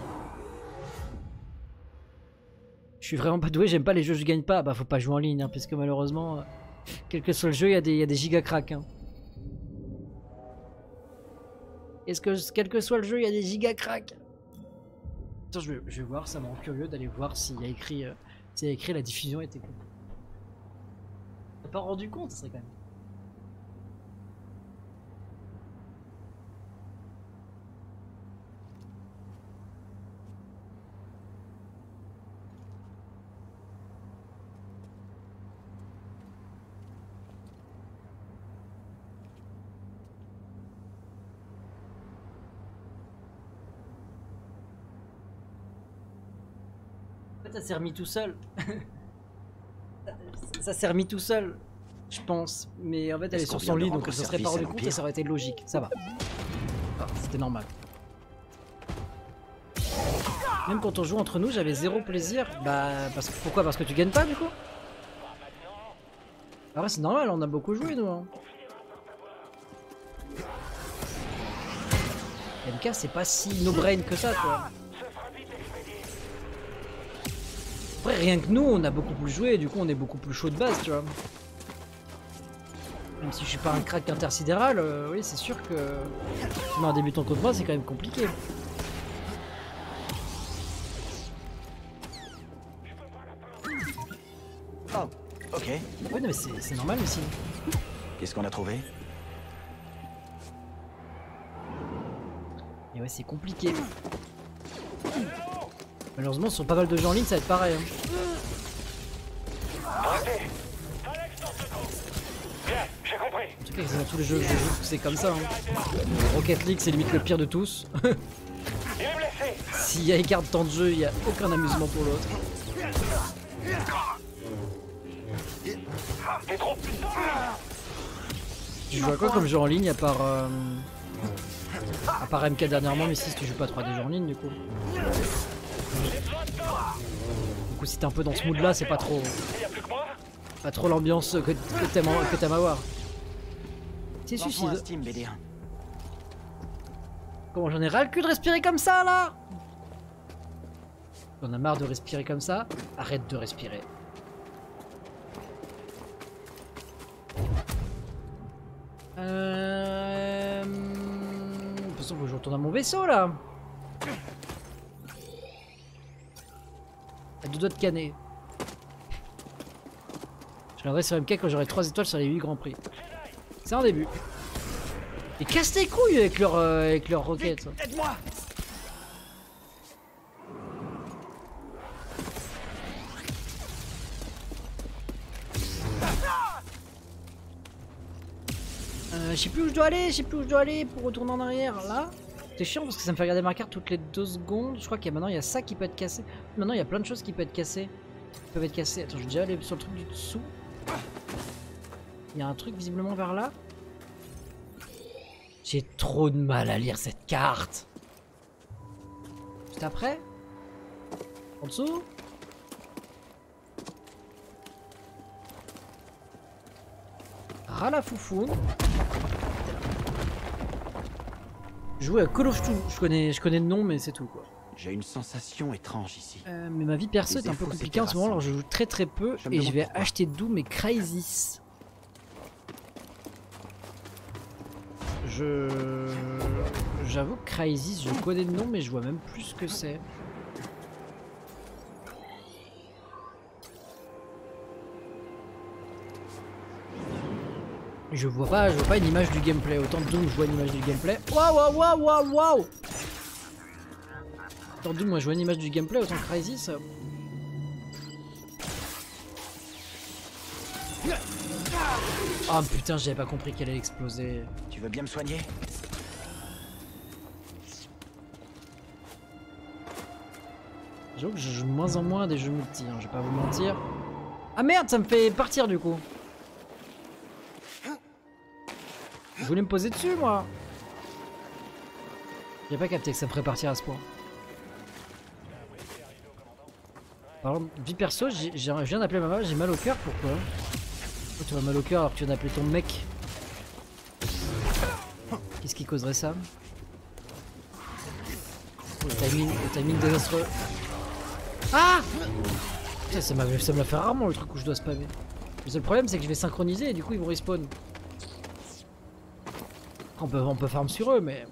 Je suis vraiment pas doué, j'aime pas les jeux je gagne pas. Bah, faut pas jouer en ligne, hein, parce que malheureusement, euh, quel que soit le jeu, il y a des giga cracks. Hein. Est-ce que, quel que soit le jeu, il y a des giga cracks je vais, voir, ça me rend curieux d'aller voir s'il y a écrit, euh, a écrit la diffusion était coupée. T'as pas rendu compte, ça serait quand même. Fait, ça s'est remis tout seul. ça- ça s'est remis tout seul, je pense. Mais en fait, elle est sur son lit, donc elle se serait pas service à rendu compte ça aurait été logique. Ça va. Ah, C'était normal. Même quand on joue entre nous, j'avais zéro plaisir. Bah, parce que, pourquoi? Parce que tu gagnes pas, du coup? Ah ouais, c'est normal, on a beaucoup joué, nous. hein. MK, c'est pas si no-brain que ça, quoi. Après, rien que nous, on a beaucoup plus joué, et du coup, on est beaucoup plus chaud de base, tu vois. Même si je suis pas un crack intersidéral, euh, oui, c'est sûr que... Mais en débutant contre moi, c'est quand même compliqué. Oh, ok. Oui, non, mais c'est c'est normal aussi. Qu'est-ce qu'on a trouvé? Et ouais, c'est compliqué. Malheureusement, sur pas mal de gens en ligne, ça va être pareil. hein. Ce. En tout cas, dans tous les jeux que je joue, c'est comme ça. hein. Rocket League, c'est limite le pire de tous. S'il y a écart de temps de jeu, il n'y a aucun amusement pour l'autre. Tu joues à quoi comme jeu en ligne à part. euh, À part MK dernièrement, mais si tu joues pas 3D jeux en ligne du coup. Du coup, si t'es un peu dans ce mood là, c'est pas trop. Pas trop l'ambiance que, que t'aimes avoir. C'est suicide. Steam, BD1. Comment j'en ai ras le cul de respirer comme ça là? J'en ai marre de respirer comme ça. Arrête de respirer. Euh... De toute façon, faut que je retourne à mon vaisseau là. À deux doigts de canner. Je regarderai sur MK quand j'aurai 3 étoiles sur les 8 grands prix. C'est un début. Ils cassent les couilles avec leur, euh, avec leurs roquettes. Aide-moi Euh, je sais plus où je dois aller, je sais plus où je dois aller pour retourner en arrière. Là, c'est chiant parce que ça me fait regarder ma carte toutes les deux secondes. Je crois qu'il y a maintenant il y a ça qui peut être cassé. Maintenant il y a plein de choses qui peuvent être cassées. Peuvent être cassées. Attends, je vais déjà aller sur le truc du dessous. Il y a un truc visiblement vers là. J'ai trop de mal à lire cette carte. Juste après En dessous Ralafoufoun. Jouer à Call of Duty, je connais, je connais le nom mais c'est tout quoi. J'ai une sensation étrange ici. Euh, mais ma vie perso Les est un peu compliquée en ce moment alors je joue très très peu Je et je vais pourquoi. acheter Doom et Crysis. Je... J'avoue que Crysis je connais le nom mais je vois même plus ce que c'est. Je vois pas, je vois pas une image du gameplay. Autant Doom, je vois une image du gameplay. Waouh, waouh, waouh, waouh, waouh Autant Doom, moi je vois une image du gameplay. Autant Crysis. euh, Oh putain, j'avais pas compris qu'elle allait exploser. Tu veux bien me soigner? J'avoue que je joue de moins en moins à des jeux multi, hein, je vais pas vous mentir. Ah merde, ça me fait partir du coup. Je voulais me poser dessus moi. J'ai pas capté que ça me ferait partir à ce point. Par exemple, vie perso, je viens d'appeler ma maman, j'ai mal au cœur, pourquoi Pourquoi tu as mal au cœur alors que tu viens d'appeler ton mec Qu'est-ce qui causerait ça Le timing, le timing désastreux. Ah Putain, ça, ça me l'a fait rarement le truc où je dois spammer. Le seul problème c'est que je vais synchroniser et du coup ils vont respawn. On peut, on farm sur eux mais...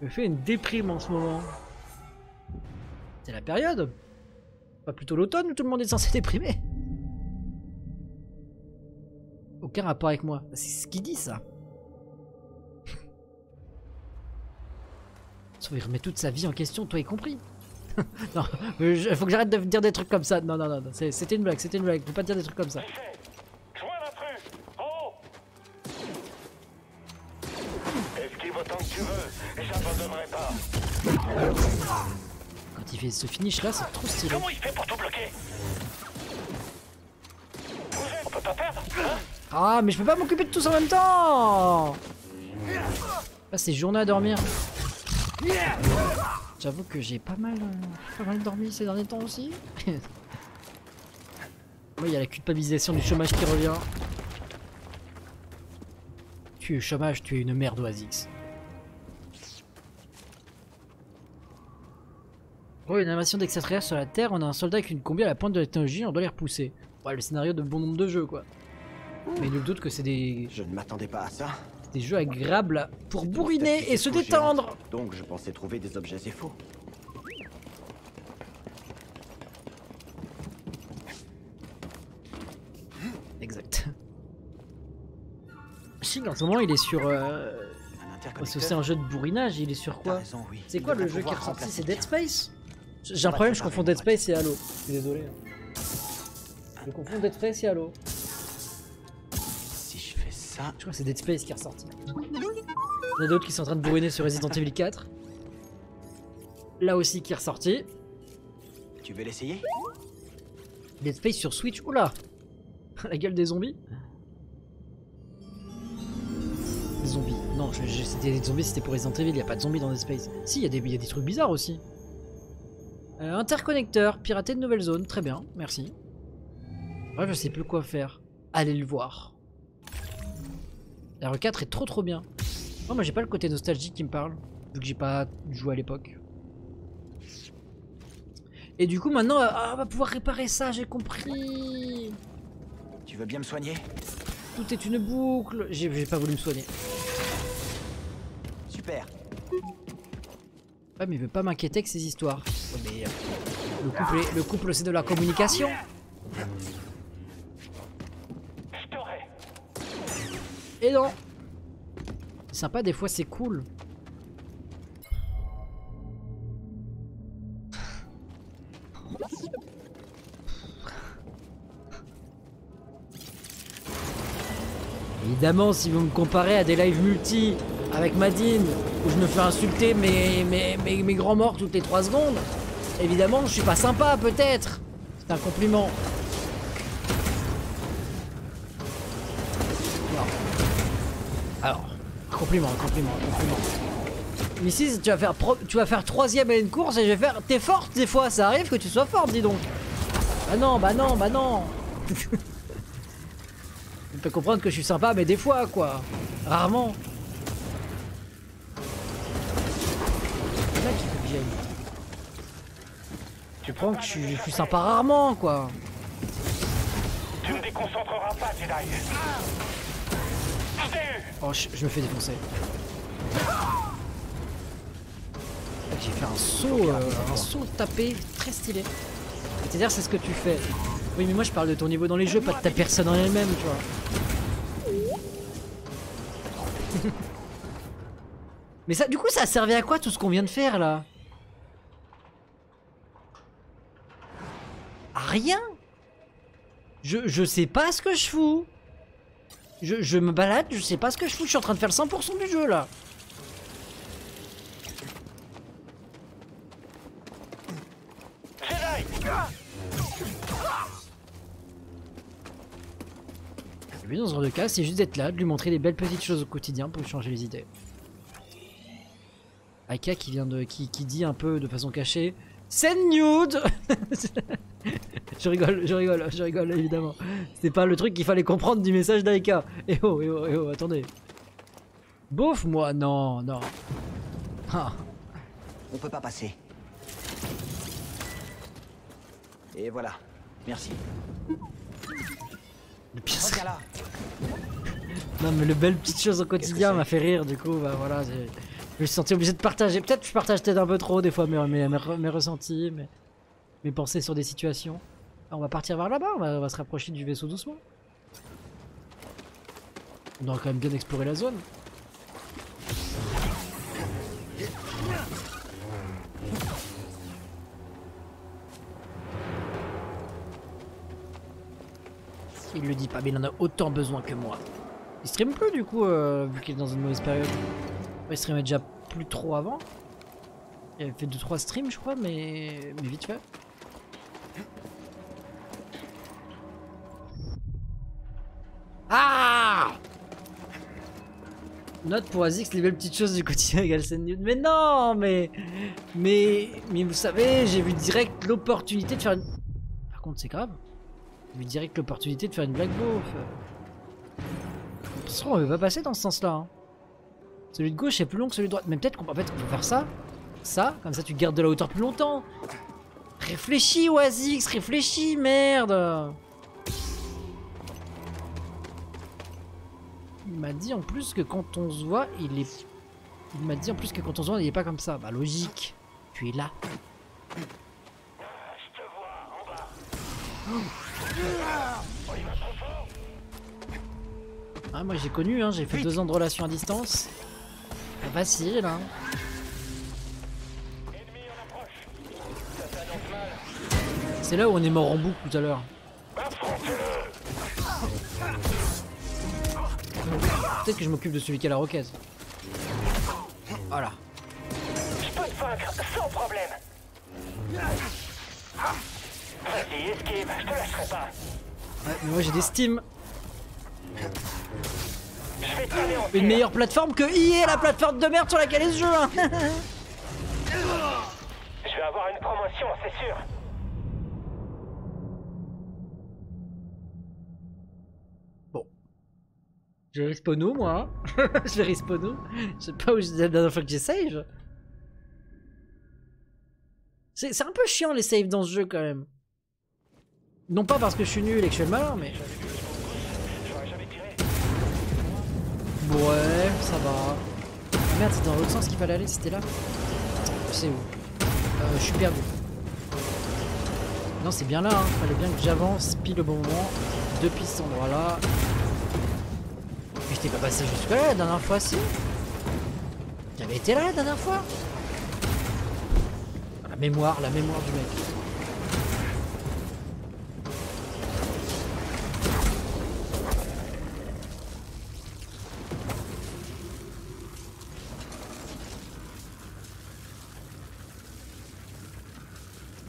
Je fais une déprime en ce moment. C'est la période Pas plutôt l'automne où tout le monde est censé déprimer Aucun rapport avec moi. C'est ce qu'il dit ça. Il remet toute sa vie en question, toi y compris. non, faut que j'arrête de dire des trucs comme ça. Non, non, non, c'était une blague, c'était une blague. Faut pas dire des trucs comme ça. Autant que tu veux, j'abandonnerai pas. il fait ce finish là, c'est trop stylé. Comment il fait pour tout bloquer On peut pas perdre hein Ah, mais je peux pas m'occuper de tous en même temps Là, c'est journée à dormir. J'avoue que j'ai pas mal, euh, pas mal dormi ces derniers temps aussi. Oui, il y a la culpabilisation du chômage qui revient. Tu es au chômage, tu es une merde, Oasis. Oh, une invasion d'extraterrestres sur la Terre, on a un soldat avec une combi à la pointe de la technologie, on doit les repousser. Ouais, le scénario de bon nombre de jeux, quoi. Mais nul doute que c'est des, Je ne m'attendais pas à ça. des jeux agréables pour bourriner et se détendre. géante, Donc je pensais trouver des objets faux. Exact. Shing en ce moment il est sur. Euh... C'est un jeu de bourrinage, il est sur quoi. C'est quoi le jeu qui est ressorti C'est Dead. Space J'ai un problème, je confonds Dead Space et Halo. Je suis désolé. Je confonds Dead Space et Halo. Si je fais ça, Je crois que c'est Dead Space qui est ressorti. Il y en a d'autres qui sont en train de bourriner sur Resident Evil 4. Là aussi qui est ressorti. tu veux l'essayer? Dead Space sur Switch. Oula La gueule des zombies Des zombies. Non, je, je- c'était des zombies, c'était pour Resident Evil, il n'y a pas de zombies dans Dead Space. Si, y, il y a des trucs bizarres aussi. Euh, interconnecteur, pirater de nouvelles zones, très bien, merci. Ouais, je sais plus quoi faire. Allez le voir. La RE4 est trop trop bien. Oh, moi j'ai pas le côté nostalgique qui me parle, vu que j'ai pas joué à l'époque. Et du coup maintenant, ah, on va pouvoir réparer ça, j'ai compris. Tu veux bien me soigner? Tout est une boucle. J'ai pas voulu me soigner. Super. Ouais, mais il veut pas m'inquiéter avec ces histoires. Ouais, mais, euh, le couple, est- le couple c'est de la communication. Et non. C'est sympa, des fois c'est cool. Évidemment, si vous me comparez à des lives multi avec Madine, où je me fais insulter mes, mes, mes, grands morts toutes les 3 secondes, évidemment, je suis pas sympa, peut-être. C'est un compliment. Alors, compliment, compliment, compliment. Si tu vas faire tu vas faire troisième à une course et je vais faire. T'es forte des fois, ça arrive que tu sois forte, dis donc. Bah non, bah non, bah non. Tu peux comprendre que je suis sympa, mais des fois, quoi. Rarement. Tu prends que je suis, je suis sympa rarement, quoi. Tu ne déconcentreras pas, Jedi. Oh, je, je me fais défoncer. J'ai fait un saut, euh, un saut tapé, très stylé. C'est-à-dire, c'est ce que tu fais. Oui, mais moi je parle de ton niveau dans les jeux, pas de ta personne en elle-même, tu vois. mais ça, du coup, ça a servi à quoi tout ce qu'on vient de faire là? Rien je, je sais pas ce que je fous. Je, je me balade, je sais pas ce que je fous, je suis en train de faire le 100% du jeu là. Le but dans ce genre de cas, c'est juste d'être là, de lui montrer des belles petites choses au quotidien pour lui changer les idées. Aika qui vient de. qui, qui dit un peu de façon cachée. Scène nude Je rigole, je rigole, je rigole évidemment. C'est pas le truc qu'il fallait comprendre du message d'Aika. Eh oh, eh oh, eh oh, attendez. Bof moi, non, non. Ah, On peut pas passer. Et voilà. Merci. le pire c'est-. Non mais le belle petite chose au quotidien c'est m'a fait rire du coup bah voilà je me suis senti obligé de partager. Peut-être je partage peut-être un peu trop des fois mes, mes, mes, re- mes ressentis mes, pensées sur des situations. On va partir vers là-bas on va, on va se rapprocher du vaisseau doucement. On aura quand même bien exploré la zone. Il le dit pas mais il en a autant besoin que moi. Il stream plus du coup, euh, vu qu'il est dans une mauvaise période. Il streamait déjà plus trop avant. Il avait fait 2-3 streams, je crois, mais, mais vite fait. Ah Note pour Azix, les belles petites choses du quotidien égale nude. Mais non, mais. Mais. Mais vous savez, j'ai vu direct l'opportunité de faire une. Par contre, c'est grave. J'ai vu direct l'opportunité de faire une blague beauf. De toute façon, on veut pas passer dans ce sens-là. hein. Celui de gauche est plus long que celui de droite. Mais peut-être qu'en fait, on peut faire ça. Ça, comme ça tu gardes de la hauteur plus longtemps. Réfléchis, Oasix, réfléchis, merde. Il m'a dit en plus que quand on se voit, il est. Il m'a dit en plus que quand on se voit, il est pas comme ça. Bah logique. Tu es là. Ah, moi j'ai connu, hein, j'ai fait deux ans de relation à distance. Pas facile, hein. C'est là où on est mort en boucle tout à l'heure. Peut-être que je m'occupe de celui qui a la roquette. Voilà. Je peux te vaincre sans problème. Vas-y, esquive, je te lâcherai pas. Ouais, mais moi j'ai des Steam. Une meilleure plateforme que EA, la plateforme de merde sur laquelle est ce jeu. hein. Je vais avoir une promotion, c'est sûr. Je vais respawno moi? je vais respawno. Je sais pas où la dernière fois que j'ai save. C'est c'est un peu chiant les saves dans ce jeu quand même. Non pas parce que je suis nul et que je le malin, mais. J'aurais jamais tiré. Ouais, ça va. Merde, c'était dans l'autre sens qu'il fallait aller, c'était là. Sais où? Euh, je suis perdu. Non, c'est bien là, hein. fallait bien que j'avance pile au bon moment. Depuis cet endroit-là. Mais j'étais pas passé jusque là la dernière fois, si J'avais été là la dernière fois La mémoire, la mémoire du mec.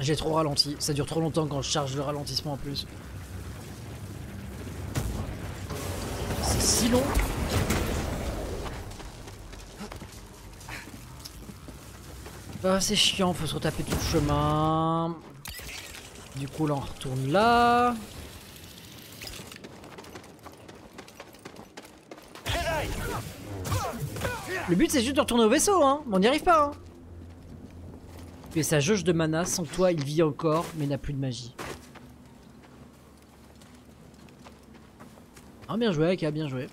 J'ai trop ralenti, ça dure trop longtemps quand je charge le ralentissement en plus. C'est si long. Ah, c'est chiant, faut se retaper tout le chemin. Du coup, là, on retourne là. Le but, c'est juste de retourner au vaisseau, hein. On n'y arrive pas, hein. Et sa jauge de mana, sans toi, il vit encore, mais n'a plus de magie. Ah, bien joué, Aka, bien joué.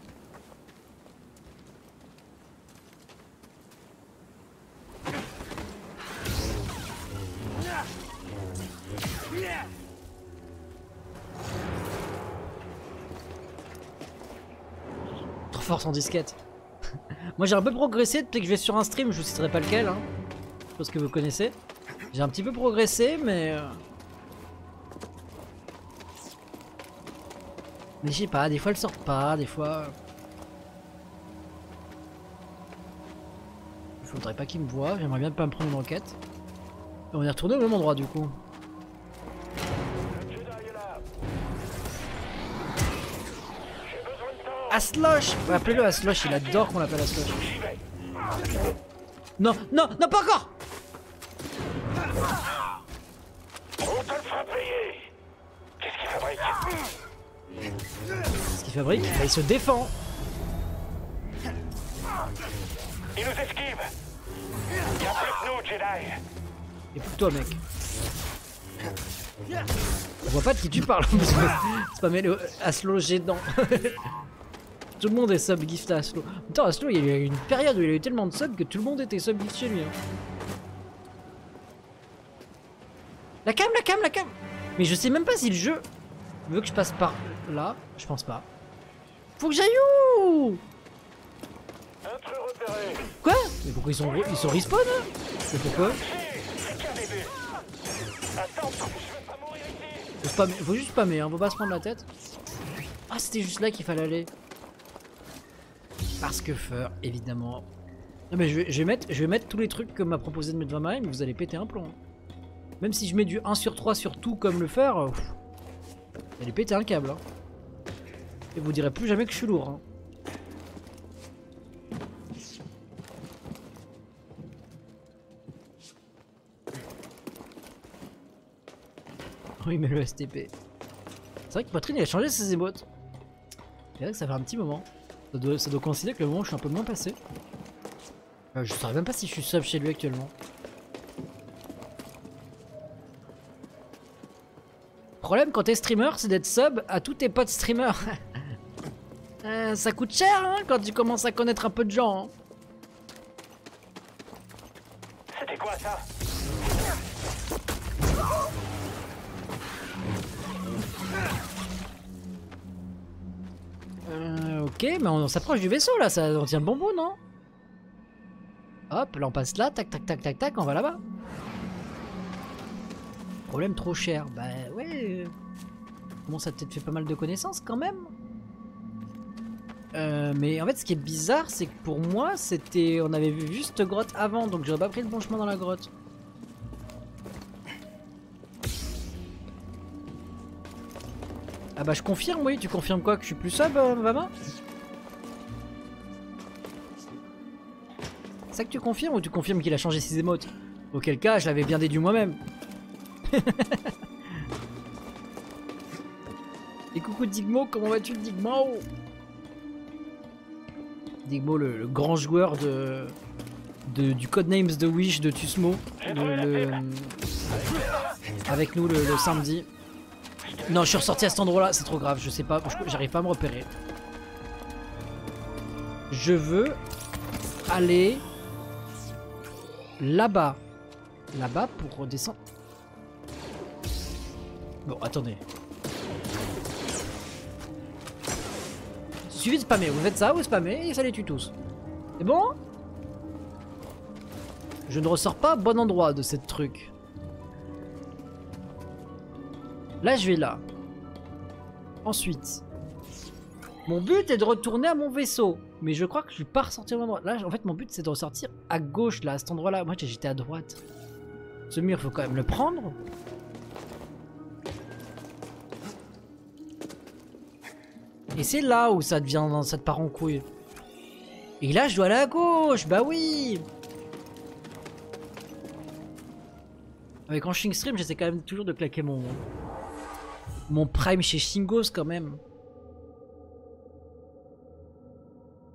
Trop fort sans disquette. Moi j'ai un peu progressé depuis que je vais sur un stream, je vous citerai pas lequel, hein. Pense que vous connaissez. J'ai un petit peu progressé, mais... euh, Mais je sais pas, des fois elles sortent pas, des fois... Il faudrait pas qu'ils me voient, j'aimerais bien pas me prendre une enquête. On est retourné au même endroit du coup. Aslosh Appelez-le Aslosh, il adore qu'on l'appelle Aslosh. Non, non, non, pas encore Ce qu'il fabrique, bah, il se défend. Il nous esquive. Il y a plus que nous, Jedi. Et que toi, mec. On voit pas de qui tu parles. C'est pas au- Aslo Gédant. tout le monde est sub gift à Aslo. Attends, Aslo, il y a eu une période où il a eu tellement de subs que tout le monde était sub gift chez lui. hein. La cam, la cam, la cam Mais je sais même pas si le jeu veut que je passe par là. Je pense pas. Faut que j'aille où. Quoi Mais pourquoi ils sont, ils sont respawn hein Mais pourquoi faut, spammer- faut juste spammer, hein, faut pas se prendre la tête. Ah, c'était juste là qu'il fallait aller. Parce que Fur, évidemment, Non mais je vais, mettre, je vais mettre tous les trucs que m'a proposé de mettre Vamae, mais vous allez péter un plomb. Même si je mets du 1 sur 3 sur tout comme le fer, euh, vous allez péter un câble. hein. Et vous direz plus jamais que je suis lourd. hein. Oui mais le STP. C'est vrai que Poitrine il a changé ses émotes. C'est vrai que ça fait un petit moment. Ça doit, coïncider avec le moment où je suis un peu moins passé. Euh, je saurais même pas si je suis sub chez lui actuellement. Le problème quand t'es streamer, c'est d'être sub à tous tes potes streamers. Euh, ça coûte cher hein, quand tu commences à connaître un peu de gens. hein. C'était quoi ça? Euh, ok, mais on, s'approche du vaisseau là, ça, on tient le bon bout, non? Hop, là on passe là, tac tac tac tac tac, on va là-bas. Problème trop cher, bah ouais. Comment ça a peut-être fait pas mal de connaissances quand même Euh, mais en fait, ce qui est bizarre, c'est que pour moi, c'était, on avait vu juste grotte avant, donc j'aurais pas pris le bon chemin dans la grotte. Ah bah je confirme, oui, tu confirmes quoi Que je suis plus sub, euh, Vama? C'est ça que tu confirmes ou tu confirmes qu'il a changé ses émotes? Auquel cas, je l'avais bien déduit moi-même. Et coucou Digmo, comment vas-tu Digmo? Digmo, le, le grand joueur de, de- du Codenames de Wish de Tusmo. le- avec nous le, samedi. Non, je suis ressorti à cet endroit-là, c'est trop grave, je sais pas, j'arrive pas à me repérer. Je veux aller là-bas. Là-bas pour redescendre. Bon, attendez. Suffit de vous faites ça, vous spammez et ça les tue tous. C'est bon? Je ne ressors pas bon endroit de cette truc. Là, je vais là. Ensuite, mon but est de retourner à mon vaisseau. Mais je crois que je suis pas ressorti au endroit. Là, en fait, mon but c'est de ressortir à gauche, là, à cet endroit-là. Moi, j'étais à droite. Ce mur, faut quand même le prendre. Et c'est là où ça devient, ça te part en couille. Et là, je dois aller à gauche. Bah oui. Avec en Shing Stream, j'essaie quand même toujours de claquer mon mon prime chez Shingos quand même.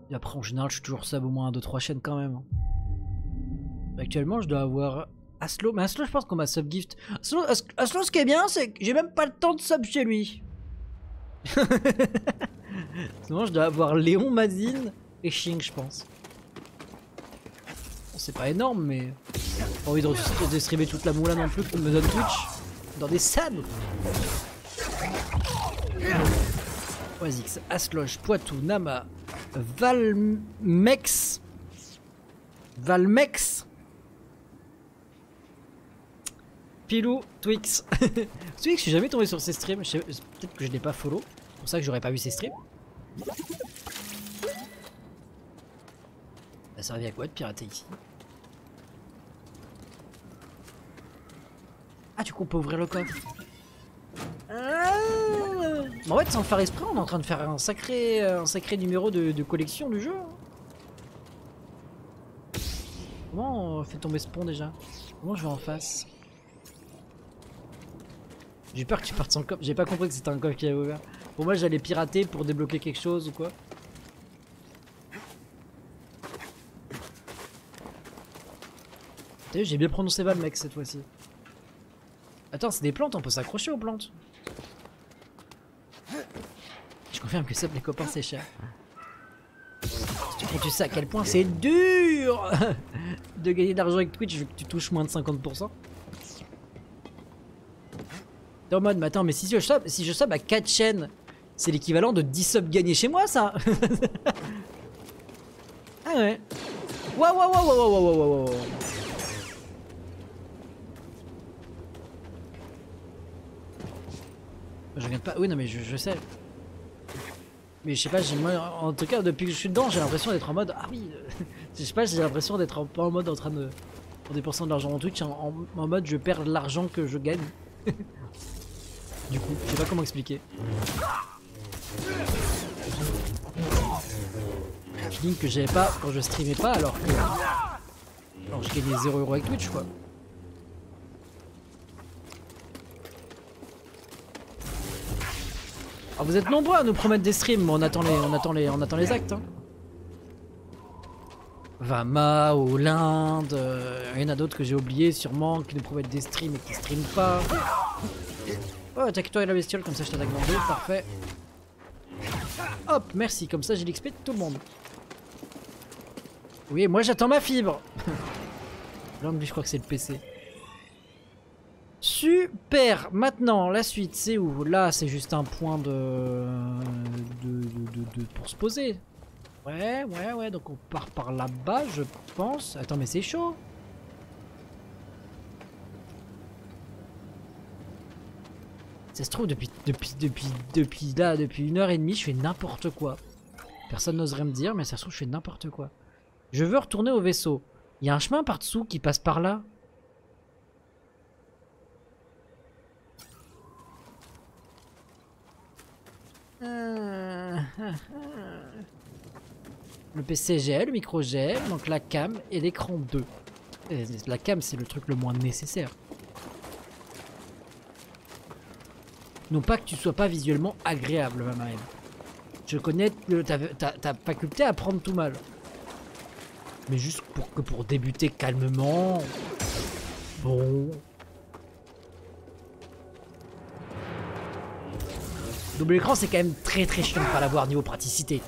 Et après, en général, je suis toujours sub au moins 2-3 chaînes quand même. Actuellement, je dois avoir Aslo. Mais Aslo, je pense qu'on m'a sub gift. Aslo, As- Aslo, ce qui est bien, c'est que j'ai même pas le temps de sub chez lui. Sinon, je dois avoir Léon, Mazine et Shing, je pense. C'est pas énorme, mais. Pas envie de, de distribuer toute la moula non plus qu'on me donne Twitch. Dans des sables. Oisix, Asloche, Poitou, Nama, Valmex. Valmex. Pilou, Twix. Twix, je suis jamais tombé sur ses streams. Peut-être que je l'ai pas follow. C'est pour ça que j'aurais pas vu ses streams. Ça servi à quoi de pirater ici? Ah, du coup, on peut ouvrir le coffre? En fait, sans le faire esprit, on est en train de faire un sacré, un sacré numéro de, collection du jeu. Comment on fait tomber ce pont déjà? Comment je vais en face? J'ai peur que tu partes sans coffre. J'ai pas compris que c'était un coffre qui avait ouvert. Pour moi, j'allais pirater pour débloquer quelque chose ou quoi. T'as vu, j'ai bien prononcé Val, mec, cette fois-ci. Attends, c'est des plantes, on peut s'accrocher aux plantes. Je confirme que ça, les copains, c'est cher. Tu sais à quel point c'est dur de gagner de l'argent avec Twitch vu que tu touches moins de 50%. T'es en mode, mais attends, mais si je sub, si je sub à 4 chaînes, c'est l'équivalent de 10 subs gagnés chez moi, ça Ah ouais Waouh, waouh, waouh, waouh, waouh, waouh, waouh Je regarde pas. Oui, non, mais je, je sais. Mais je sais pas, moi, en tout cas, depuis que je suis dedans, j'ai l'impression d'être en mode. Ah oui, euh, je sais pas, j'ai l'impression d'être pas en mode en train de. En dépensant de l'argent en Twitch, en mode je perds l'argent que je gagne. du coup, je sais pas comment expliquer. Feeling que j'avais pas quand je streamais pas alors que. Alors je gagnais 0€ avec Twitch quoi. Ah, vous êtes nombreux à nous promettre des streams, on attend les, on attend les, on attend les actes. Hein. Vama, Hollande, euh, il y en a d'autres que j'ai oubliés sûrement qui nous promettent des streams et qui streament pas. Oh, attaque-toi et la bestiole, comme ça je t'attaque dans dos, parfait. Hop, merci, comme ça j'ai l'XP de tout le monde. Oui, moi j'attends ma fibre. Là, lui, je crois que c'est le PC. Super Maintenant, la suite, c'est où? Là, c'est juste un point de- de- pour se poser. Ouais, ouais, ouais, donc on part par là-bas, je pense. Attends, mais c'est chaud Ça se trouve, depuis, depuis, depuis, depuis là, depuis une heure et demie, je fais n'importe quoi. Personne n'oserait me dire, mais ça se trouve, je fais n'importe quoi. Je veux retourner au vaisseau. Il y a un chemin par-dessous qui passe par là. Euh, Le PC gèle, le micro gèle, donc la cam et l'écran 2. Et La cam, c'est le truc le moins nécessaire. Non pas que tu sois pas visuellement agréable, Mamaël. Je connais le- ta, ta- ta faculté à prendre tout mal. Mais juste pour que pour débuter calmement. Bon. Double écran, c'est quand même très très chiant de pas l'avoir niveau praticité.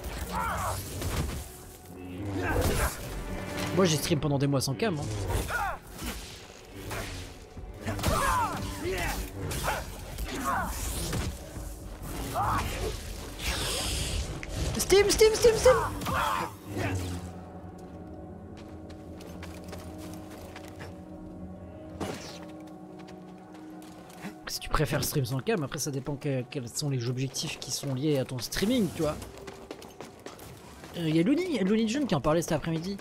Moi j'ai stream pendant des mois sans cam. hein. Steam, Steam, Steam, Steam Si tu préfères stream sans cam, après ça dépend que- quels sont les objectifs qui sont liés à ton streaming, tu vois. Il y a Looney, y a Looney June qui en parlait cet après-midi.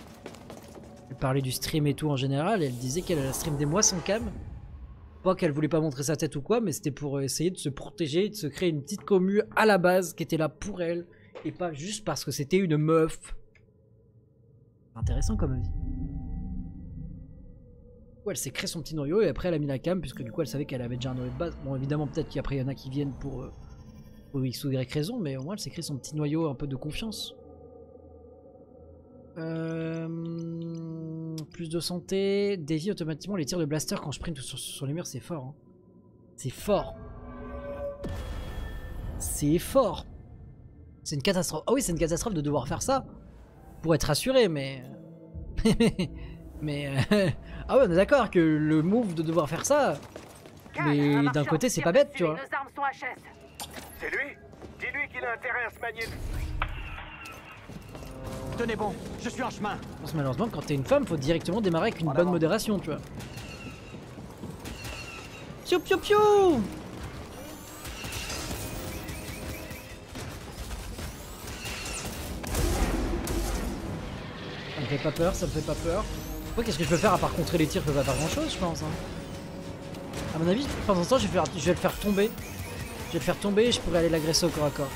Elle parlait du stream et tout en général, et elle disait qu'elle stream des mois sans cam. Qu'elle voulait pas montrer sa tête ou quoi, mais c'était pour essayer de se protéger, de se créer une petite commu à la base qui était là pour elle, et pas juste parce que c'était une meuf. Intéressant comme avis. Ouais, elle s'est créé son petit noyau et après elle a mis la cam puisque du coup elle savait qu'elle avait déjà un noyau de base. Bon évidemment peut-être qu'après il y en a qui viennent pour, euh, pour X ou Y raison, mais au moins elle s'est créé son petit noyau un peu de confiance. Euh, plus de santé, dévie automatiquement les tirs de blaster quand je sprint sur, sur les murs, c'est fort. hein. C'est fort. C'est fort. C'est une catastrophe. Ah oui, c'est une catastrophe de devoir faire ça pour être assuré, mais. mais. euh, ah ouais, on est d'accord que le move de devoir faire ça. Mais d'un côté, c'est pas bête, tu vois. C'est lui? Dis-lui qu'il a intérêt à se manier. Tenez bon, je suis en chemin. Je pense malheureusement, quand t'es une femme, faut directement démarrer avec une bonne modération, tu vois. Piou piou piou Ça me fait pas peur, ça me fait pas peur. Moi, qu'est-ce que je peux faire à part contrer les tirs Je peux pas faire grand chose, je pense. hein. À mon avis, de temps en temps, je vais, faire- je vais le faire tomber. Je vais le faire tomber et je pourrais aller l'agresser au corps à corps.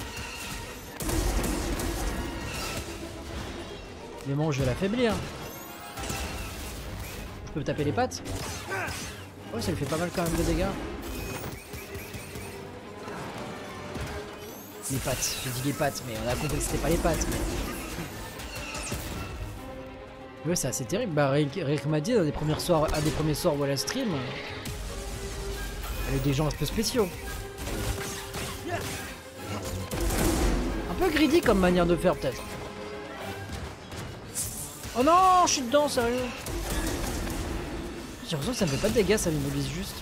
Mais je vais l'affaiblir. Je peux me taper les pattes Ouais, ça lui fait pas mal quand même de dégâts. Les pattes, j'ai dit les pattes, mais on a compris que c'était pas les pattes. Ouais, c'est assez terrible. Bah, Rick, Rick m'a dit, un des premiers soirs, un des premiers soirs où elle a stream, des gens un peu spéciaux. Un peu greedy comme manière de faire, peut-être. Oh non, je suis dedans, sérieux. J'ai l'impression que ça me fait pas de dégâts, ça m'immobilise juste.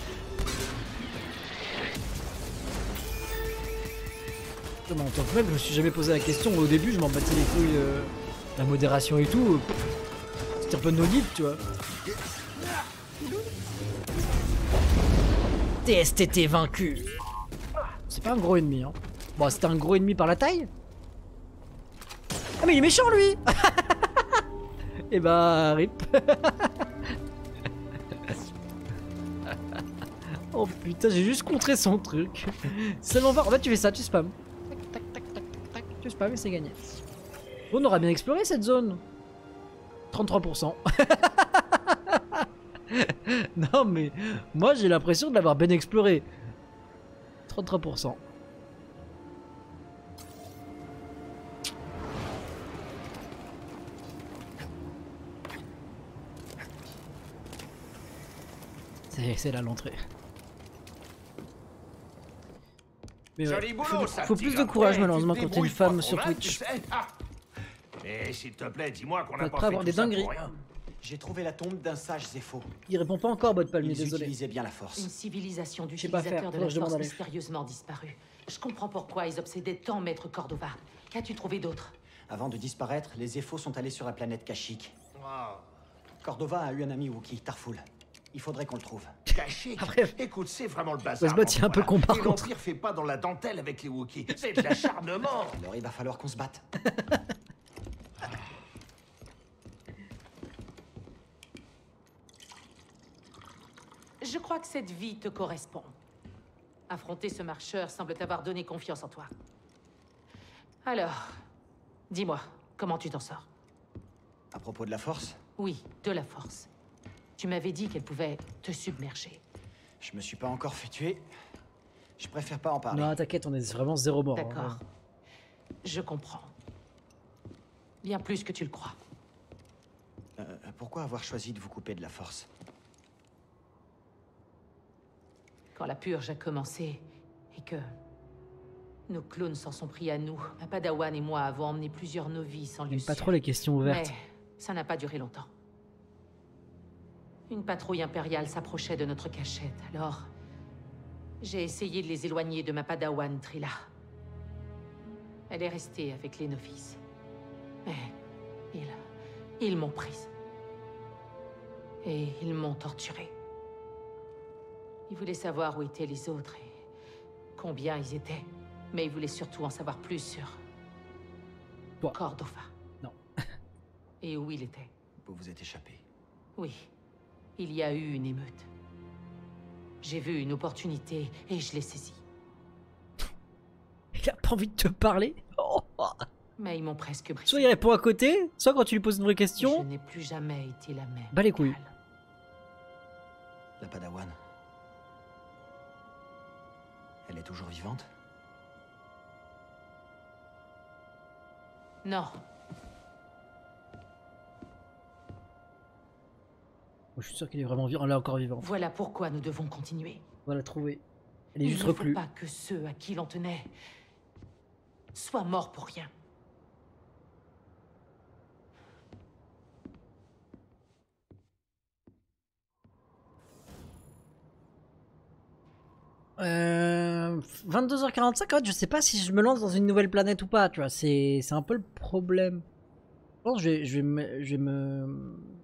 Comment, en tant que mec, je me suis jamais posé la question. Au début, je m'en battais les couilles, euh, la modération et tout. C'était un peu no-deep, tu vois. TSTT vaincu. C'est pas un gros ennemi, hein. Bon, c'était un gros ennemi par la taille. Ah mais il est méchant lui Et bah rip. oh putain j'ai juste contré son truc. Seulement voir. En fait tu fais ça, tu spam. Tac tac tac tac tac. Tu spam et c'est gagné. On aura bien exploré cette zone. 33%. non mais moi j'ai l'impression de l'avoir bien exploré. 33%. C'est là l'entrée. Mais ouais, Joli boulot, faut, ça, faut plus de courage Eh, malheureusement quand t'es une femme pas sur Twitch. sais. Et s'il te plaît, dis-moi qu'on être pas fait avoir des dingueries. J'ai trouvé la tombe d'un sage Zepho. Il répond pas encore, Bot Palmier, Ils désolé. utilisaient bien la force. Une civilisation d'utilisateurs de la force mystérieusement disparue. Je comprends pourquoi ils obsédaient tant Maître Cordova. Qu'as-tu trouvé d'autre? Avant de disparaître, les Zepho sont allés sur la planète Kashyyyk. Ah, Cordova a eu un ami Wookie, Tarful. Il faudrait qu'on le trouve. Caché. Après- Écoute, c'est vraiment le bazar. Westbot, il est un peu con, par Et contre. l'Empire fait pas dans la dentelle avec les Wookiees. C'est de l'acharnement. Alors il va falloir qu'on se batte. Je crois que cette vie te correspond. Affronter ce marcheur semble t'avoir donné confiance en toi. Alors, dis-moi, comment tu t'en sors? À propos de la force, Oui, de la force. Tu m'avais dit qu'elle pouvait te submerger. je me suis pas encore fait tuer. Je préfère pas en parler. Non, t'inquiète, on est vraiment zéro mort. hein. D'accord. Je comprends. Bien plus que tu le crois. Euh, pourquoi avoir choisi de vous couper de la force? Quand la purge a commencé et que nos clones s'en sont pris à nous, ma padawan et moi avons emmené plusieurs novices en J'aime Lucie. pas trop les questions ouvertes. Mais ça n'a pas duré longtemps. Une patrouille impériale s'approchait de notre cachette, alors j'ai essayé de les éloigner de ma padawan Trilla. Elle est restée avec les novices. Mais ils... ils m'ont prise. Et ils m'ont torturée. Ils voulaient savoir où étaient les autres et combien ils étaient. Mais ils voulaient surtout en savoir plus sur... Toi. Cordova. Non. Et où il était. Vous vous êtes échappé. Oui, il y a eu une émeute. J'ai vu une opportunité et je l'ai saisie. Il a pas envie de te parler? Oh. Mais ils m'ont presque brisé. Soit il répond à côté, soit quand tu lui poses une vraie Je question. n'ai plus jamais été la même. Bah les couilles. Cal. La Padawan. Elle est toujours vivante? Non, je suis sûr qu'il est vraiment vivant. Elle est encore vivante. voilà pourquoi nous devons continuer. La trouver. Elle est Il juste ne faut pas que ceux à qui l'on tenait soient morts pour rien. Euh, 22h45, en fait, je sais pas si je me lance dans une nouvelle planète ou pas, tu vois, c'est c'est un peu le problème. Je pense que je vais, je vais me... Je vais me...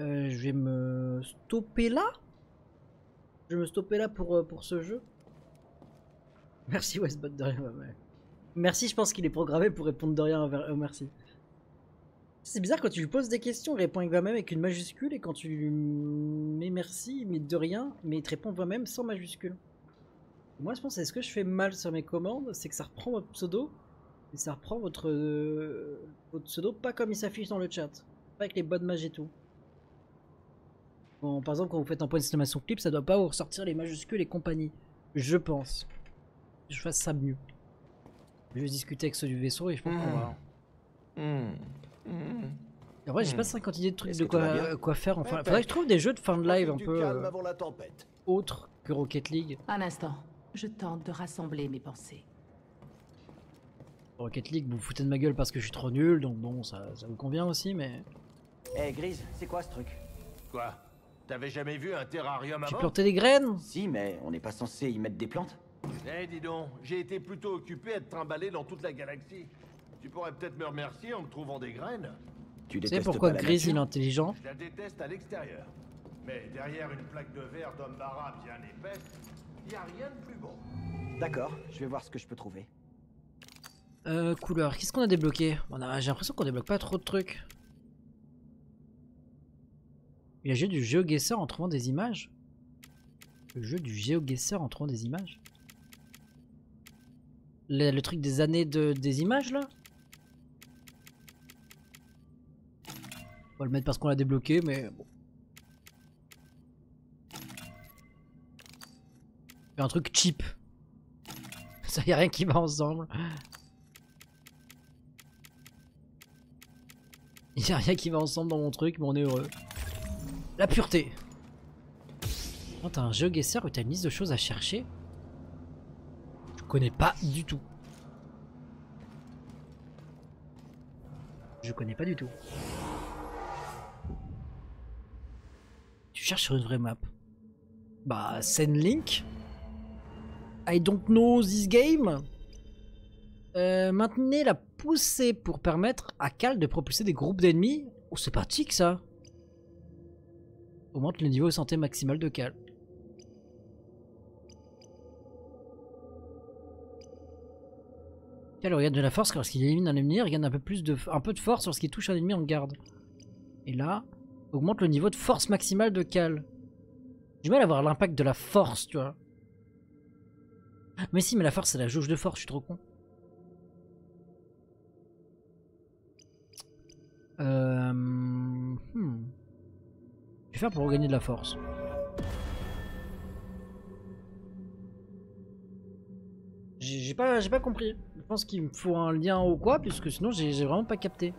Euh, je vais me stopper là Je vais me stopper là pour, euh, ce jeu Merci Westbot de rien. Merci, je pense qu'il est programmé pour répondre de rien. euh, merci. C'est bizarre quand tu lui poses des questions, il répond avec même avec une majuscule et quand tu lui mets merci, il met de rien, mais il te répond toi-même sans majuscule. Moi je pense que ce que je fais mal sur mes commandes, c'est que ça reprend votre pseudo et ça reprend votre, votre pseudo pas comme il s'affiche dans le chat, pas avec les bonnes mages et tout. Bon, par exemple, quand vous faites un point d'exclamation clip, ça doit pas vous ressortir les majuscules et compagnie. Je pense. Je fasse ça mieux. Je vais discuter avec ceux du vaisseau et je pense qu'on va. Hmm. Hmm. En vrai, j'ai Hmm. pas 50 idées de trucs de quoi, faire. Enfin, faudrait que je trouve des jeux de fin de live un peu euh, avant la tempête. autres que Rocket League. Un instant, je tente de rassembler mes pensées. Rocket League, vous vous foutez de ma gueule parce que je suis trop nul, donc bon, ça, ça vous convient aussi, mais. Eh Grise, c'est quoi ce truc? Quoi? T'avais jamais vu un terrarium Tu avant plantais des graines Si, mais on n'est pas censé y mettre des plantes Eh, dis donc, j'ai été plutôt occupé à te trimballer dans toute la galaxie. Tu pourrais peut-être me remercier en me trouvant des graines. Tu Tu sais détestes pourquoi il est intelligent Je la déteste à l'extérieur. Mais derrière une plaque de verre d'Ombara bien épaisse, y a rien de plus bon. D'accord, je vais voir ce que je peux trouver. Euh, couleur, qu'est-ce qu'on a débloqué? On a- J'ai l'impression qu'on débloque pas trop de trucs. Il y a jeu du GeoGuessr en trouvant des images. Le jeu du GeoGuessr en trouvant des images. Le, le truc des années de, des images là On va le mettre parce qu'on l'a débloqué, mais bon. Un truc cheap. Ça y a rien qui va ensemble. Il y a rien qui va ensemble dans mon truc, mais on est heureux. La pureté. Oh, t'as un GeoGuessr où t'as une liste de choses à chercher? Je connais pas du tout. Je connais pas du tout. Tu cherches sur une vraie map. Bah, send link. I don't know this game. Euh, maintenez la poussée pour permettre à Cal de propulser des groupes d'ennemis. Oh, c'est pratique ça. Augmente le niveau de santé maximale de Cal. Cal regagne de la force lorsqu'il élimine un ennemi, regagne un peu plus de un peu de force lorsqu'il touche un ennemi en garde. Et là, augmente le niveau de force maximale de Cal. J'ai du mal à voir l'impact de la force, tu vois. Mais si, mais la force c'est la jauge de force, je suis trop con. Euh... hmm. Pour regagner de la force. J'ai pas, pas compris. Je pense qu'il me faut un lien ou quoi, puisque sinon j'ai vraiment pas capté.